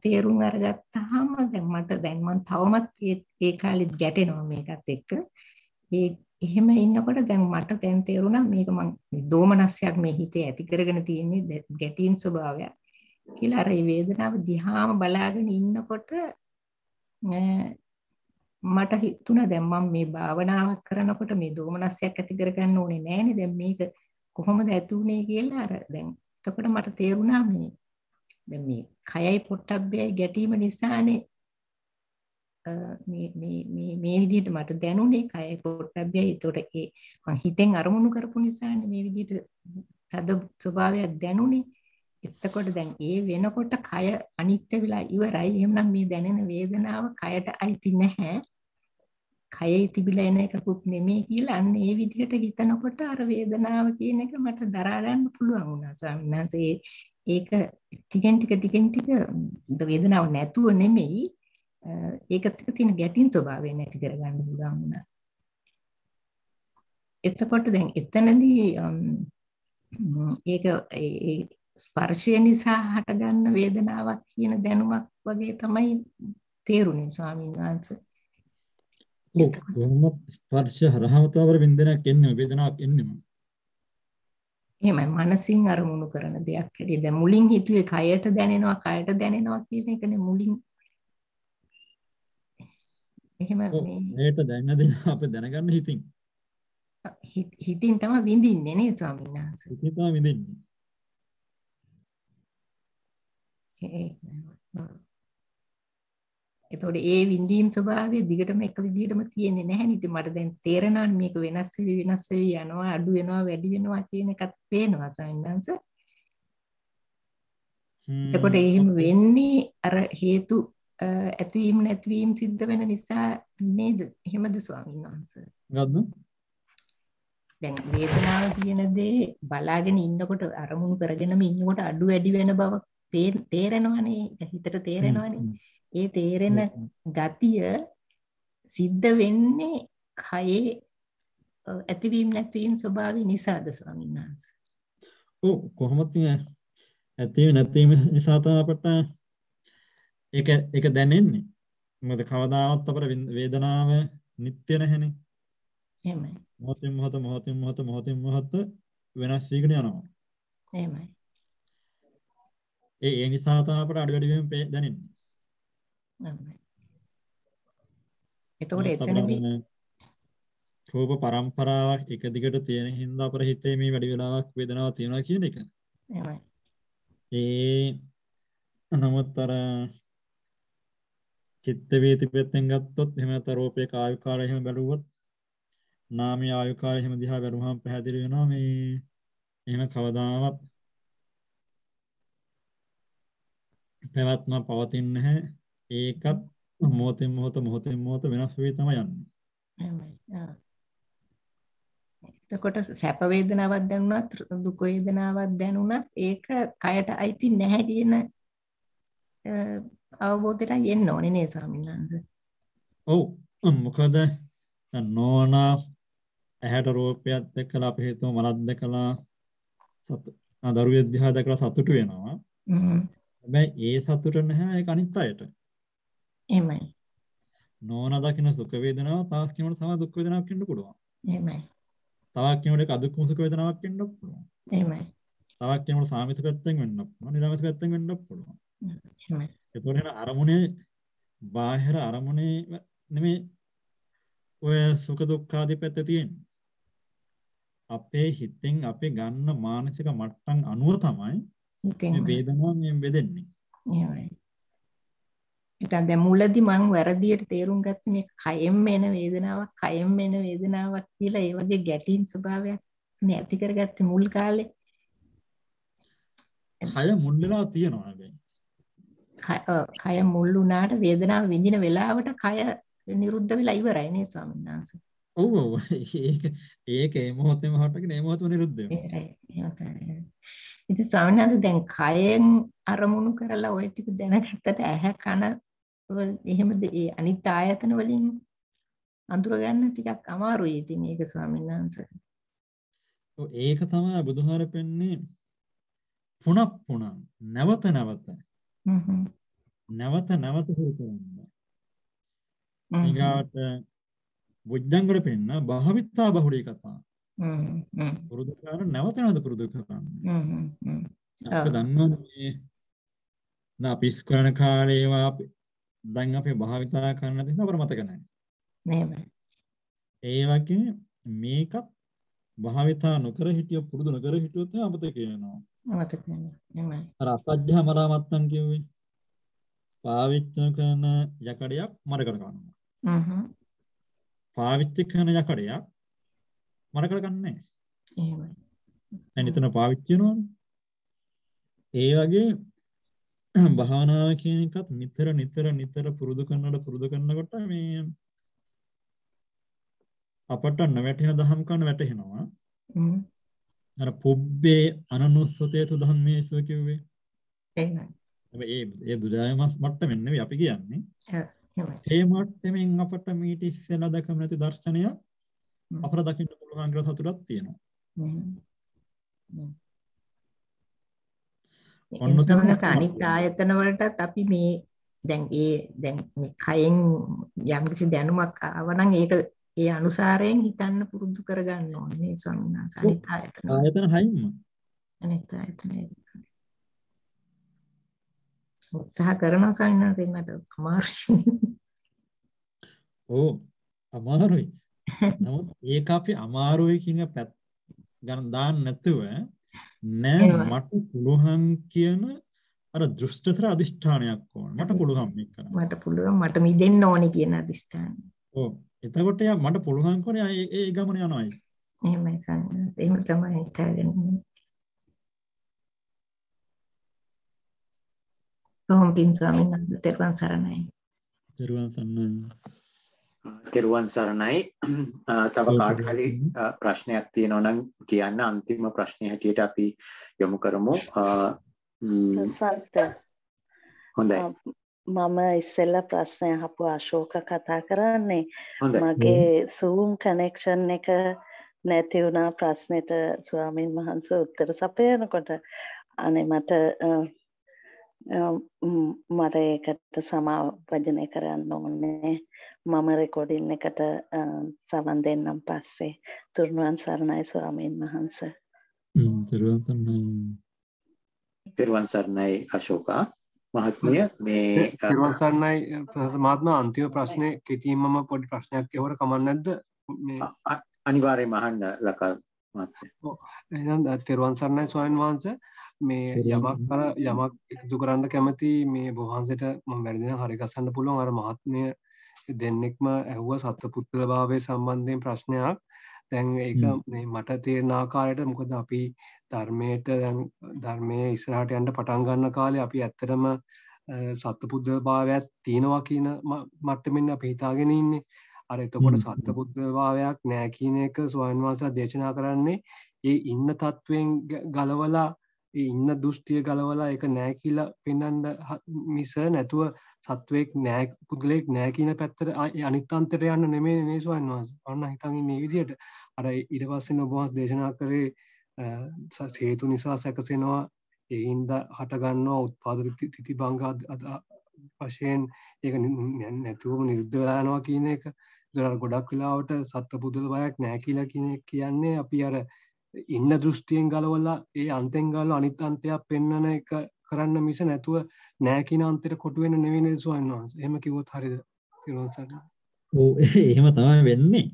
තේරුම් අරගත්තාම දැන් මට දැන් මම තවමත් ඒ කාලෙත් ගැටෙනවා මේකත් එක්ක. ඒ එහෙම ඉන්නකොට දැන් මට දැන් තේරුණා මේක මං දෝමනස්යක් මේ හිතේ ඇති කරගෙන තියෙන්නේ ගැටීම් ස්වභාවයක් කියලා. අර වේදනාව දිහාම බලාගෙන ඉන්නකොට මට හිතුණා දැන් මම මේ භාවනාවක් කරනකොට මේ දෝමනස්යක් ඇති කරගන්න ඕනේ නෑනේ දැන් මේක කොහොමද ඇති උනේ කියලා අර දැන් එතකොට මට තේරුණා මේ දැන් මේ කයයි පොට්ටබ්බයයි ගැටීම නිසානේ මේ මේ මේ මේ විදිහට මට දැනුනේ කයයි පොට්ටබ්බයයි ඒතකොට ඒ මං හිතෙන් අරමුණු කරපු නිසානේ මේ විදිහට තද ස්වභාවයක් දැනුනේ එතකොට දැන් ඒ වෙනකොට කය අනිත්‍ය වෙලා ඉවරයි. එහෙනම් මේ දැනෙන වේදනාව කයට අයිති නැහැ. කයේ තිබිලා එන එකකුත් නෙමෙයි කියලා අන්න ඒ විදිහට හිතනකොට අර වේදනාව කියන එක මට දරා ගන්න පුළුවන් වුණා ස්වාමීන් වහන්සේ. ඒක ටිකෙන් ටික ටිකෙන් ටික වේදනාව නැතුව නෙමෙයි ඒකත් එක්ක තියෙන ගැටීම් ස්වභාවය නැති කරගන්න පුළුවන් වුණා. එතකොට දැන් එතනදී ඒක ඒ ස්පර්ශය නිසා හටගන්න වේදනාවක් කියන දැනුමක් වගේ තමයි තේරුනේ ස්වාමීන් වහන්සේ. ඔව් කොහොමද ස්පර්ශ හරහාම තවර වින්දනයක් එන්නේ වේදනාවක් එන්නේම. එහෙමයි. මනසින් අරමුණු කරන දෙයක් හැටියට දැන් මුලින් හිතුවේ කයට දැනෙනවා කයට දැනෙනවා කියන එකනේ මුලින්. එහෙම මේ මේට දැනන දේ අප දැනගන්න හිතින්. හිතින් තමයි විඳින්නේ නේද ස්වාමීන් වහන්සේ? හිතින් තමයි විඳින්නේ එතකොට ඒ විඳීම් ස්වභාවය දිගටම එක විදිහටම තියෙන්නේ නැහැ නේද මට දැන් තේරෙනවා මේක වෙනස් වෙවි වෙනස් වෙවි යනවා අඩු වෙනවා වැඩි වෙනවා කියන එකත් පේනවා සයන්ස් එතකොට එහෙම වෙන්නේ අර හේතු ඇතිවීම නැතිවීම සිද්ධ වෙන නිසා නේද? එහෙමද ස්වාමීන් වහන්සේ ගන්න දැන් වේදනාව කියන දේ බලාගෙන ඉන්නකොට අරමුණු කරගෙනම ඉන්නකොට අඩු වැඩි වෙන බව තේරෙනවනේ. හිතට තේරෙනවනේ ඒ තේරෙන ගතිය සිද්ධ වෙන්නේ කයේ ඇතිවීම නැතිවීම ස්වභාවය නිසාද ස්වාමීන් වහන්සේ ඔව් කොහොමද ඇතිවීම නැතිවීම නිසා තමයි අපට ඒක ඒක දැනෙන්නේ මොකද කවදාවත් අපට වේදනාව නිත්‍ය නැහැනේ එහෙමයි මොහොතින් මොහොත මොහොතින් මොහොත මොහොතින් මොහොත වෙනස් වීගෙන යනවා. එහෙමයි. ඒ ඒ නිසා තමයි අපට අඩු වැඩි වීම දැනෙන්නේ. එතකොට එතනදී රූප પરම්පරාවක් එක දිගට තියෙන හින්දා අපේ හිතේ මේ වැඩි වෙලාවක් වේදනාවක් තියෙනවා කියන එක. එහෙමයි. ඒ නමුත් අර චිත්ත වේති පැත්තෙන් ගත්තොත් එහෙම නැත්නම් රූපේ කාය කාලය එහෙම බැලුවොත් නාමයේ ආයු කාලය එහෙම දිහා බැලුවහම පැහැදිලි වෙනවා මේ එහෙම කවදාවත් පැවැත්ම පවතින්නේ නැහැ. ඒකත් මොහොතින් මොහොත මොහොතින් මොහොත වෙනස් වෙවි තමයි යන්නේ. එතකොට සැප වේදනාවක් දැනුණත් දුක් වේදනාවක් දැනුණත් ඒක කයට අයිති නැහැ කියන අවබෝධයට එන්න ඕනේ නේද ස්වාමීන් වහන්සේ? ඔව් මොකද නෝනා ඇහැට රූපයක් දැකලා අපි හිතමු මලක් දැකලා සතු දරුවෙක් දිහා දැකලා සතුටු වෙනවා. හැබැයි ඒ සතුට නැහැ ඒක අනිත් අයට. එහෙමයි. නෝන දකින්න සුඛ වේදනාව තවත් කෙනෙකුට තව දුක් වේදනාවක් වෙන්න පුළුවන්. එහෙමයි. තවත් කෙනෙකුට අදුක්කම සුඛ වේදනාවක් වෙන්න පුළුවන්. එහෙමයි. තවත් කෙනෙකුට සාමිත පැත්තෙන් වෙන්න පුළුවන්. නිදාමත පැත්තෙන් වෙන්න පුළුවන්. එහෙමයි. ඒතකොට එන අරමුණේ බාහිර අරමුණේ නෙමෙයි ඔය සුඛ දුක්ඛ ආදී පැත්ත තියෙන්නේ. අපේ හිතෙන් අපි ගන්න මානසික මට්ටම් අනුව තමයි මේ වේදනාවෙන් බෙදෙන්නේ. එහෙමයි. ඉතින් දැන් මුලදී මම වැරදියට තේරුම් ගත්තේ මේ කයෙන්ම එන වේදනාවක් කයෙන්ම එන වේදනාවක් කියලා ඒ වගේ ගැටීම් ස්වභාවයක් නේ ඇති කරගත්තේ මුල් කාලේ. කය මුල් වෙලා තියෙනවා හැබැයි. කය මුල් වුණාට වේදනාව විඳින වෙලාවට කය නිරුද්ධ වෙලා ඉවරයි නේ ස්වාමීන් වහන්සේ. ඔව් ඔව් ඒක ඒක ඒ මොහොතේම හටගෙන ඒ මොහොතම නිරුද්ධ වෙනවා. ඉතින් ස්වාමීන් වහන්සේ දැන් කයෙන් අරමුණු කරලා ওই ටික දැනගත්තට ඇහැ කන එහෙමද ඒ අනිත් ආයතන වලින් අඳුර ගන්න ටිකක් අමාරුයි ඉතින් ඒක ස්වාමීන් වහන්සේ. ඒක තමයි බුදුහාර පෙන්නේ පුනක් පුනක් නැවත නැවත. නැවත නැවත හුරු කරන්න. ඊගාට බුද්ධංගර පෙන්න භාවිතා බහුලී කතා. පුරුදු කරන නැවත නැවත පුරුදු කරන්න. අපි දන්නවනේ මේ අපි ඉස්කෝලේ කාලේ ඒවා දැන් අපි භාවිතා කරන දේ අපර මතක නැහැ. නේමයි. ඒ වගේ මේකත් භාවිතා නොකර හිටිය පුරුදු නොකර හිටියොත් අපතේ කියනවා. මතක නැහැ. අර අපජ්ජා මරාමත්තන් කියුවේ. පාවිච්චි කරන යකඩයක් මරකට ගන්නවා. හ්ම් පාවිච්චි කරන යකඩයක් මරකට ගන්නෑ. එහෙමයි. දැන් එතන පාවිච්චි වෙනවනේ. ඒ වගේ භාවනාව කියන එකත් නිතර නිතර නිතර පුරුදු කරනකොට පුරුදු කරනකොට මේ අපට නොවැටෙන දහම් කන වැටහෙනවා. අර පුබ්බේ අනනුස්සතේතු ධම්මේසු කිව්වේ. එහෙමයි. ඒ ඒ බුදුරජාණන් මට්ටමින් නෙවෙයි අපි කියන්නේ. ඒ මට්ටමින් අපට මීට ඉස්සෙල්ලා දැකම නැති දර්ශනය අපට දකින්න පුළුවන් කියලා සතුටක් තියෙනවා. ඔන්න තමයි අනිත් ආයතන වලටත් අපි මේ දැන් ඒ දැන් මේ කයෙන් යම්කිසි දැනුමක් ආවනම් ඒක ඒ අනුසාරයෙන් හිතන්න පුරුදු කරගන්න ඕනේ ස්වාමීන් වහන්සේ. අනිත් ආයතන ආයතන හයින්ම. අනිත් ආයතන උත්සාහ කරනවා ස්වාමීන් වහන්සේ මට අමාරුයි. ඕ අමාරුයි. නමුත් ඒක අපි අමාරුයි කියන පැත්ත ගන්න දාන්න නැතුව නෑ මට පුළුවන් කියන අර දෘෂ්ටතර අදිෂ්ඨානයක් ඕන. මට පුළුවන් මේක කරන්න. මට පුළුවන් මට මිදෙන්න ඕනේ කියන අදිෂ්ඨානය ඔව්. එතකොට යා මට පුළුවන් කොනේ ඒ ඒ ගමන යනවායි එහෙමයි සංස් එහෙම තමයි හිතාගෙන කොහොම පින් ස්වාමීන් වහන්සේ තෙරුවන් සරණයි. තෙරුවන් සරණයි තෙරුවන් සරණයි. තව කාට හරි ප්‍රශ්නයක් තියෙනවා නම් කියන්න අන්තිම ප්‍රශ්නය හැටියට අපි යොමු කරමු. හොඳයි. මම ඉස්සෙල්ලා ප්‍රශ්නය අහපු අශෝක කතා කරන්නේ. මගේ සූම් කනෙක්ෂන් එක නැති වුණා ප්‍රශ්නෙට ස්වාමීන් වහන්සේ උත්තර සපයනකොට. අනේ මට මට ඒකට සමාව වජනය කරන්න ඕනේ මම රෙකෝඩින් එකට සවන් දෙන්නම් පස්සේ. තුරුණුවන් සරණයි ස්වාමීන් වහන්ස. තෙරුවන් සරණයි. අශෝකා. මහත්මිය මේ තෙරුවන් සරණයි මාත්ම අන්තිම ප්‍රශ්නය කෙටීමම පොඩි ප්‍රශ්නයක් එවට කමන්න නැද්ද? අනිවාර්යයෙන්ම අහන්න ලකා එහෙනම් තෙරුවන් සරණයි ස්වාමීන් වහන්සේ. මේ යමක් කර යමක් එකතු කරන්න කැමති මේ බොහන්සට මම වැඩිදින හරි ගස්සන්න පුළුවන්. අර මහත්මය දෙන්නෙක්ම ඇහුව සත්ව පුද්ගල භාවය සම්බන්ධයෙන් ප්‍රශ්නයක්. දැන් ඒක මට තේරෙන ආකාරයට මොකද අපි ධර්මයට දැන් ධර්මයේ ඉස්සරහට යන්න පටන් ගන්න කාලේ අපි ඇත්තටම සත්ව පුද්ගල භාවයක් තියෙනවා කියන මට්ටමින් අපි හිතාගෙන ඉන්නේ. අර එතකොට සත්ව පුද්ගල භාවයක් නෑ කියන එක ස්වාමීන් වහන්සේ දේශනා කරන්නේ. ඒ ඉන්න තත්වයෙන් ගලවලා ඉන්න දෘෂ්ටිය ගලවලා එක නෑ කියලා පෙන්වන්න මිස නැතුව සත්වයක් නෑ පුද්ගලයෙක් නෑ කියන පැත්තට අනිත් අන්තයට යන්න නෙමෙයි නේ ස්වාමීන් වහන්සේ. අන්න හිතන් ඉන්නේ මේ විදිහට. අර ඊට පස්සේ ඔබ වහන්සේ දේශනා කරේ හේතු නිසා සැකසෙනවා ඒ හින්දා හට ගන්නවා උත්පාද තිතිබංග වශයෙන් ඒක නැතුවම නිරුද්ධ වෙලා යනවා කියන එක. ඒතර ගොඩක් වෙලාවට සත්ව පුදුල බයක් නෑ කියලා කියන්නේ අපි අර ඉන්න දෘෂ්ටියෙන් ගලවලා ඒ අන්තෙන් ගලව අනිත් අන්තයක් පෙන්වන එක කරන්න මිස නැතුව නෑ කියන අන්තයට කොටු වෙන නෙවෙයි ස්වාමීන් වහන්සේ. එහෙම කිව්වොත් හරියද? තිරුවන් සරණයි. ඔව් එහෙම තමයි වෙන්නේ.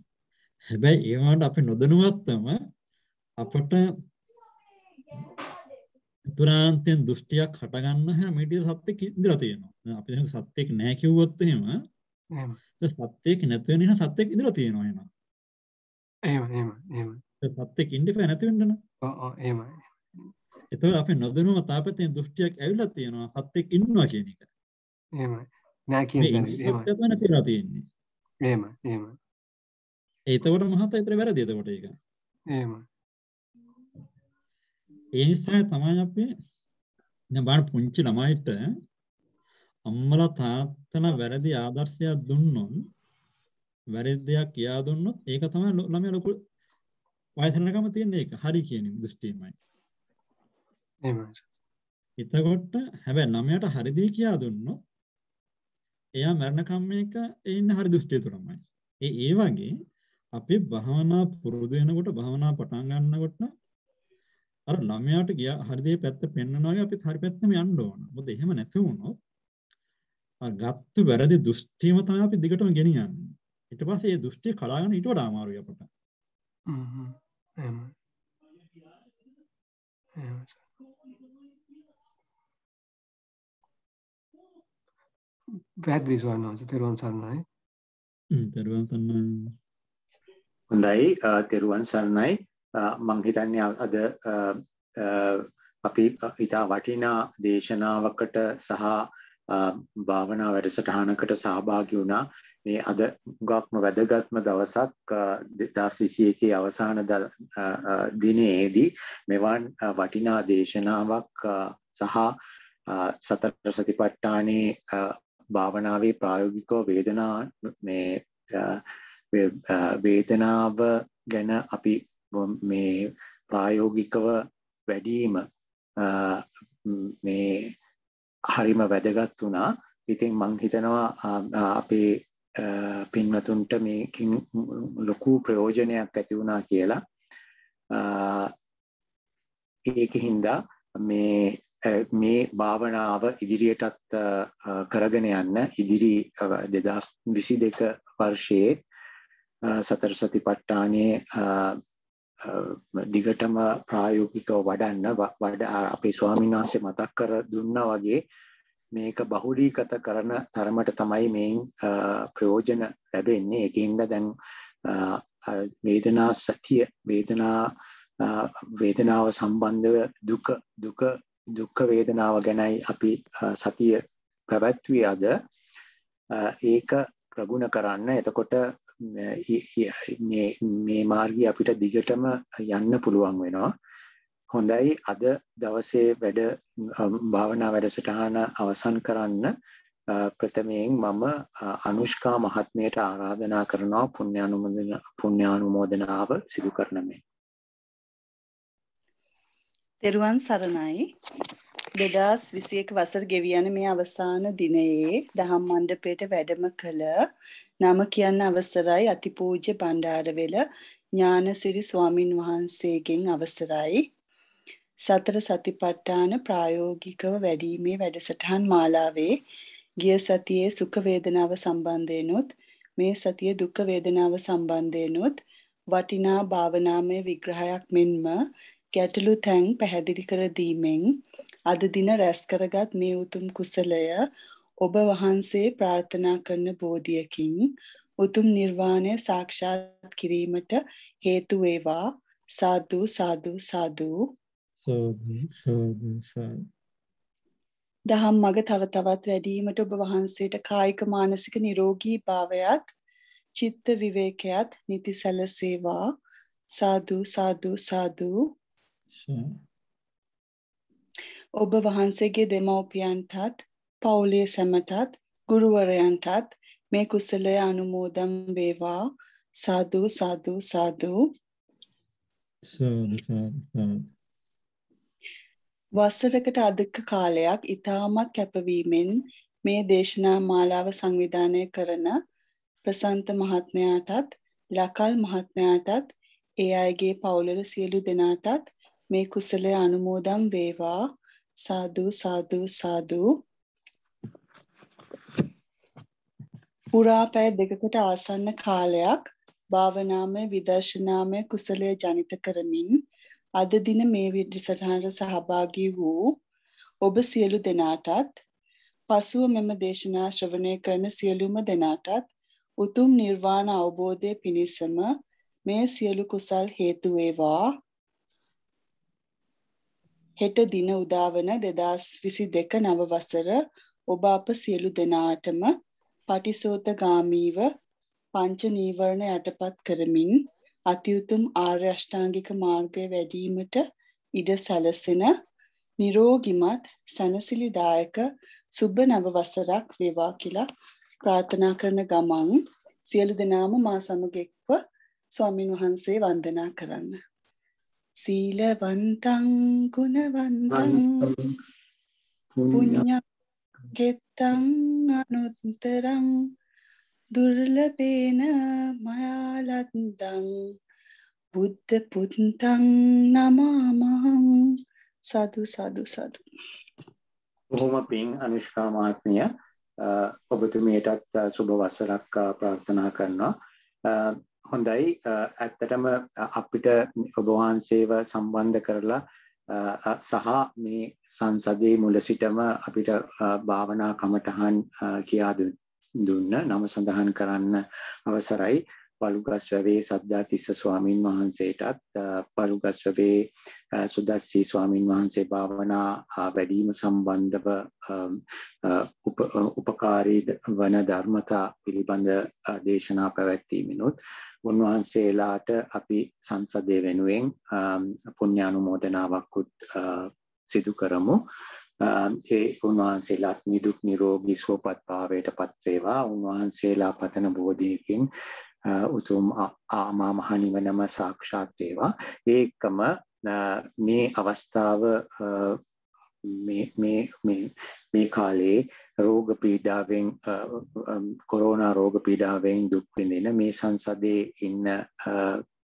හැබැයි ඒ වුණාට අපි නොදැනුවත්වම අපට පුරාන්තයෙන් දෘෂ්ටියක් හටගන්න හැම ඊට සත්‍යෙක ඉඳලා තියෙනවා. අපි දැන් සත්‍යෙක නෑ කිව්වොත් එහෙම එහෙම. සත්‍යෙක නැති වෙන නිසා සත්‍යෙක ඉඳලා තියෙනවා එහෙනම්. එහෙම එහෙම එහෙම. සත්‍යෙක ඉන්න එපා නැති වෙන්න නම්. ඔව් ඔව් එහෙමයි. එතකොට අපි නොදැනුව තාපතෙන් දෘෂ්ටියක් ඇවිල්ලා තියෙනවා සත්‍යෙක ඉන්නවා කියන එක. එහෙමයි. නෑ කියන තැන එහෙමයි. ඒක තමයි තියලා තියෙන්නේ. එහෙමයි එහෙමයි. එතකොට මහතා විතර වැරදි එතකොට ඒක. එහෙමයි. ඒ නිසා තමයි අපි දැන් බලන්න පුංචි ළමයිට අම්මලා තාත්තලා වැරදි ආදර්ශයක් දුන්නොත් වැරදි දෙයක් කියා දුන්නොත් ඒක තමයි ළමයා ලොකු වයසනකම තියෙන එක හරි කියන දෘෂ්ටියමයි. එහෙමයි. එතකොට හැබැයි ළමයාට හරි දේ කියා දුන්නොත් එයා මරණකම් මේක ඉන්න හරි දෘෂ්ටිය තුරමයි. ඒ ඒ වගේ අපි භාවනා පුරුදු වෙනකොට භාවනා පටන් ගන්නකොට අර ළමයාට ගියා හරි දේ පැත්ත පෙන්වනවා වගේ අපිත් හරි පැත්තම යන්න ඕන. මොකද එහෙම නැති වුණොත් අර ගත්ත වැරදි දෘෂ්ටියම තමයි අපි දිගටම ගෙනියන්නේ. ඊට පස්සේ ඒ දෘෂ්ටිය කඩා ගන්න ඊට වඩා අමාරුයි අපට. හ්ම් හ්ම්. එහෙම. එහෙම. ස්වාමීන් වහන්සේ තෙරුවන් සරණයි. තෙරුවන් සරණයි. හොඳයි තෙරුවන් සරණයි. මං හිතන්නේ අද අපි ඉතා වටිනා දේශනාවකට සහ භාවනා වැඩසටහනකට සහභාගී වුණා. මේ අද ගොක්ම වැදගත්ම දවසක් 2021 අවසාන දිනේදී මෙවන් වටිනා දේශනාවක් සහ සතර සතිපට්ඨානේ භාවනාවේ ප්‍රායෝගිකව වේදනා මේ වේදනාව ගැන අපි මේ ප්‍රායෝගිකව වැඩිම මේ හරිම වැදගත් වුණා. ඉතින් මං හිතනවා අපේ පින්වතුන්ට මේකින් ලොකු ප්‍රයෝජනයක් ඇති වුණා කියලා. ඒකින්දා මේ මේ භාවනාව ඉදිරියටත් කරගෙන යන්න ඉදිරි 2022 වර්ෂයේ සතර සතිපට්ඨානයේ දිගටම ප්‍රායෝගිකව වඩන්න වඩා අපේ ස්වාමීන් වහන්සේ මතක් කර දුන්නා වගේ මේක බහුලීගත කරන තරමට තමයි මේන් ප්‍රයෝජන ලැබෙන්නේ. ඒකින්ද දැන් වේදනා සතිය වේදනා වේදනාව සම්බන්ධව දුක දුක දුක්ඛ වේදනාව ගැනයි අපි සතිය පැවැත්වී අද. ඒක ප්‍රගුණ කරන්න. එතකොට මේ මාර්ගය අපිට දිගටම යන්න පුළුවන් වෙනවා. හොඳයි. අද දවසේ වැඩ භාවනා වැඩසටහන අවසන් කරන්න ප්‍රථමයෙන් මම අනුෂ්කා මහත්මියට ආරාධනා කරනවා පුණ්‍යානුමෝදන පුණ්‍යානුමෝදනාව සිදු කරන මේ. තෙරුවන් සරණයි. 2021 වසර ගෙවියන මේ අවසාන දිනයේ දහම් මණ්ඩපයට වැඩම කළ නම කියන්න අවසරයි අතිපූජ්‍ය බණ්ඩාරවෙල ඥානසිරි ස්වාමින් වහන්සේගෙන් අවසරයි. සතර සතිපට්ඨාන ප්‍රායෝගිකව වැඩිීමේ වැඩසටහන් මාලාවේ ගිය සතියේ සුඛ වේදනාව සම්බන්ධයෙන්ුත් මේ සතියේ දුක් වේදනාව සම්බන්ධයෙන්ුත් වටිනා භාවනාමය විග්‍රහයක් මෙන්ම ගැටලු තැන් පැහැදිලි කර දීමෙන් අද දින රැස් කරගත් මේ උතුම් කුසලය ඔබ වහන්සේ ප්‍රාර්ථනා කරන බෝධියකින් උතුම් නිර්වාණය සාක්ෂාත් කිරීමට හේතු වේවා. සාදු සාදු සාදු. සාදු සාදු සාදු දහම් මඟ තව තවත් වැඩිවීමට ඔබ වහන්සේට කායික මානසික නිරෝගී භාවයත් චිත්ත විවේකයත් නිති සැලසේවා. සාදු සාදු සාදු. ඔබ වහන්සේගේ දෙමව්පියන්ටත් පවුලේ සැමටත් ගුරුවරයන්ටත් මේ කුසලය අනුමෝදන් වේවා. සාදු සාදු සාදු. සාදු සාදු වසරකට අධික කාලයක් ඉතාමත් කැපවීමෙන් මේ දේශනා මාලාව සංවිධානය කරන ප්‍රසන්ත මහත්මයාටත් ලකල් මහත්මයාටත් ඒ අයගේ පවුලල සියලු දෙනාටත් මේ කුසලය අනුමෝදම් වේවා. සාදු සාදු සාදු. පුරා පැය දෙකකට ආසන්න කාලයක් භාවනාමය විදර්ශනාමය කුසලය ජනිත කරමින් අද දින මේ විඩිසටහනට සහභාගී වූ ඔබ සියලු දෙනාටත් පසුව මෙම දේශනා ශ්‍රවණය කරන සියලුම දෙනාටත් උතුම් නිර්වාණ අවබෝධය පිණිසම මේ සියලු කුසල් හේතු වේවා. හෙට දින උදාවන 2022 නව වසර ඔබ අප සියලු දෙනාටම පටිසෝතගාමීව පංච නීවරණ යටපත් කරමින් අතිඋතුම් ආර්ය අෂ්ටාංගික මාර්ගය වැඩීමට ඉඩ සැලසෙන නිරෝගිමත් සැනසිලිදායක සුබ නව වසරක් වේවා කියලා ප්‍රාර්ථනා කරන ගමන් සියලු දෙනාම මා සමග එක්ව ස්වාමින් වහන්සේ වන්දනා කරන්න. සීලවන්තං ගුණවන්තං පුඤ්ඤකෙත්තං අනුත්තරං දුර්ලභේන මයාලද්දං බුද්ධ පුත්තං නමාමහං. සාදු සාදු සාදු බොහොම පිං අනුෂ්කා මහත්මිය ඔබතුමියටත් සුබ වසරක් ප්‍රාර්ථනා කරනවා. හොඳයි. ඇත්තටම අපිට ඔබ වහන්සේව සම්බන්ධ කරලා සහ මේ සංසදේ මුල සිටම අපිට භාවනා කමටහන් කියා දුන්න නම සඳහන් කරන්න අවසරයි. පළුගස් වැවේ සද්ධාතිස්ස ස්වාමීන් වහන්සේටත් පළුගස් වැවේ සුදස්සී ස්වාමීන් වහන්සේ භාවනා වැඩීම සම්බන්ධව උපකාරී වන ධර්මතා පිළිබඳ දේශනා පැවැත්වීමෙනුත් උන්වහන්සේලාට අපි සංසදය වෙනුවෙන් පුණ්‍යානුමෝදනාවක්කුත් සිදු කරමු. ඒ උන්වහන්සේලාත් නිදුක් නිරෝගී සුවපත් භාවයට පත් වේවා. උන්වහන්සේලා පතන බෝධියකින් උතුම් ආමා මහ නිවනම සාක්ෂාත් වේවා. ඒකම මේ අවස්ථාව මේ මේ මේ මේ කාලේ රෝග පීඩාවෙන් කොරෝනා රෝග පීඩාවෙන් දුක් විඳින මේ සංසදේ ඉන්න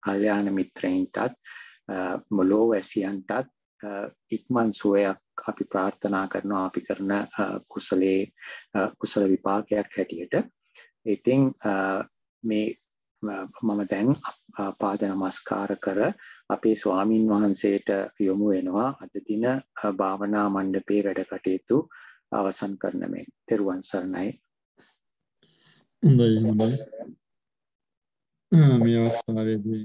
කල්යාණ මිත්‍රයින්ටත් මොලෝ වැසියන්ටත් ඉක්මන් සුවයක් අපි ප්‍රාර්ථනා කරනවා අපි කරන කුසලේ කුසල විපාකයක් හැටියට. ඉතින් මේ මම දැන් පාද නමස්කාර කර අපේ ස්වාමින් වහන්සේට යොමු වෙනවා. අද දින භාවනා මණ්ඩපේ වැඩ කටයුතු අවසන් කරන මේ තෙරුවන් සරණයි. හොඳයි හොඳයි. මේ අවස්ථාවේදී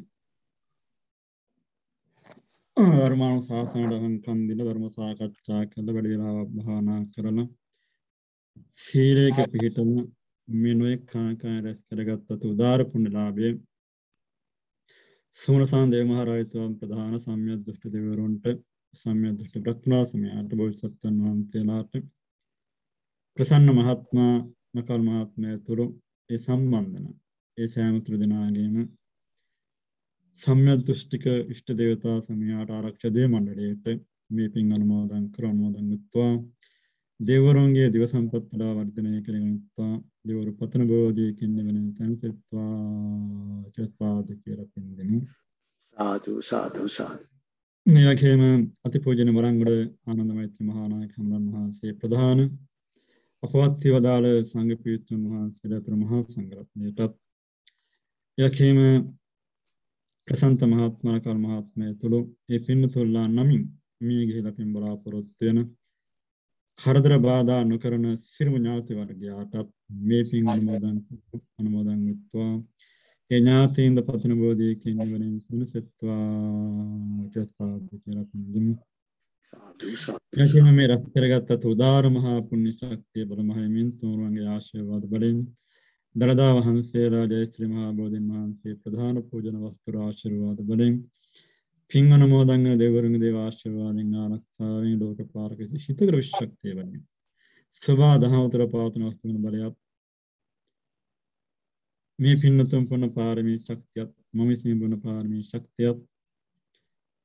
ධර්මාණු ශාසනයට අහංකම් දීලා ධර්ම සාකච්ඡා කළ වැඩි වෙලාවක් භාවනා කරන සීලයක පිළිපදන මේ නොයෙක් කාකාය රැස් කරගත්තතු උදාර පුණ්‍යලාභය. සුමනසාන් දේව මහරජතුමන් ප්‍රධාන සම්‍යක් දෘෂ්ටි දෙවිවරුන්ට සම්‍යක් දෘෂ්ටි ප්‍රඥාසමයාට බෝසත්ත්වයන් වහන්සේලාට ප්‍රසන්න මහත්මා නකල් මහත්මයා තුරු ඒ සම්බන්ධන ඒ සෑම තුරු දෙනාගේම සම්‍යක් දෘෂ්ටික ඉෂ්ට දේවතා සමයාට ආරක්ෂා දේ මණ්ඩලයට මේ පින් අනුමෝදන් කර අනුමෝදන් වෙත්වා. දෙවරුන්ගේ දිව සම්පත් වඩා වර්ධනය කරගත්තා දෙවරු පතන බෝධියකින් නිවන තැන්සෙත්වා චස්පාද කියලා පින් දෙමු සාදු සාදු සාදු. මේ වගේම අතිපූජන වරංගොඩ ආනන්ද මෛත්‍රී මහානායක හමුදුන් වහන්සේ ප්‍රධාන අපවත් වදාළ සංඝ පීඨුන් වහන්සේලා අතර මහා සංඝරත්නයටත්. යකීම ප්‍රසන්ත මහත්මයා කල් මහත්මයා තුළු ඒ පින්නතුල්ලා නමින් මිය ගිහිලා පින් බලාපොරොත්තු වෙන කරදර බාධා නොකරන සිරුම ඥාති වර්ගයාටත් මේ පින් අනුමෝදන් අනුමෝදන් වෙත්වා. ඒ ඥාතීන්ද පතන බෝධියකින් නිවනින් සුනසෙත්වා කියලා කියලා පින් දෙමු. යකින මේ රැස් කරගත්ත උදාර මහා පුණ්‍ය ශක්තිය බල මහිමින් තුනුරුවන්ගේ ආශිර්වාද බලෙන් දළදා වහන්සේලා ජයශ්‍රී මහා බෝධීන් වහන්සේ ප්‍රධාන පූජන වස්තු ආශිර්වාද බලෙන් පින් අනුමෝදන් වන දෙවරුන්ගේ දේව ආශිර්වාදෙන් ආරක්ෂාවෙන් ලෝක පාරක හිතකර විශ්ශක්තිය වන්නේ සබා දහවතර පවතුන වස්තුන බලයත් මේ පින්නතුන් පුන පාරමී ශක්තියත් මම විසින් බුණ පාරමී ශක්තියත්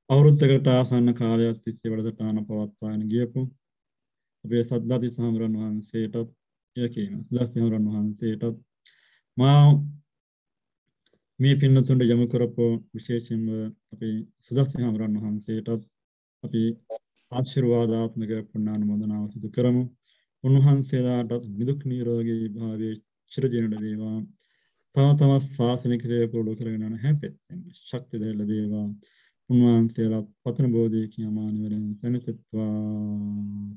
අවුරුද්දකට ආසන්න කාලයක් තිස්සේ වැඩසටහන පවත්වාගෙන ගියපු අපේ සද්ධාති සාමරන් වහන්සේටත් එය කියන සදස් සාමරන් වහන්සේටත් මා මේ පින්නතුන්ට යොමු කරපු විශේෂයෙන්ම අපේ සදස් සාමරන් වහන්සේටත් අපි ආශිර්වාදාත්මක පුණ්‍යානුමෝදනාව සිදු කරමු. උන්වහන්සේලාට නිදුක් නිරෝගී භාවයේ චිරජීවන වේවා තම තම ශාසනික දේ පුරුදු කරගෙන යන හැම පැත්තෙම ශක්තිය දෙල ලැබේවා. උන්වහන්සේලා පතන බෝධියකින් අමානිවරෙන් සැනසෙත්වා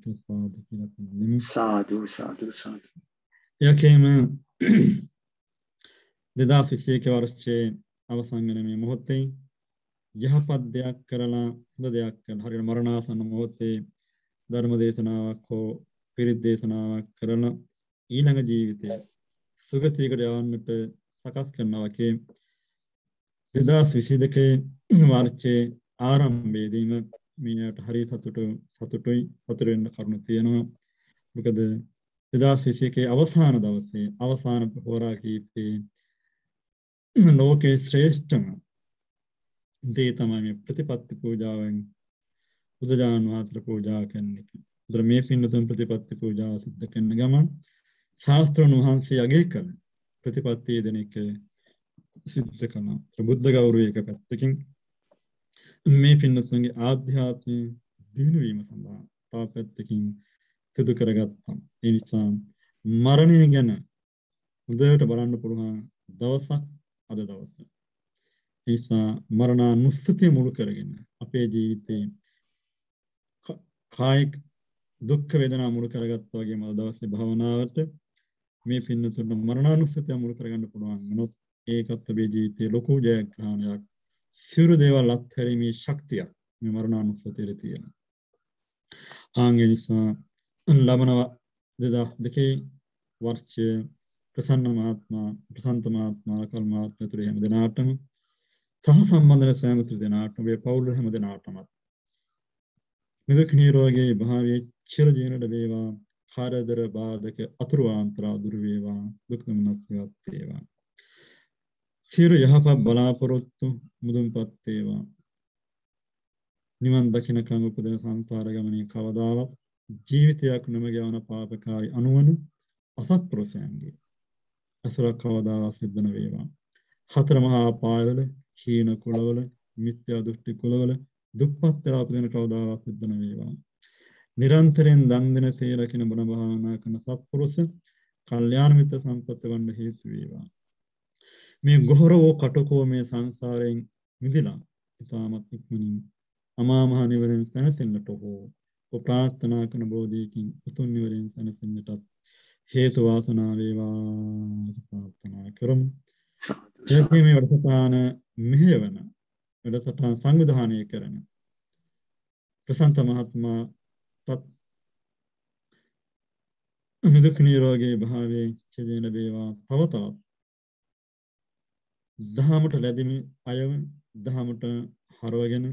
තස්පාද කියලා පිළිගනිමු සාදු සාදු සාදු. යකේම 2021 වර්ෂයේ අවසන් වෙන මේ මොහොතේ යහපත් දෙයක් කරලා හොඳ දෙයක් කරලා හරියට මරණාසන්න මොහොතේ ධර්ම දේශනාවක් හෝ පිරිත් දේශනාවක් කරලා ඊළඟ ජීවිතය සුගතියකට යවන්නට සකස් කරනවා වගේ 2022 වර්ෂයේ ආරම්භයේදීම මීට හරි සතුටු සතුටුයි සතුට වෙන්න කරුණු තියෙනවා. මොකද 2021 අවසාන දවසේ අවසාන හෝරා කීපේ ලෝකේ ශ්‍රේෂ්ඨම දේ තමයි මේ ප්‍රතිපත්ති පූජාවෙන් බුදුජාන වහන්සේ පූජා කරන එක. උතර මේ පින්නතුන් ප්‍රතිපත්ති පූජාව සිද්ධ කරන ගමන් ශාස්ත්‍රණ වහන්සේ අගය කළ ප්‍රතිපත්තිය දෙන එක සිද්ධ කරනවා. ප්‍රබුද්ධ ගෞරවය එක පැත්තකින් මේ පින්නතුන්ගේ ආධ්‍යාත්මය දිනු වීම සඳහා තව පැත්තකින් සිදු කරගත්තා. ඒ නිසා මරණය ගැන හොඳට බලන්න පුළුවන් දවසක් අද දවස. ඒ නිසා මරණානුස්සතිය මුල් කරගෙන අපේ ජීවිතේ කායික දුක් වේදනා මුල් කරගත්තා වගේම අද දවසේ භවනාවට මේ පින්නතුන්ට මරණානුස්සතිය මුල් කරගන්න පුළුවන් වුණොත් ඒකත් ඔබේ ජීවිතයේ ලොකු ජයග්‍රහණයක් සියලු දේවල් අත්හැරීමේ ශක්තියක් මේ මරණානුස්සතියේ තියෙනවා. ආන්ගේ නිසා ලබන 2002 වර්ෂයේ ප්‍රසන්න මහත්මයා ප්‍රසන්ත මහත්මයා කල් මහත්මයා තුරු හැම දිනාටම සහ සම්බන්ධන සෑම තුරු දිනාටම මේ පවුල් හැම දිනාටම නිදුක් නිරෝගී භාවයේ චිර ජීවනට වේවා කාර්යදර බාධක අතුරු ආන්තරා දුරු වේවා දුක් නමනත් වේවා සියලු යහපත් බලාපොරොත්තු මුදුන්පත් වේවා. නිවන් දකින්නකම් උපදින සංසාර ගමනේ කවදාවත් ජීවිතයක් නොම යවන පාපකාරී අනුවන අසත්පුරුෂයන්ගේ අසුරක් කවදාවත් සිද්ධ නොවේවා. හතර මහා පායවල හීන කුලවල මිත්‍යා දෘෂ්ටි කුලවල දුප්පත් වෙලා උපදින කවදාවත් සිද්ධ නොවේවා. නිරන්තරයෙන් දන් දෙන තේ රකින්න බණ භාවනා කරන සත්පුරුෂ කල්යාණ මිත්‍ර සම්පත්ත වන්න හේතු වේවා. මේ ගොහර වූ කටකෝ මේ සංසාරයෙන් මිදිලා ඉතාමත් ඉක්මනින් අමා මහ නිවරෙන් සැනසෙන්නට හෝ ඔබ ප්‍රාර්ථනා කරන බෝධියකින් උතුම් නිවරෙන් සැනසෙන්නටත් හේතු වාසනා වේවා ප්‍රාර්ථනා කරමු. එසේ මේ වැඩසටහන මෙහෙයවන වැඩසටහන සංවිධානය කරන ප්‍රසන්ත මහත්මයාටත් නිදුක් නිරෝගී භාවයේ චිදින ලැබේවා තව තවත් දහමට ලැබෙමි අයව දහමට හරවගෙන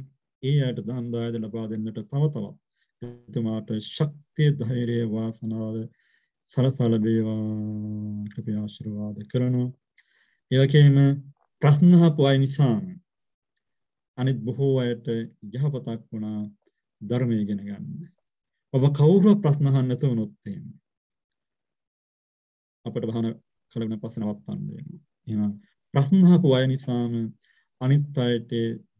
ඒ අයට දහම් දායද ලබා දෙන්නට තව තවත් එතුමාට ශක්තිය ධෛර්යය වාසනාව සලසා ලැබේවා කියලා ආශිර්වාද කරනවා ඒ වගේම ප්‍රශ්න අහපු අය නිසා අනිත් බොහෝ අයට යහපතක් වුණා ධර්මය ඉගෙන ගන්න. ඔබ කවුරුවත් ප්‍රශ්න අහන්න නැතුව වුණොත් එහෙම අපිට බහන කලගෙන පස්සේ නවත්තන්න වෙනවා. එහෙනම් ප්‍රශ්න අහපු අය නිසාම අනිත් අයට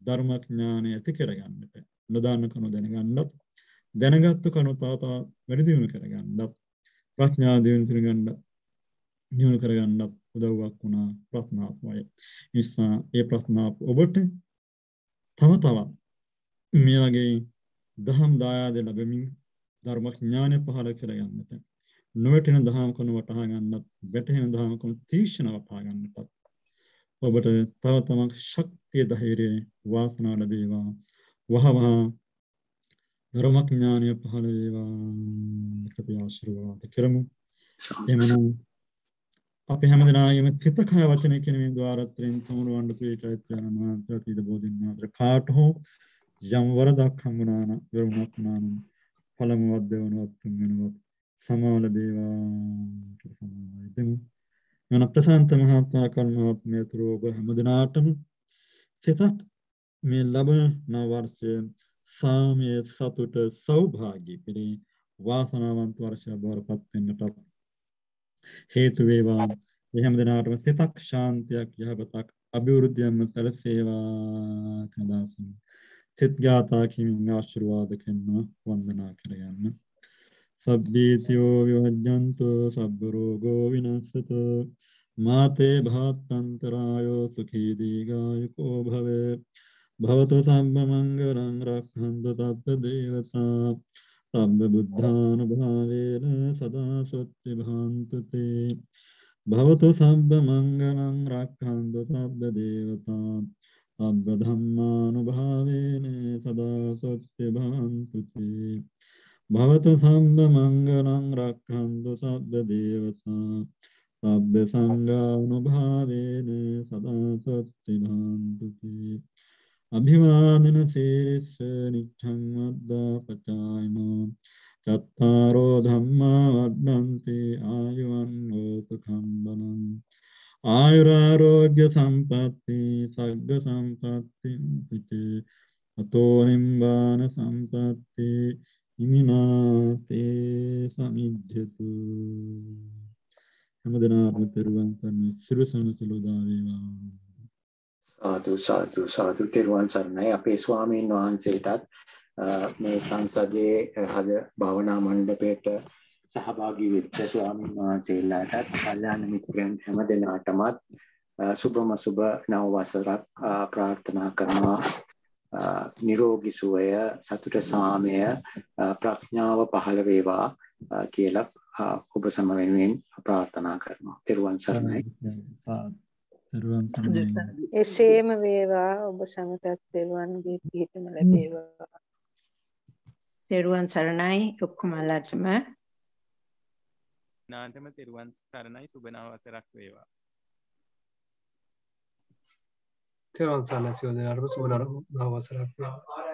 ධර්මඥානය ඇති කරගන්නට නොදන්න කණු දැනගන්නත් දැනගත්තු කණු තව තවත් වැඩි දියුණු කරගන්නත් ප්‍රඥා දියුණු කරගන්න දියුණු කරගන්නත් උදව්වක් වුණා ප්‍රශ්නාපය. නිසා ඒ ප්‍රශ්නාප ඔබට තව තවත් මේ වගේ දහම් දායාද ලැබෙමින් ධර්මඥානය පහළ කරගන්නට නොවැටෙන දහම් කණු වටහා ගන්නත් වැටහෙන දහම් කණු තීක්ෂණ වටහා ගන්නටත් ඔබට තව තමක් ශක්තිය ධෛර්යය වාසනාව ලැබේවා වහවහ ධර්මඥානය පහළ වේවා. අපි ආශිර්වාද කරමු. එමනම් අපි හැමදෙනාගේම චිත්ත කය වචන කියන මේ ద్వාරත්‍රයෙන් සමුරවන්න ප්‍රේචෛත්‍යයන් වහන්සේලා තීද බෝධින්නාතර කාට හෝ යම් වරදක් වරුණක් වුණා නම් පළමුවත් දෙවනුවත් තුන්වෙනුවත් සමාව ලැබේවා. කියලා සමාවයි දෙමු. යන ප්‍රසාන්ත මහත්මයා කර්මාත්මය තුරු ඔබ හැමදෙනාටම සිතක් මේ ලබන නව වර්ෂයේ සාමය සතුට සෞභාග්‍ය පිරි වාසනාවන්ත වර්ෂයක් බවට පත් වෙන්නට හේතු වේවා. මේ හැම දිනාටම සිතක් ශාන්තියක් යහපතක් අභිවෘද්ධියක්ම සැලසේවා කදාසින්. සිත ගාථා කිමින් ආශිර්වාද කරනවා වන්දනා කරගන්න. සබ්බීතියෝ විවජ්ජන්තෝ සබ්බ රෝගෝ විනස්සතෝ මාතේ භාත්තන්තරායෝ සුඛී දීගායුකෝ භවේ. භවතු සම්බ මංගලං රක්ඛන්තු තබ්බ දේවතා සබ්බ බුද්ධානුභාවේන සදා සොත්ති භාන්තු තේ භවතු සබ්බ මංගලං රක්ඛන්තු සබ්බ දේවතා සබ්බ ධම්මානුභාවේන සදා සොත්ති භාන්තු තේ භවතු සම්බ මංගලං රක්ඛන්තු සබ්බ දේවතා සබ්බ සංඝානුභාවේන සදා සොත්ති භාන්තු තේ අභිවාදන සේරිස්ස නිච්ඡං වද්දා පචායනෝ චත්තාරෝ ධම්මා වද්දන්ති ආයුවන්නෝ සුඛං බලං ආයුරාරෝග්‍ය සම්පatti සග්ග සම්පatti පිචේ අතෝ නිම්බාන සම්පatti ඉමිනාතේ සමිද්ධතු හැමදෙනාටම තෙරුවන් සරණයි සිරු සනසලු දා වේවා සාදු සාදු සාදු තෙරුවන් සරණයි අපේ ස්වාමීන් වහන්සේටත් මේ සංසදයේ හද භාවනා මණ්ඩපයට සහභාගී වෙච්ච ස්වාමීන් වහන්සේලාටත් කල්යාණ මිත්‍රයන් හැම දෙනාටමත් සුබම සුබ නව වසරක් ප්‍රාර්ථනා කරනවා නිරෝගී සුවය සතුට සාමය ප්‍රඥාව පහළ වේවා කියලා ඔබ සම වෙනුවෙන් ප්‍රාර්ථනා කරනවා. තෙරුවන් සරණයි. එසේම වේවා ඔබ සමටත් තෙරුවන්ගේ පිහිටම ලැබේවා. තෙරුවන් සරණයි ඔක්කොම අල්ලටම. නාටම තෙරුවන් සරණයි සුබ නව වසරක් වේවා. තෙරුවන් සරණයි සියලු දෙනාටම සුබ නව වසරක් වේවා.